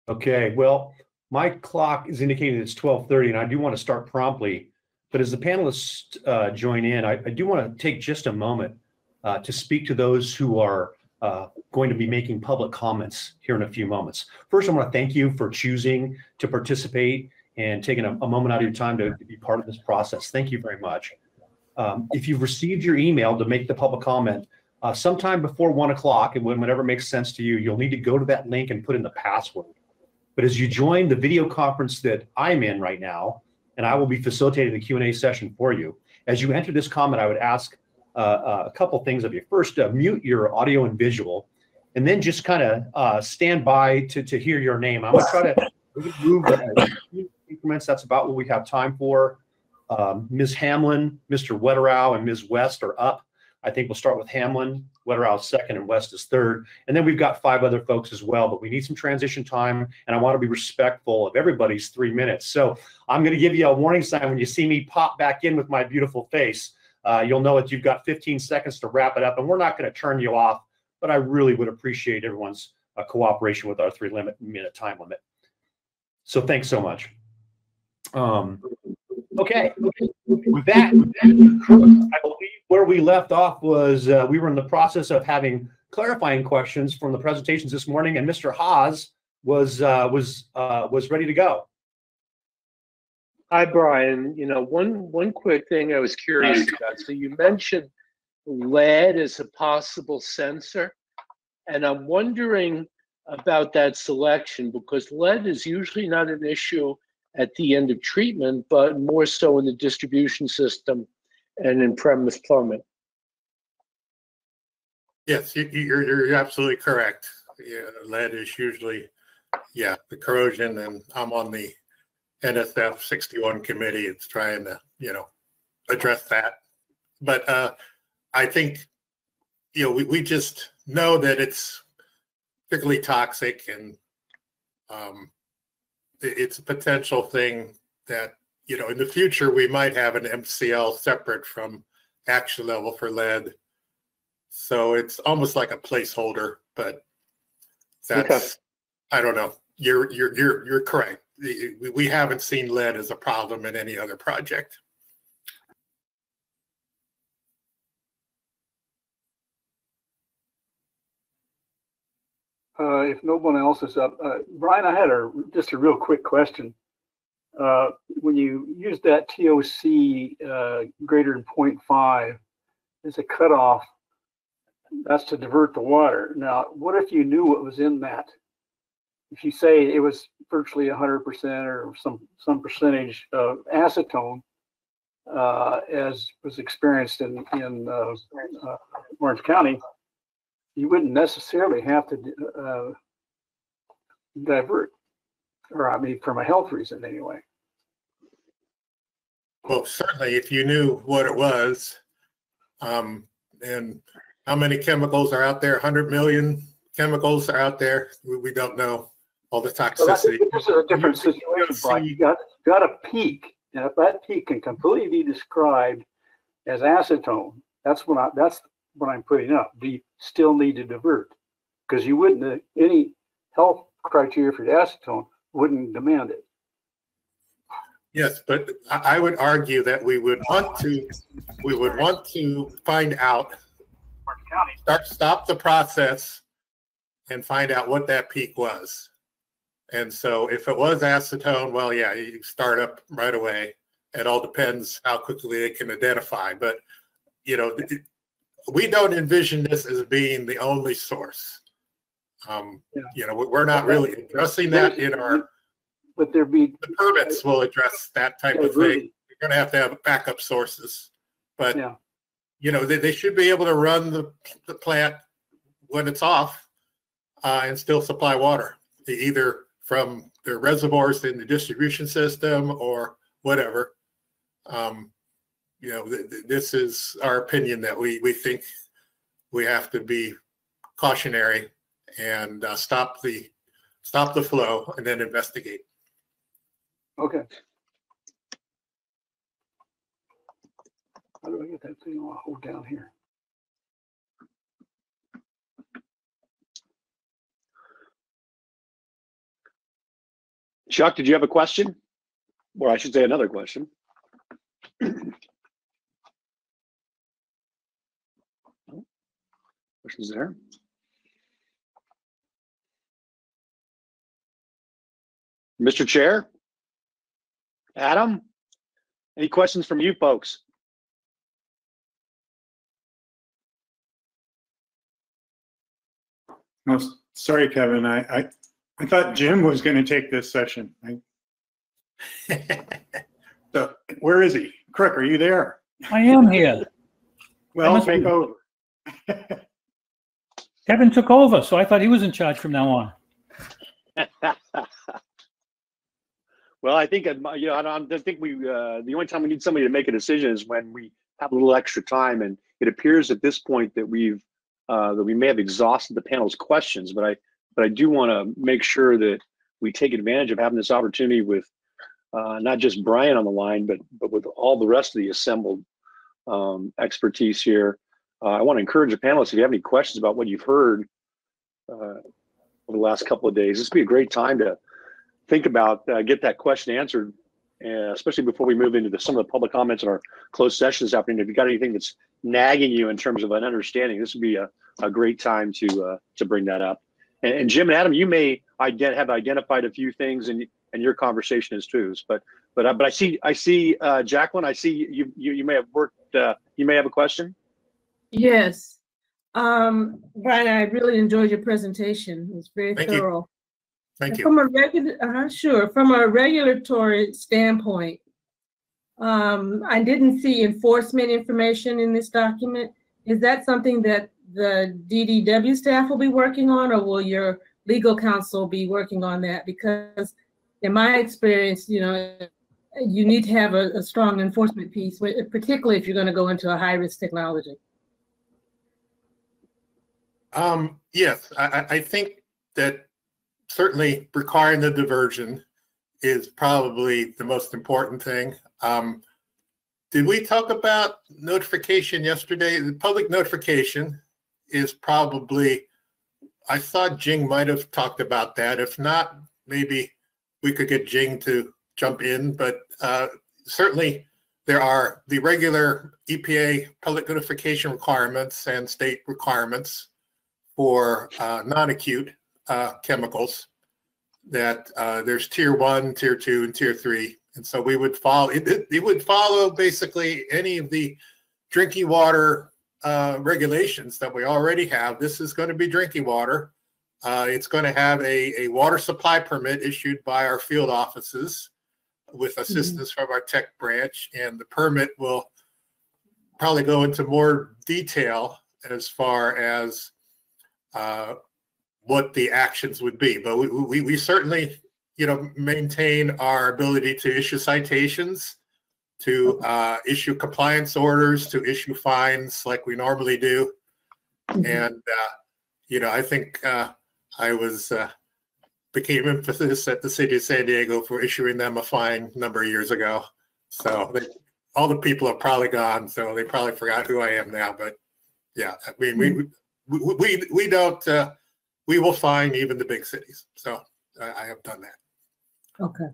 Okay, well, my clock is indicating it's 12:30 and I do want to start promptly. But as the panelists uh, join in, I, I do want to take just a moment uh, to speak to those who are uh, going to be making public comments here in a few moments. First, I want to thank you for choosing to participate and taking a, a moment out of your time to, to, be part of this process. Thank you very much. Um, if you've received your email to make the public comment, uh, sometime before one o'clock, and whenever makes sense to you, you'll need to go to that link and put in the password. But as you join the video conference that I'm in right now, and I will be facilitating the Q&A session for you, as you enter this comment, I would ask uh, uh, a couple things of you. First, uh, mute your audio and visual, and then just kind of stand by to, to hear your name. I'm going to try to move increments. That's about what we have time for. Um, Ms. Hamlin, Mr. Wetterow, and Ms. West are up. I think we'll start with Hamlin, Wetterow second, and West is third. And then we've got five other folks as well, but we need some transition time, and I want to be respectful of everybody's three minutes. So I'm going to give you a warning sign when you see me pop back in with my beautiful face. Uh, you'll know that you've got 15 seconds to wrap it up, and we're not going to turn you off, but I really would appreciate everyone's uh, cooperation with our three limit minute time limit. So thanks so much. Um, okay, with that, I believe where we left off was uh, we were in the process of having clarifying questions from the presentations this morning, and Mr. Haas was uh, was uh, was ready to go. Hi, Brian. You know, one one quick thing I was curious about. So you mentioned lead as a possible sensor, and I'm wondering about that selection because lead is usually not an issue at the end of treatment, but more so in the distribution system and in premise plumbing. Yes, you, you're, you're absolutely correct. Yeah, lead is usually, yeah, the corrosion and I'm on the NSF sixty-one committee. It's trying to, you know, address that. But, uh, I think, you know, we, we just know that it's particularly toxic and, um, it- it's a potential thing that, you know, in the future, we might have an MCL separate from action level for lead. So it's almost like a placeholder, but that's, I don't know. You're, you're, you're, you're correct. We, we haven't seen lead as a problem in any other project. Uh, if no one else is up, uh, Brian, I had a, just a real quick question. Uh, when you use that TOC, uh, greater than 0.5 as a cutoff, that's to divert the water. Now, what if you knew what was in that? If you say it was virtually hundred percent or some, some percentage of acetone, uh, as was experienced in, in, uh, uh, Orange County, you wouldn't necessarily have to uh, divert, or I mean, from a health reason anyway. Well, certainly if you knew what it was, um, and how many chemicals are out there, hundred million chemicals are out there, we, we don't know all the toxicity. this is a different You- situation, You got, got a peak, and if that peak can completely be described as acetone, that's what I, that's what I'm putting up. Do you still need to divert? Because you wouldn't, uh, any health criteria for the acetone wouldn't demand it. Yes, but I, would argue that we would want to, we would want to find out, start, stop the process and find out what that peak was. And so if it was acetone, well, yeah, you start up right away. It all depends how quickly they can identify, but you know, we don't envision this as being the only source. Um, Yeah. you know, we- we're not really addressing that in our, But there be. the permits will address that type of thing. You're gonna have to have backup sources. But, Yeah. you know, they, they should be able to run the, the plant when it's off uh, and still supply water, either from their reservoirs in the distribution system or whatever. Um, you know, th- th- this is our opinion that we, we think we have to be cautionary and uh, stop the, stop the flow and then investigate. Okay. How do I get that thing I'll hold down here? Chuck, did you have a question? Or I should say another question. Questions there? Mr. Chair? Adam? Any questions from you folks? No, s- sorry, Kevin. I, I, I thought Jim was going to take this session. I- So where is he? Crook, are you there? I am here. Well, must take be- over. Kevin took over, so I thought he was in charge from now on. Well, I think, you know, I don't, I think we, uh, the only time we need somebody to make a decision is when we have a little extra time. And it appears at this point that we've, uh, that we may have exhausted the panel's questions, but I, but I do want to make sure that we take advantage of having this opportunity with, uh, not just Brian on the line, but, but with all the rest of the assembled, um, expertise here. Uh, I want to encourage the panelists, if you have any questions about what you've heard, uh, over the last couple of days, this would be a great time to think about, uh, get that question answered, uh, especially before we move into the, some of the public comments in our closed session this afternoon. If you got anything that's nagging you in terms of an understanding, this would be a, a great time to uh, to bring that up. And, and Jim and Adam, you may ident- have identified a few things in in your conversation as truths, but but uh, but I see I see uh, Jacqueline, I see you you, you may have worked. Uh, you may have a question. Yes. Um, Brian, I really enjoyed your presentation. It was very Thank you. thorough. Thank you. From a regular, uh, sure, from a regulatory standpoint, um, I didn't see enforcement information in this document. Is that something that the DDW staff will be working on, or will your legal counsel be working on that? Because in my experience, you know, you need to have a, a strong enforcement piece, particularly if you're going to go into a high-risk technology. Um, yes, I, I, I think that certainly requiring the diversion is probably the most important thing. Um, did we talk about notification yesterday? The public notification is probably, I thought Jing might have talked about that. If not, maybe we could get Jing to jump in, but uh, certainly there are the regular EPA public notification requirements and state requirements for uh, non-acute uh, chemicals that uh, there's tier one, tier two, and tier three. And so we would follow, it, it- would follow basically any of the drinking water uh, regulations that we already have. This is going to be drinking water. Uh, It's going to have a, a water supply permit issued by our field offices with assistance from our tech branch. And the permit will probably go into more detail as far as uh, what the actions would be. But we, we, we certainly, you know, maintain our ability to issue citations, to uh, issue compliance orders, to issue fines like we normally do. And, uh, you know, I think uh, I was, uh, became emphasis at the city of San Diego for issuing them a fine a number of years ago. So they, all the people are probably gone, so they probably forgot who I am now. But yeah, I mean, we, we, we, we don't, uh, we will find even the big cities. So I, I have done that. Okay.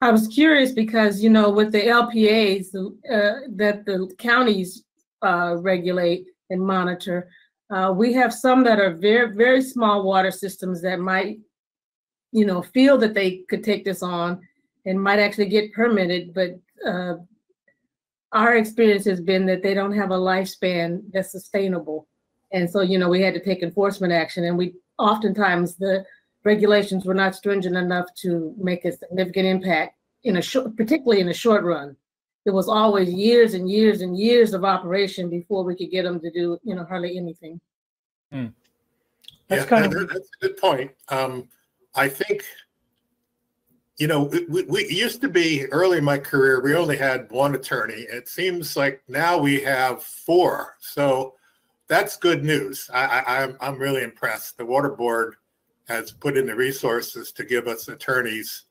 I was curious because, you know, with the LPAs uh, that the counties uh, regulate and monitor, uh, we have some that are very, very small water systems that might, you know, feel that they could take this on and might actually get permitted, but uh, our experience has been that they don't have a lifespan that's sustainable. And so, you know, we had to take enforcement action and we oftentimes the regulations were not stringent enough to make a significant impact in a short, particularly in a short run. It was always years and years and years of operation before we could get them to do, you know, hardly anything. That's Yeah, kind of, that's a good point. Um, I think, you know, we, we used to be early in my career, we only had one attorney. It seems like now we have four. So that's good news. I, I, I'm, I'm really impressed. The water board has put in the resources to give us attorneys.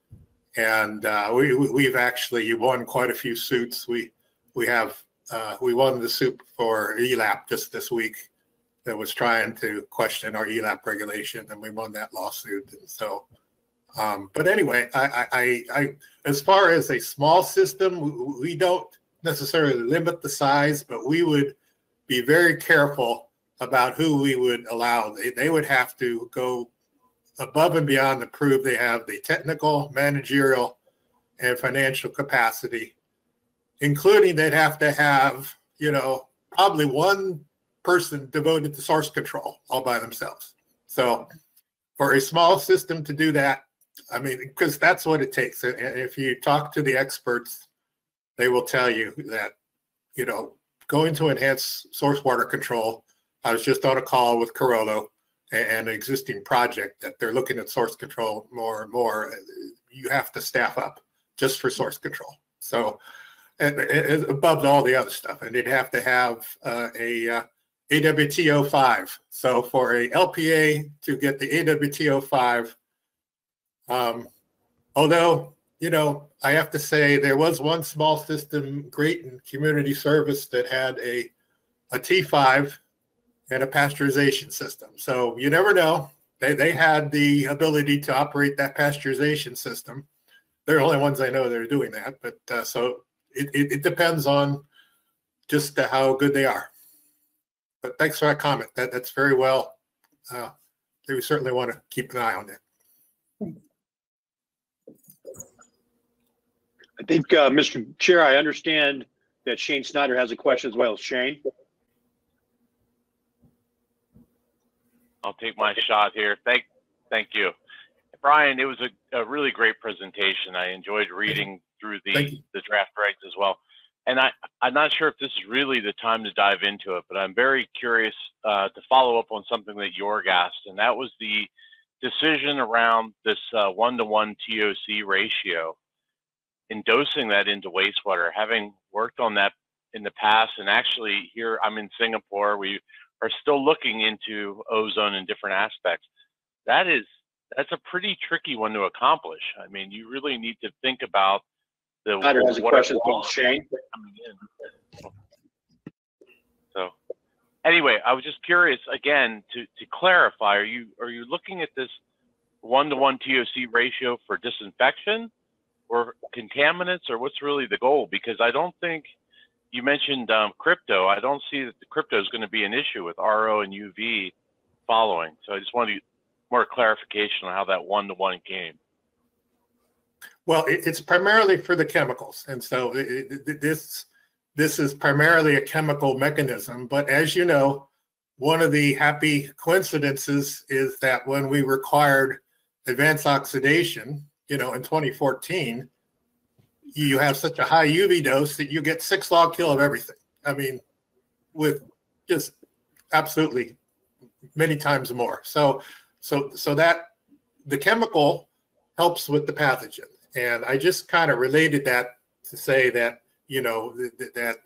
And uh, we, we- we've actually won quite a few suits. We, we have, uh, we won the suit for ELAP just this week that was trying to question our ELAP regulation, and we won that lawsuit. And so, um, but anyway, I, I, I, I, as far as a small system, we, we don't necessarily limit the size, but we would be very careful about who we would allow. They, they would have to go above and beyond to prove they have the technical, managerial, and financial capacity, including they'd have to have, you know, probably one person devoted to source control all by themselves. So for a small system to do that, I mean, because that's what it takes. And and if you talk to the experts, they will tell you that, you know, going to enhance source water control. I was just on a call with Carollo and an existing project that they're looking at source control more and more. You have to staff up just for source control. So and, and above all the other stuff, and they'd have to have uh, a uh, AWTO five. So for a LPA to get the AWTO five, um, although you know I have to say there was one small system, great in community service that had a a T5 and a pasteurization system. So you never know. They they had the ability to operate that pasteurization system. They're the only ones I know that are doing that. But uh, so it, it, it depends on just how good they are. but thanks for that comment. That, that's very well. Uh, we certainly want to keep an eye on that. I think, uh, Mr. Chair, I understand that Shane Snyder has a question as well. Shane? I'll take my shot here. Thank, thank you. Brian, it was a, a really great presentation. I enjoyed reading through the, the draft regs as well. And I, I'm not sure if this is really the time to dive into it, but I'm very curious uh, to follow up on something that Jorg asked, and that was the decision around this uh, one-to-one TOC ratio, endorsing that into wastewater. Having worked on that in the past, and actually here I'm in Singapore, we are still looking into ozone in different aspects. That is that's a pretty tricky one to accomplish. I mean, you really need to think about the Snyder has a question from Shane. coming in. So anyway, I was just curious again to, to clarify, are you are you looking at this one to one TOC ratio for disinfection or contaminants or what's really the goal? Because I don't think you mentioned um, crypto. I don't see that the crypto is going to be an issue with RO and UV following. So I just wanted more clarification on how that one to one came. Well, it, it's primarily for the chemicals, and so it, it, this this is primarily a chemical mechanism. But as you know, one of the happy coincidences is that when we required advanced oxidation, you know, in 2014, you have such a high UV dose that you get six log kill of everything. I mean, with just absolutely many times more. So, so, so that the chemical helps with the pathogen. And I just kind of related that to say that, you know, that, that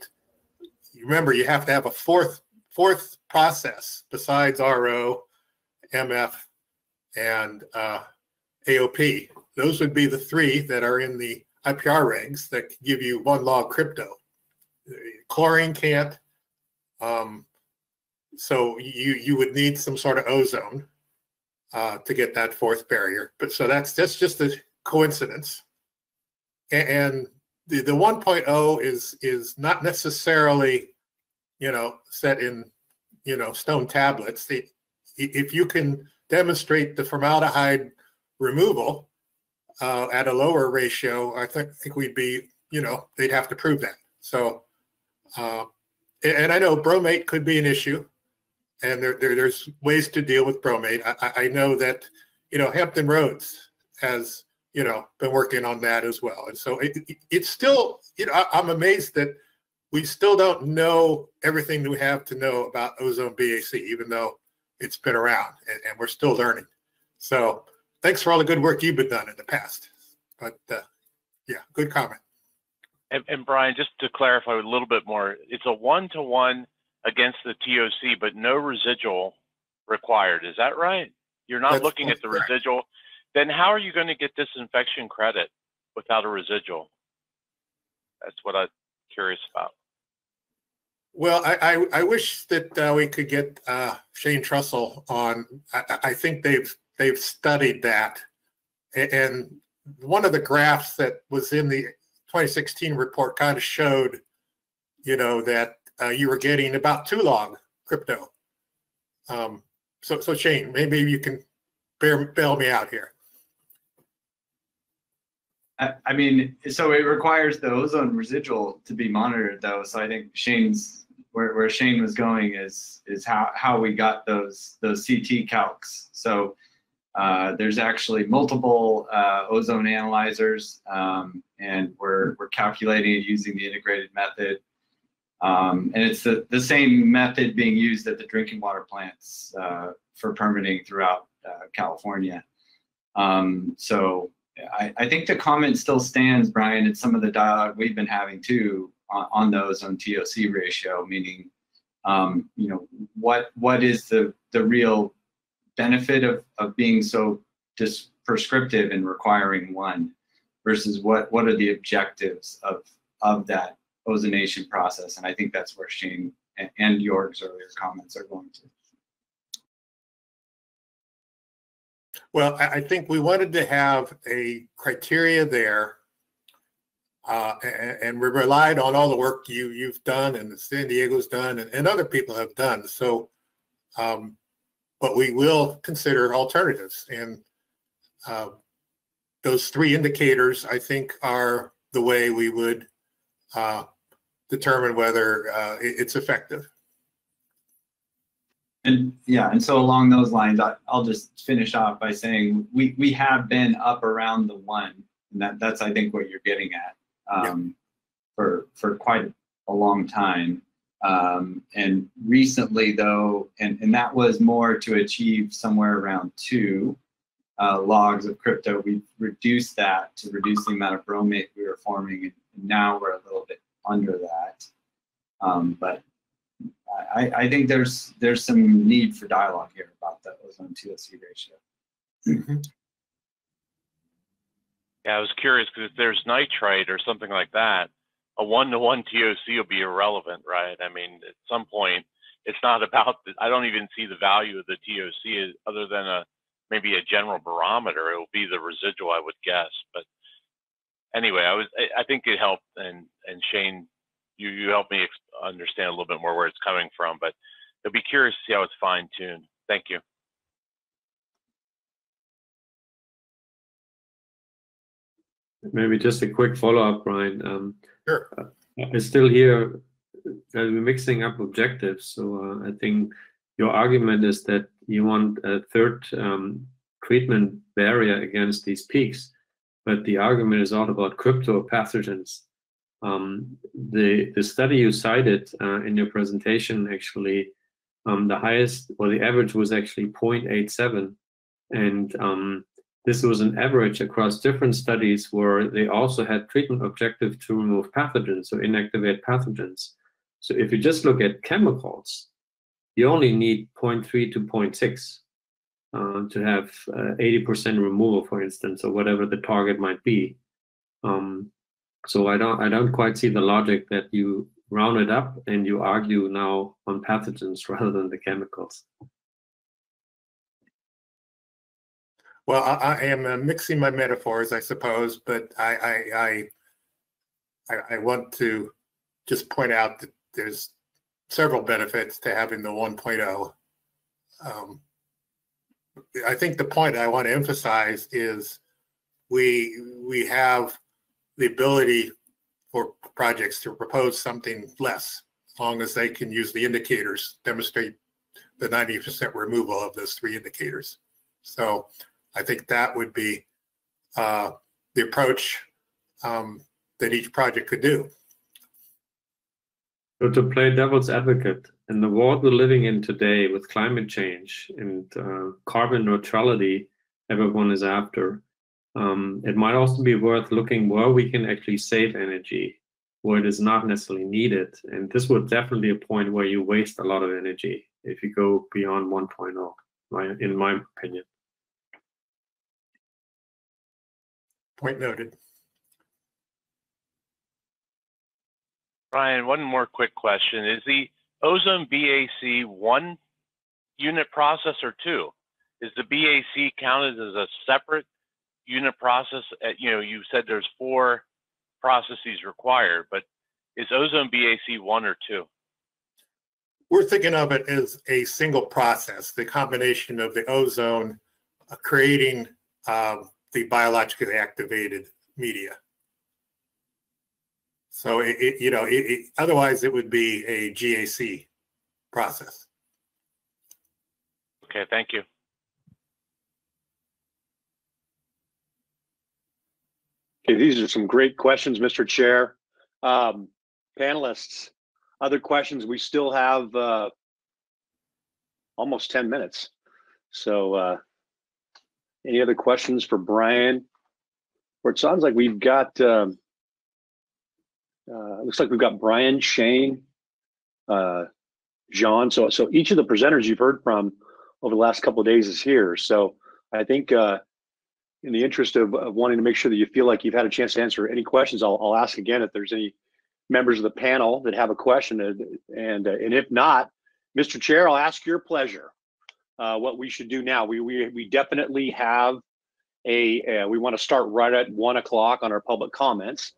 remember you have to have a fourth, fourth process besides RO, MF, and uh, AOP. Those would be the three that are in the IPR regs that give you one log crypto. Chlorine can't. Um, so you you would need some sort of ozone uh, to get that fourth barrier. But so that's that's just a coincidence. And, and the the 1.0 is is not necessarily, you know, set in, you know, stone tablets. The, if you can demonstrate the formaldehyde removal uh, at a lower ratio, I think think we'd be, you know, they'd have to prove that. So, uh, and I know bromate could be an issue, and there, there there's ways to deal with bromate. I, I know that, you know, Hampton Roads has, you know, been working on that as well, and so it, it, it's still, you know, I, I'm amazed that we still don't know everything that we have to know about ozone BAC, even though it's been around and, and we're still learning. So thanks for all the good work you've been done in the past. But uh, yeah, good comment. And, and Brian, just to clarify a little bit more, it's a one to one against the TOC, but no residual required. Is that right? You're not That's- looking at the correct. residual. Then how are you going to get disinfection credit without a residual? That's what I'm curious about. Well, I, I, I wish that uh, we could get uh, Shane Trussell on. I, I- I think they've they've studied that, and one of the graphs that was in the 2016 report kind of showed, you know, that uh, you were getting about two log crypto. Um, so, so Shane, maybe you can bear, bail me out here. I, I mean, so it requires the ozone residual to be monitored though. So I think Shane's where, where Shane was going is is how how we got those those CT calcs. So uh, there's actually multiple uh, ozone analyzers, um, and we're we're calculating it using the integrated method. Um, and it's the, the same method being used at the drinking water plants uh, for permitting throughout uh, California. Um, so I, I think the comment still stands, Brian. It's some of the dialogue we've been having too on, those on TOC ratio, meaning, um, you know, what what is the the real benefit of of being so just prescriptive and requiring one versus what what are the objectives of of that ozonation process? And I think that's where Shane and, and Jorg's earlier comments are going to. Well, I, think we wanted to have a criteria there Uh, and, and we relied on all the work you, you've done and San Diego's done and, and other people have done. So, um, but we will consider alternatives. And uh, those three indicators, I think, are the way we would uh, determine whether uh, it- it's effective. And yeah, and so along those lines, I, I'll just finish off by saying we, we have been up around the one. And that, that's, I think, what you're getting at um, for, for quite a long time. Um, and recently, though, and, and that was more to achieve somewhere around two uh, logs of crypto. We've reduced that to reduce the amount of bromate we were forming. And now we're a little bit under that. Um, but I, I think there's there's some need for dialogue here about the ozone TOC ratio. Yeah, I was curious because if there's nitrite or something like that, a one-to-one TOC will be irrelevant, right? I mean, at some point, it's not about. The, I don't even see the value of the TOC other than a maybe a general barometer. It will be the residual, I would guess. But anyway, I was. I, think it helped, and and Shane, you you helped me understand a little bit more where it's coming from. But I'll be curious to see how it's fine-tuned. Thank you. Maybe just a quick follow-up, Brian. Um, Sure. uh, I still hear that we're mixing up objectives. So uh, I think your argument is that you want a third um, treatment barrier against these peaks, but the argument is all about crypto pathogens. Um, the the study you cited uh, in your presentation actually, um, the highest or the average was actually 0.87, and um, this was an average across different studies where they also had treatment objective to remove pathogens, or inactivate pathogens. So if you just look at chemicals, you only need 0.3 to 0.6 uh, to have uh, 80% removal, for instance, or whatever the target might be. Um, so I don't, I don't quite see the logic that you round it up and you argue now on pathogens rather than the chemicals. Well, I, I am uh, mixing my metaphors, I suppose, but I, I, I, I, want to just point out that there's several benefits to having the 1.0. Um, I think the point I want to emphasize is we we have the ability for projects to propose something less, as long as they can use the indicators, demonstrate the 90% removal of those three indicators. So I think that would be uh, the approach um, that each project could do. So to play devil's advocate, in the world we're living in today with climate change and uh, carbon neutrality everyone is after, um, it might also be worth looking where we can actually save energy, where it is not necessarily needed. And this would definitely be a point where you waste a lot of energy if you go beyond 1.0, my, in my opinion. Point noted. Brian, one more quick question. Is the ozone BAC one unit process or two? Is the BAC counted as a separate unit process? Uh, You know, you said there's four processes required, but is ozone BAC one or two? We're thinking of it as a single process, the combination of the ozone uh, creating um, the biologically activated media. So it, it you know, it, it, otherwise it would be a GAC process. Okay, thank you. Okay, these are some great questions, Mr. Chair. Um, panelists, other questions? We still have uh, almost 10 minutes. So uh, any other questions for Brian? Or it sounds like we've got, um, uh, looks like we've got Brian, Shane, uh, John. So, so each of the presenters you've heard from over the last couple of days is here. So I think uh, in the interest of, of wanting to make sure that you feel like you've had a chance to answer any questions, I'll, I'll ask again if there's any members of the panel that have a question. And, and, and if not, Mr. Chair, I'll ask your pleasure uh, what we should do now. We, we, we definitely have a, uh, we want to start right at one o'clock on our public comments.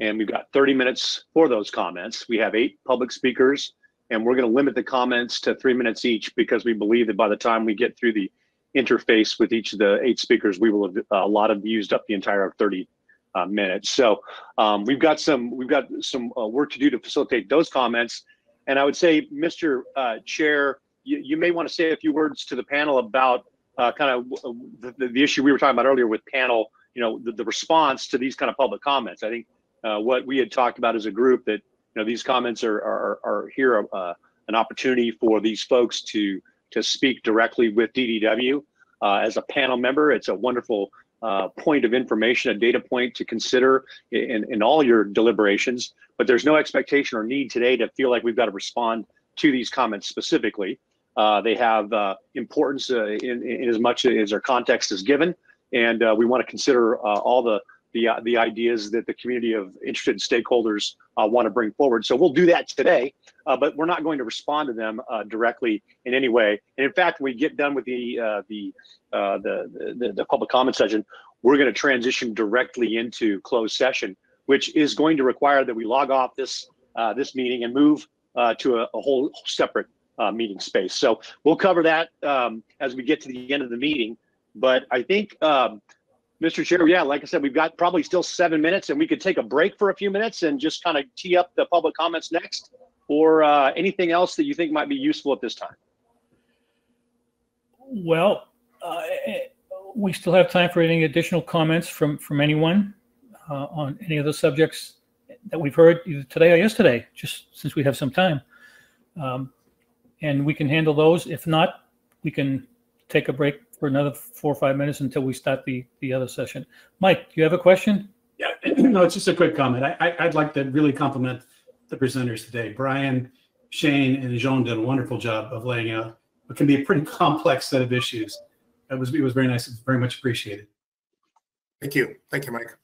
and we've got 30 minutes for those comments. We have eight public speakers, and we're going to limit the comments to three minutes each because we believe that by the time we get through the interface with each of the eight speakers, we will have uh, a lot of used up the entire 30 uh, minutes. So um, we've got some we've got some uh, work to do to facilitate those comments. And I would say, Mr. Uh, Chair, you, you, may want to say a few words to the panel about uh, kind of the, the, issue we were talking about earlier with panel. You know, the, the response to these kind of public comments. I think uh, what we had talked about as a group that you know these comments are are, are here an opportunity for these folks to to speak directly with DDW. Uh, as a panel member, it's a wonderful uh, point of information, a data point to consider in, in all your deliberations. But there's no expectation or need today to feel like we've got to respond to these comments specifically. Uh, they have uh, importance uh, in, in, as much as their context is given, and uh, we want to consider all the the, the ideas that the community of interested stakeholders want to bring forward. So we'll do that today uh, but we're not going to respond to them uh, directly in any way. And in fact, when we get done with the uh, the, uh, the, the the public comment session, we're going to transition directly into closed session, which is going to require that we log off this uh, this meeting and move uh, to a, a, whole separate meeting space. So we'll cover that um, as we get to the end of the meeting. But I think. Um, Mr. Chair, yeah, like I said, we've got probably still seven minutes and we could take a break for a few minutes and just kind of tee up the public comments next or uh, anything else that you think might be useful at this time? Well, uh, we still have time for any additional comments from from anyone uh, on any of the subjects that we've heard either today or yesterday, just since we have some time. Um, and we can handle those. If not, we can take a break for another four or five minutes until we start the, the other session. Mike, do you have a question? Yeah, no, it's just a quick comment. I, I, would like to really compliment the presenters today. Brian, Shane, and Jean did a wonderful job of laying out what can be a pretty complex set of issues. It was it was very nice. It's very much appreciated. Thank you. Thank you, Mike.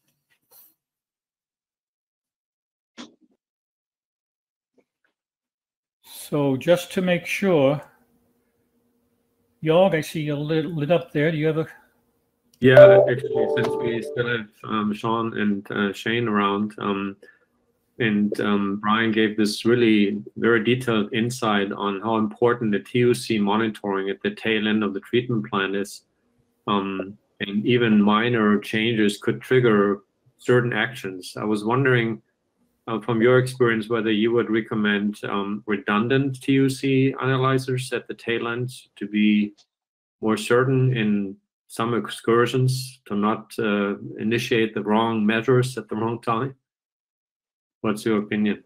So just to make sure, Jorg, I see you lit, lit up there. Do you have a? Yeah, actually, since we still have um, Sean and uh, Shane around, um, and um, Brian gave this really very detailed insight on how important the TOC monitoring at the tail end of the treatment plan is. Um, and even minor changes could trigger certain actions. I was wondering uh, from your experience whether you would recommend um, redundant TOC analyzers at the tail end to be more certain in some excursions to not uh, initiate the wrong measures at the wrong time. What's your opinion?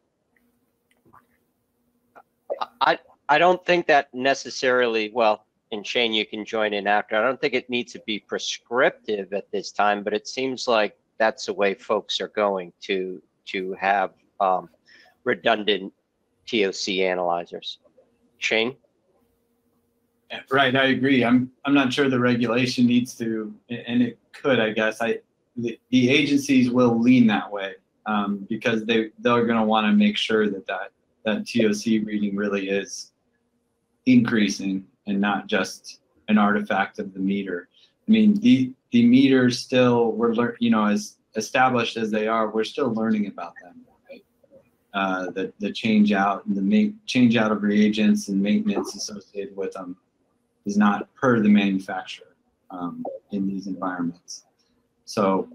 I I don't think that necessarily. Well, and Shane, you can join in after. I don't think it needs to be prescriptive at this time, but it seems like that's the way folks are going to to have um, redundant TOC analyzers. Shane. Right, I agree. I'm I'm not sure the regulation needs to, and it could, I guess. I the, the agencies will lean that way um, because they they're going to want to make sure that that that TOC reading really is increasing and not just an artifact of the meter. I mean, the the meters still we're learn you know as established as they are, we're still learning about them. Right? Uh, the the change out and the ma- change out of reagents and maintenance associated with them is not per the manufacturer um, in these environments. So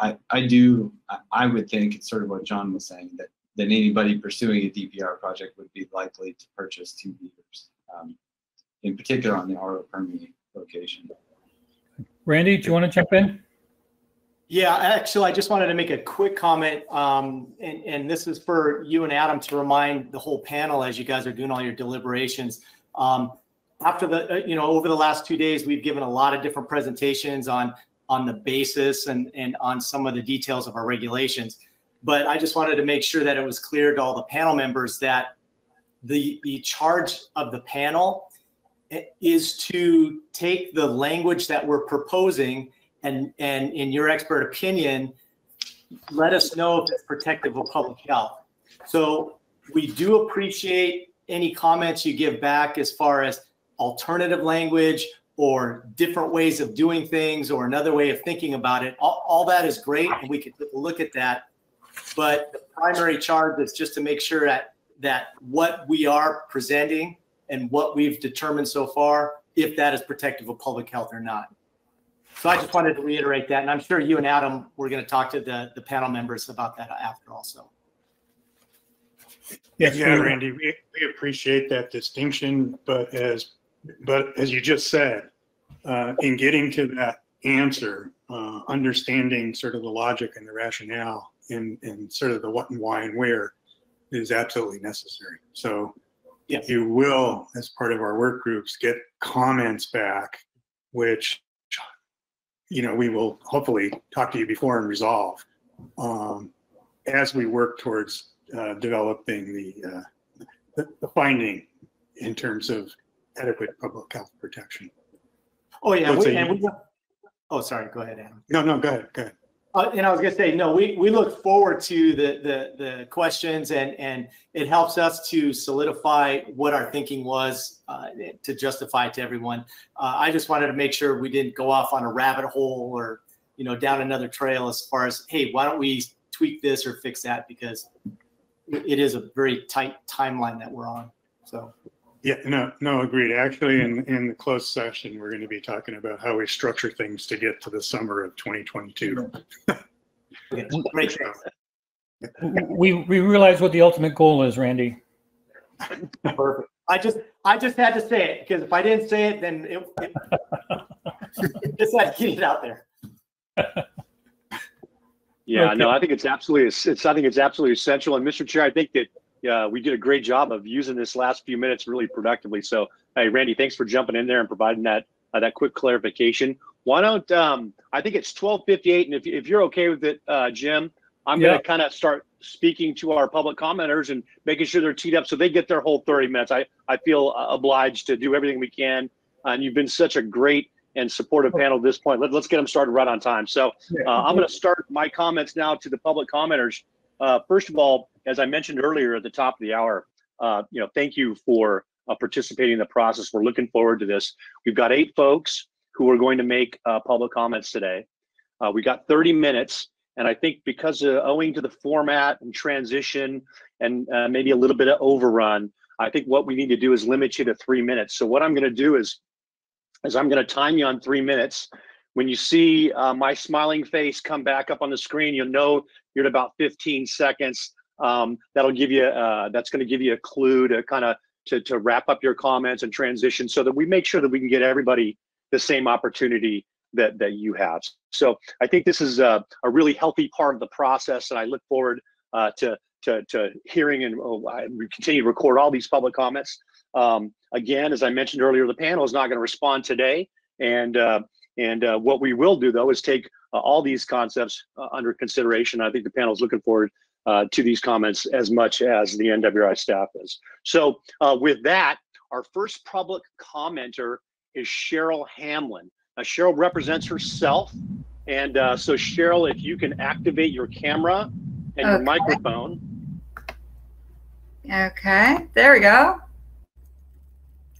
I, I do, I would think it's sort of what John was saying that, that anybody pursuing a DPR project would be likely to purchase two meters, um, in particular on the RO permeate location. Randy, do you want to jump in? Yeah, actually, I just wanted to make a quick comment, um, and, and this is for you and Adam to remind the whole panel as you guys are doing all your deliberations. Um, after the, uh, you know, over the last two days, we've given a lot of different presentations on on the basis and, and on some of the details of our regulations. But I just wanted to make sure that it was clear to all the panel members that the, the charge of the panel is to take the language that we're proposing and, and in your expert opinion, let us know if it's protective of public health. So we do appreciate any comments you give back as far as alternative language or different ways of doing things or another way of thinking about it. All, all that is great, and we could look at that. but the primary charge is just to make sure that that what we are presenting and what we've determined so far, if that is protective of public health or not. So I just wanted to reiterate that, and I'm sure you and Adam were going to talk to the the panel members about that after also. Yeah, yeah, Randy, we, we appreciate that distinction, but as, but as you just said, uh, in getting to that answer, uh, understanding sort of the logic and the rationale and, and sort of the what and why and where is absolutely necessary. So yeah. you will, as part of our work groups, get comments back, which, you know, we will hopefully talk to you before and resolve um, as we work towards uh, developing the, uh, the, the finding in terms of adequate public health protection. Oh yeah, we, say and you- we, oh sorry, go ahead, Adam. No, no, go ahead, go ahead. Uh, and I was gonna say, no, we, we look forward to the, the, the questions and, and it helps us to solidify what our thinking was, uh, to justify it to everyone. Uh, I just wanted to make sure we didn't go off on a rabbit hole or, you know, down another trail as far as, hey, why don't we tweak this or fix that? Because it is a very tight timeline that we're on, so. Yeah, no, no, agreed. Actually, in, in the closed session, we're going to be talking about how we structure things to get to the summer of 2022. Mm-hmm. Great. We, we realize what the ultimate goal is, Randy. Perfect. I just, I just had to say it because if I didn't say it, then it, it just had to get it out there. Yeah, Okay. no, I think it's absolutely, it's, I think it's absolutely essential. And Mr. Chair, I think that, uh, we did a great job of using this last few minutes really productively. So, hey, Randy, thanks for jumping in there and providing that, uh, that quick clarification. Why don't, um, I think it's twelve fifty-eight, and if, if you're okay with it, uh, Jim, I'm Yeah. gonna kind of start speaking to our public commenters and making sure they're teed up so they get their whole thirty minutes. I, I feel uh, obliged to do everything we can. And you've been such a great and supportive panel at this point. Let, let's get them started right on time. So, uh, I'm going to start my comments now to the public commenters. Uh, first of all, as I mentioned earlier at the top of the hour, uh, you know, thank you for uh, participating in the process. We're looking forward to this. We've got eight folks who are going to make uh, public comments today. Uh, we got 30 minutes, and I think because uh, owing to the format and transition and maybe a little bit of overrun, I think what we need to do is limit you to three minutes. So what I'm going to do is is I'm going to time you on three minutes. When you see uh, my smiling face come back up on the screen, you'll know you're at about 15 seconds. Um, that'll give you, uh, that's going to give you a clue to kind of to, to wrap up your comments and transition so that we make sure that we can get everybody the same opportunity that, that you have. So I think this is a, a really healthy part of the process and I look forward uh, to, to, to hearing and oh, continue to record all these public comments. Um, again, as I mentioned earlier, the panel is not going to respond today. And, uh, and uh, what we will do though is take uh, all these concepts uh, under consideration. I think the panel is looking forward uh, to these comments as much as the NWRI staff is. So uh, with that, our first public commenter is Cheryl Hamlin. Now, Cheryl represents herself. And uh, so Cheryl, if you can activate your camera and your microphone. Okay, there we go.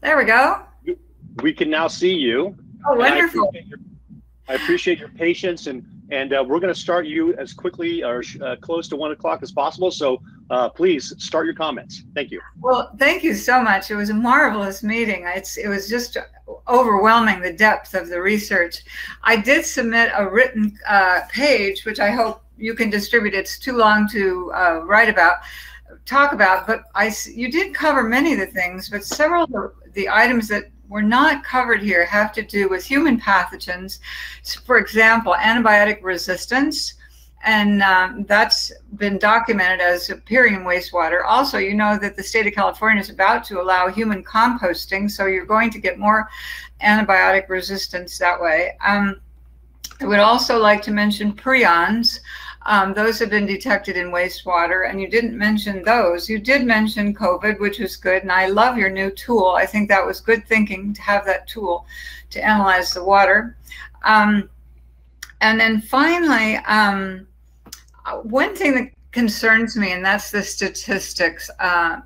There we go. we can now see you. Oh, I wonderful. appreciate your- I appreciate your patience and, and uh, we're going to start you as quickly or uh, close to one o'clock as possible. So uh, please start your comments. Thank you. Well, thank you so much. It was a marvelous meeting. It's, it was just overwhelming the depth of the research. I did submit a written uh, page, which I hope you can distribute. It's too long to uh, write about, talk about, but I, you did cover many of the things, but several of the, the items that were not covered here have to do with human pathogens. For example, antibiotic resistance, and um, that's been documented as appearing in wastewater. Also, you know that the state of California is about to allow human composting, so you're going to get more antibiotic resistance that way. Um, I would also like to mention prions. Um, those have been detected in wastewater, and you didn't mention those. You did mention COVID, which was good, and I love your new tool. I think that was good thinking to have that tool to analyze the water. Um, and then finally, um, one thing that concerns me, and that's the statistics. Uh,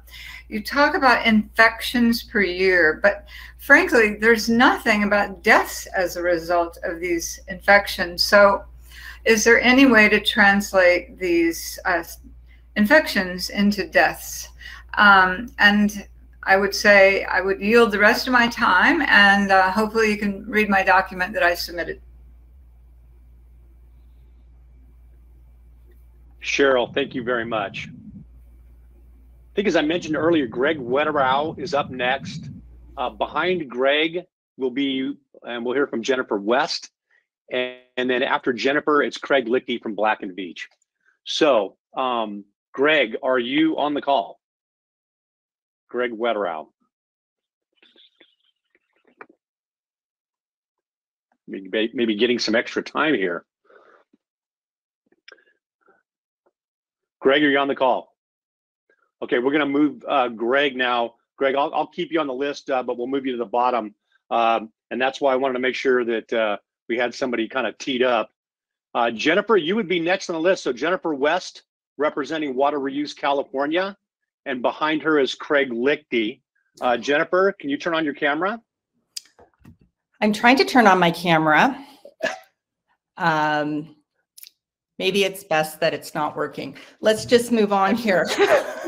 you talk about infections per year, but frankly, there's nothing about deaths as a result of these infections. So, is there any way to translate these uh, infections into deaths? Um, and I would say I would yield the rest of my time and uh, hopefully you can read my document that I submitted. Cheryl, thank you very much. I think as I mentioned earlier, Greg Wetterau is up next. Uh, behind Greg will be, and we'll hear from Jennifer West. And, and then after Jennifer, it's Craig Lichty from Black and Veatch. So, um, Greg, are you on the call? Greg Wetterau. Maybe, maybe getting some extra time here. Greg, are you on the call? Okay, we're going to move uh, Greg now. Greg, I'll, I'll keep you on the list, uh, but we'll move you to the bottom. Um, and that's why I wanted to make sure that uh, we had somebody kind of teed up. Uh, Jennifer, you would be next on the list. So Jennifer West, representing Water Reuse California, and behind her is Craig Lichty. Uh, Jennifer, can you turn on your camera? I'm trying to turn on my camera. Um, maybe it's best that it's not working. Let's just move on here.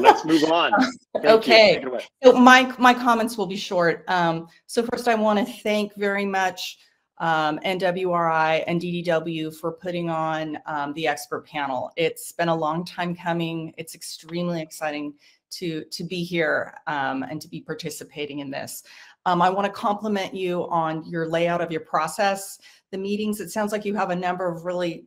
Let's move on. okay. So my, my comments will be short. Um, so first I want to thank very much um, NWRI and DDW for putting on um, the expert panel. It's been a long time coming. It's extremely exciting to, to be here um, and to be participating in this. Um, I want to compliment you on your layout of your process. The meetings, it sounds like you have a number of really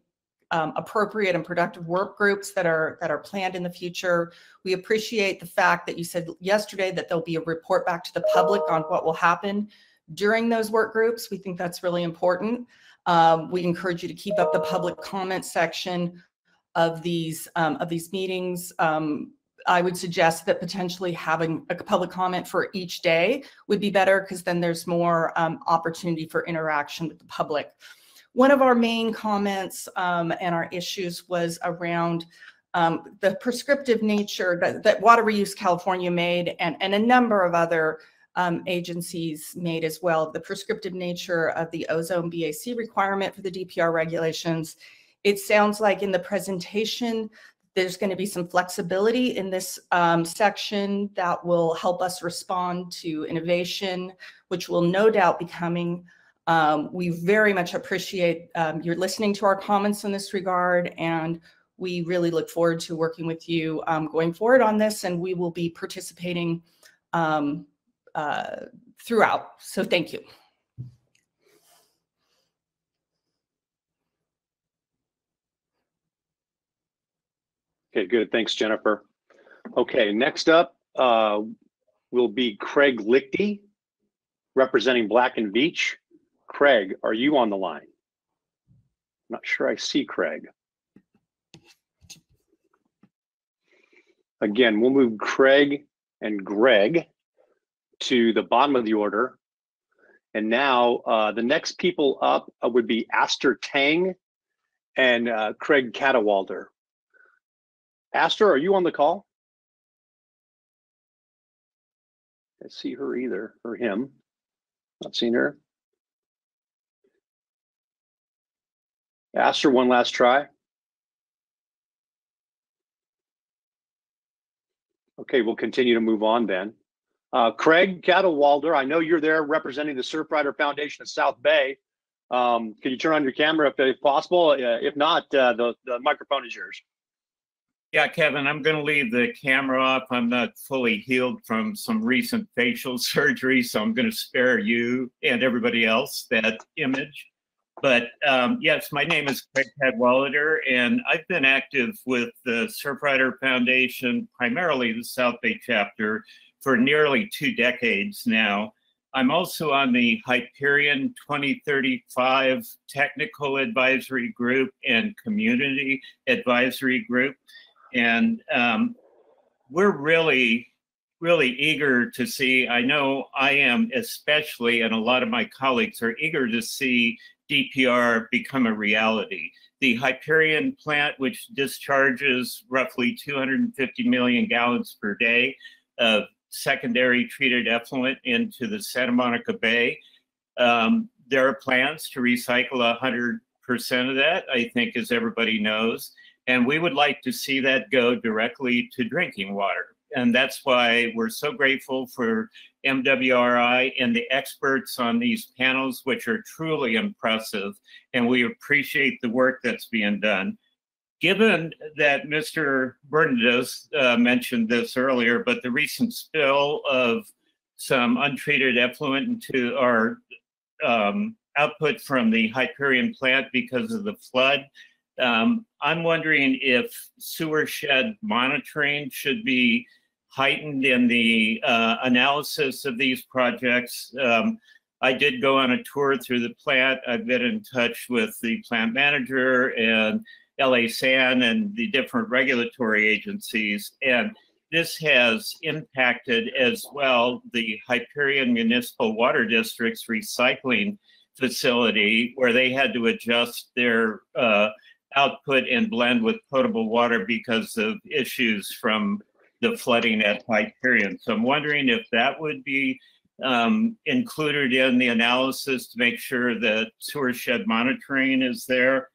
um, appropriate and productive work groups that are that are planned in the future. We appreciate the fact that you said yesterday that there'll be a report back to the public on what will happen during those work groups. We think that's really important. Um, we encourage you to keep up the public comment section of these um, of these meetings. Um, I would suggest that potentially having a public comment for each day would be better because then there's more um, opportunity for interaction with the public. One of our main comments um, and our issues was around um, the prescriptive nature that, that, Water Reuse California made and, and a number of other um, agencies made as well. The prescriptive nature of the ozone BAC requirement for the DPR regulations. It sounds like in the presentation, there's going to be some flexibility in this um, section that will help us respond to innovation, which will no doubt be coming um, we very much appreciate um, your listening to our comments in this regard, and we really look forward to working with you um, going forward on this, and we will be participating um, uh, throughout. So thank you. Okay, good. Thanks, Jennifer. Okay, next up uh, will be Craig Lichty, representing Black and Veatch. Craig, are you on the line? I'm not sure I see Craig. Again, we'll move Craig and Greg to the bottom of the order. And now uh, the next people up uh, would be Aster Tang and uh, Craig Cadwalder. Aster, are you on the call? I see her either, or him. Not seen her. Ask her one last try. Okay, we'll continue to move on then. Uh, Craig Cadwalder, I know you're there representing the Surfrider Foundation of South Bay. Um, can you turn on your camera if, if possible? Uh, if not, uh, the, the microphone is yours. Yeah, Kevin, I'm going to leave the camera off. I'm not fully healed from some recent facial surgery, so I'm going to spare you and everybody else that image. But um, yes, my name is Craig Cadwalder, and I've been active with the Surfrider Foundation, primarily the South Bay chapter, for nearly two decades now. I'm also on the Hyperion 2035 Technical Advisory Group and Community Advisory Group. And um, we're really, really eager to see. I know I am especially, and a lot of my colleagues are eager to see DPR become a reality. The Hyperion plant, which discharges roughly 250 million gallons per day of secondary treated effluent into the Santa Monica Bay, um, there are plans to recycle 100% of that, I think, as everybody knows. And we would like to see that go directly to drinking water. And that's why we're so grateful for NWRI and the experts on these panels, which are truly impressive. And we appreciate the work that's being done. Given that Mr. Bernados uh, mentioned this earlier, but the recent spill of some untreated effluent into our um, output from the Hyperion plant because of the flood. Um, I'm wondering if sewer shed monitoring should be heightened in the uh, analysis of these projects. Um, I did go on a tour through the plant. I've been in touch with the plant manager and LA SAN and the different regulatory agencies. And this has impacted as well the Hyperion Municipal Water District's recycling facility, where they had to adjust their uh, output and blend with potable water because of issues from the flooding at Hyperion. So I'm wondering if that would be um, included in the analysis to make sure that sewer shed monitoring is there.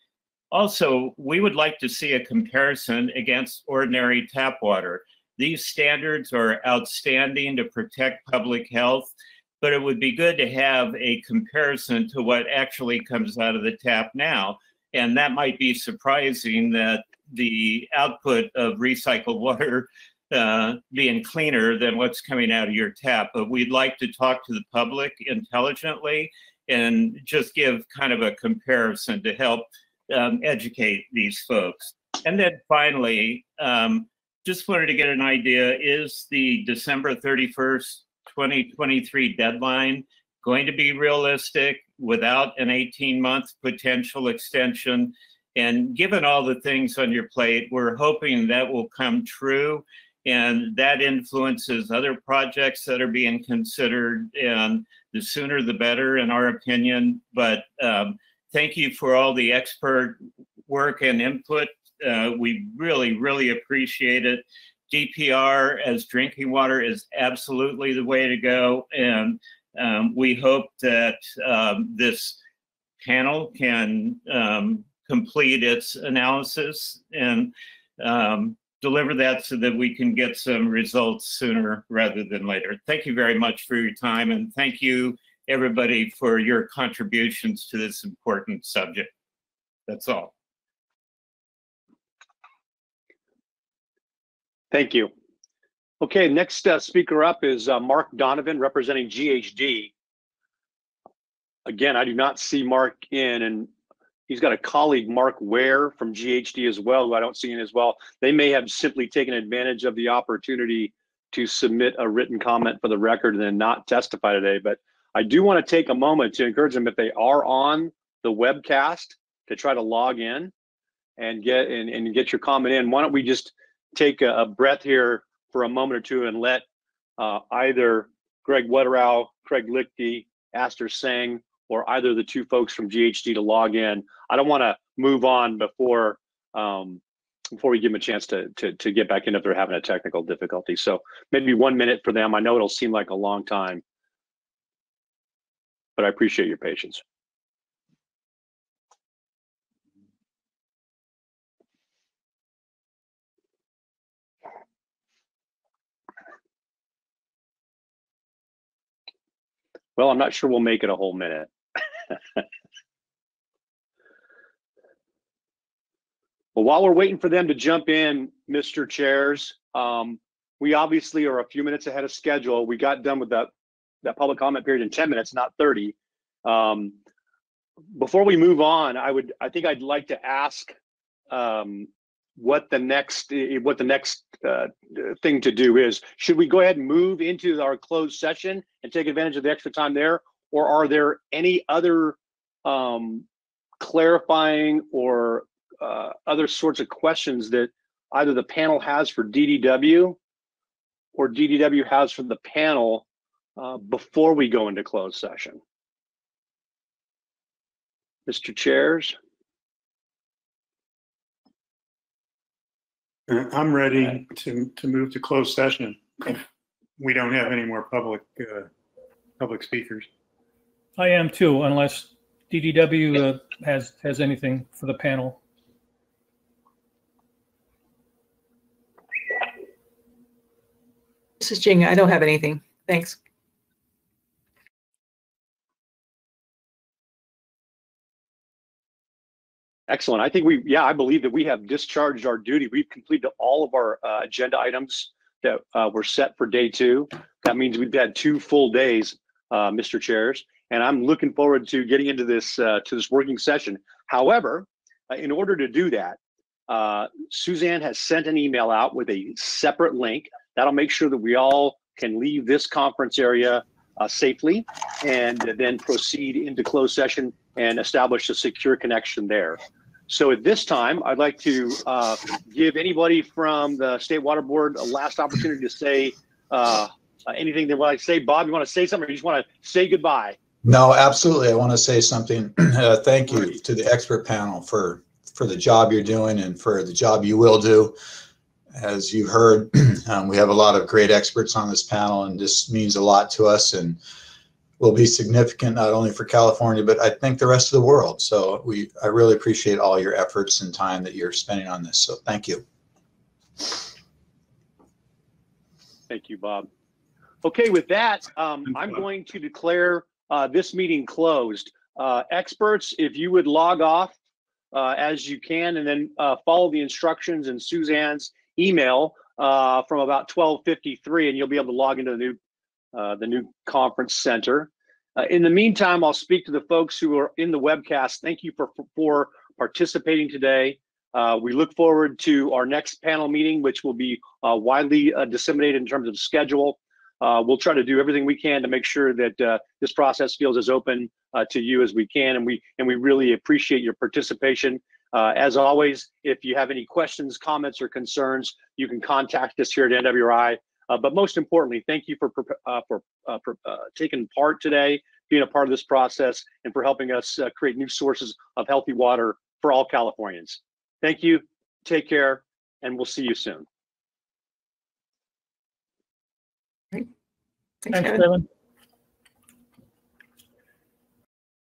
Also, we would like to see a comparison against ordinary tap water. These standards are outstanding to protect public health, but it would be good to have a comparison to what actually comes out of the tap now. And that might be surprising that the output of recycled water uh, being cleaner than what's coming out of your tap. But we'd like to talk to the public intelligently and just give kind of a comparison to help um, educate these folks. And then finally, um, just wanted to get an idea, is the December 31st, 2023 deadline going to be realistic without an 18 month potential extension? And given all the things on your plate, we're hoping that will come true and that influences other projects that are being considered and the sooner the better in our opinion but um, thank you for all the expert work and input uh, we really, really appreciate it. DPR as drinking water is absolutely the way to go. And um, we hope that um, this panel can um, complete its analysis and um, deliver that so that we can get some results sooner rather than later. Thank you very much for your time and thank you everybody for your contributions to this important subject. That's all. Thank you. Okay, next uh, speaker up is uh, Mark Donovan representing GHD. Again, I do not see Mark in, and he's got a colleague, Mark Ware from GHD as well, who I don't see in as well. They may have simply taken advantage of the opportunity to submit a written comment for the record and then not testify today. But I do want to take a moment to encourage them if they are on the webcast to try to log in and get and, and get your comment in. Why don't we just take a, a breath here for a moment or two and let uh, either Greg Wetterau, Craig Lichty, Aster Singh, or either the two folks from GHD to log in. I don't want to move on before um, before we give them a chance to, to to get back in if they're having a technical difficulty. So maybe one minute for them. I know it'll seem like a long time, but I appreciate your patience. Well, I'm not sure we'll make it a whole minute. well, while we're waiting for them to jump in, Mr. Chairs, um, we obviously are a few minutes ahead of schedule. We got done with that that public comment period in 10 minutes, not 30. Um, before we move on, I would I think I'd like to ask um, what the next what the next uh, thing to do is. Should we go ahead and move into our closed session and take advantage of the extra time there, or are there any other um, clarifying or uh, other sorts of questions that either the panel has for DDW or DDW has for the panel uh, before we go into closed session? Mr. Chairs? Uh, I'm ready to, to move to closed session. We don't have any more public, uh, public speakers. I am too, unless DDW uh, has, has anything for the panel. This is Jing. I don't have anything. Thanks. Excellent. I think we, yeah, I believe that we have discharged our duty. We've completed all of our uh, agenda items that uh, were set for day two. That means we've had two full days, uh, Mr. Chairs, and I'm looking forward to getting into this uh, to this working session. However, uh, in order to do that, uh, Suzanne has sent an email out with a separate link that'll make sure that we all can leave this conference area safely and then proceed into closed session and establish a secure connection there. So at this time, I'd like to uh, give anybody from the State Water Board a last opportunity to say uh, anything they like to say. Bob, you want to say something or you just want to say goodbye? No, absolutely. I want to say something. Uh, thank you to the expert panel for for the job you're doing and for the job you will do. As you heard, um, we have a lot of great experts on this panel, and this means a lot to us and will be significant not only for California, but I think the rest of the world. So we, I really appreciate all your efforts and time that you're spending on this. So thank you. Thank you, Bob. Okay, with that, um, I'm going to declare uh, this meeting closed. Uh, experts, if you would log off uh, as you can and then uh, follow the instructions in Suzanne's email uh, from about 12:53, and you'll be able to log into the new uh, the new conference center. Uh, in the meantime, I'll speak to the folks who are in the webcast. Thank you for for participating today. Uh, we look forward to our next panel meeting, which will be uh, widely uh, disseminated in terms of schedule. Uh, we'll try to do everything we can to make sure that uh, this process feels as open to you as we can, and we and we really appreciate your participation. As always, if you have any questions, comments, or concerns, you can contact us here at NWRI. Uh, but most importantly, thank you for uh, for, for taking part today, being a part of this process, and for helping us create new sources of healthy water for all Californians. Thank you. Take care, and we'll see you soon. Thanks, Thanks, Kevin. Kevin.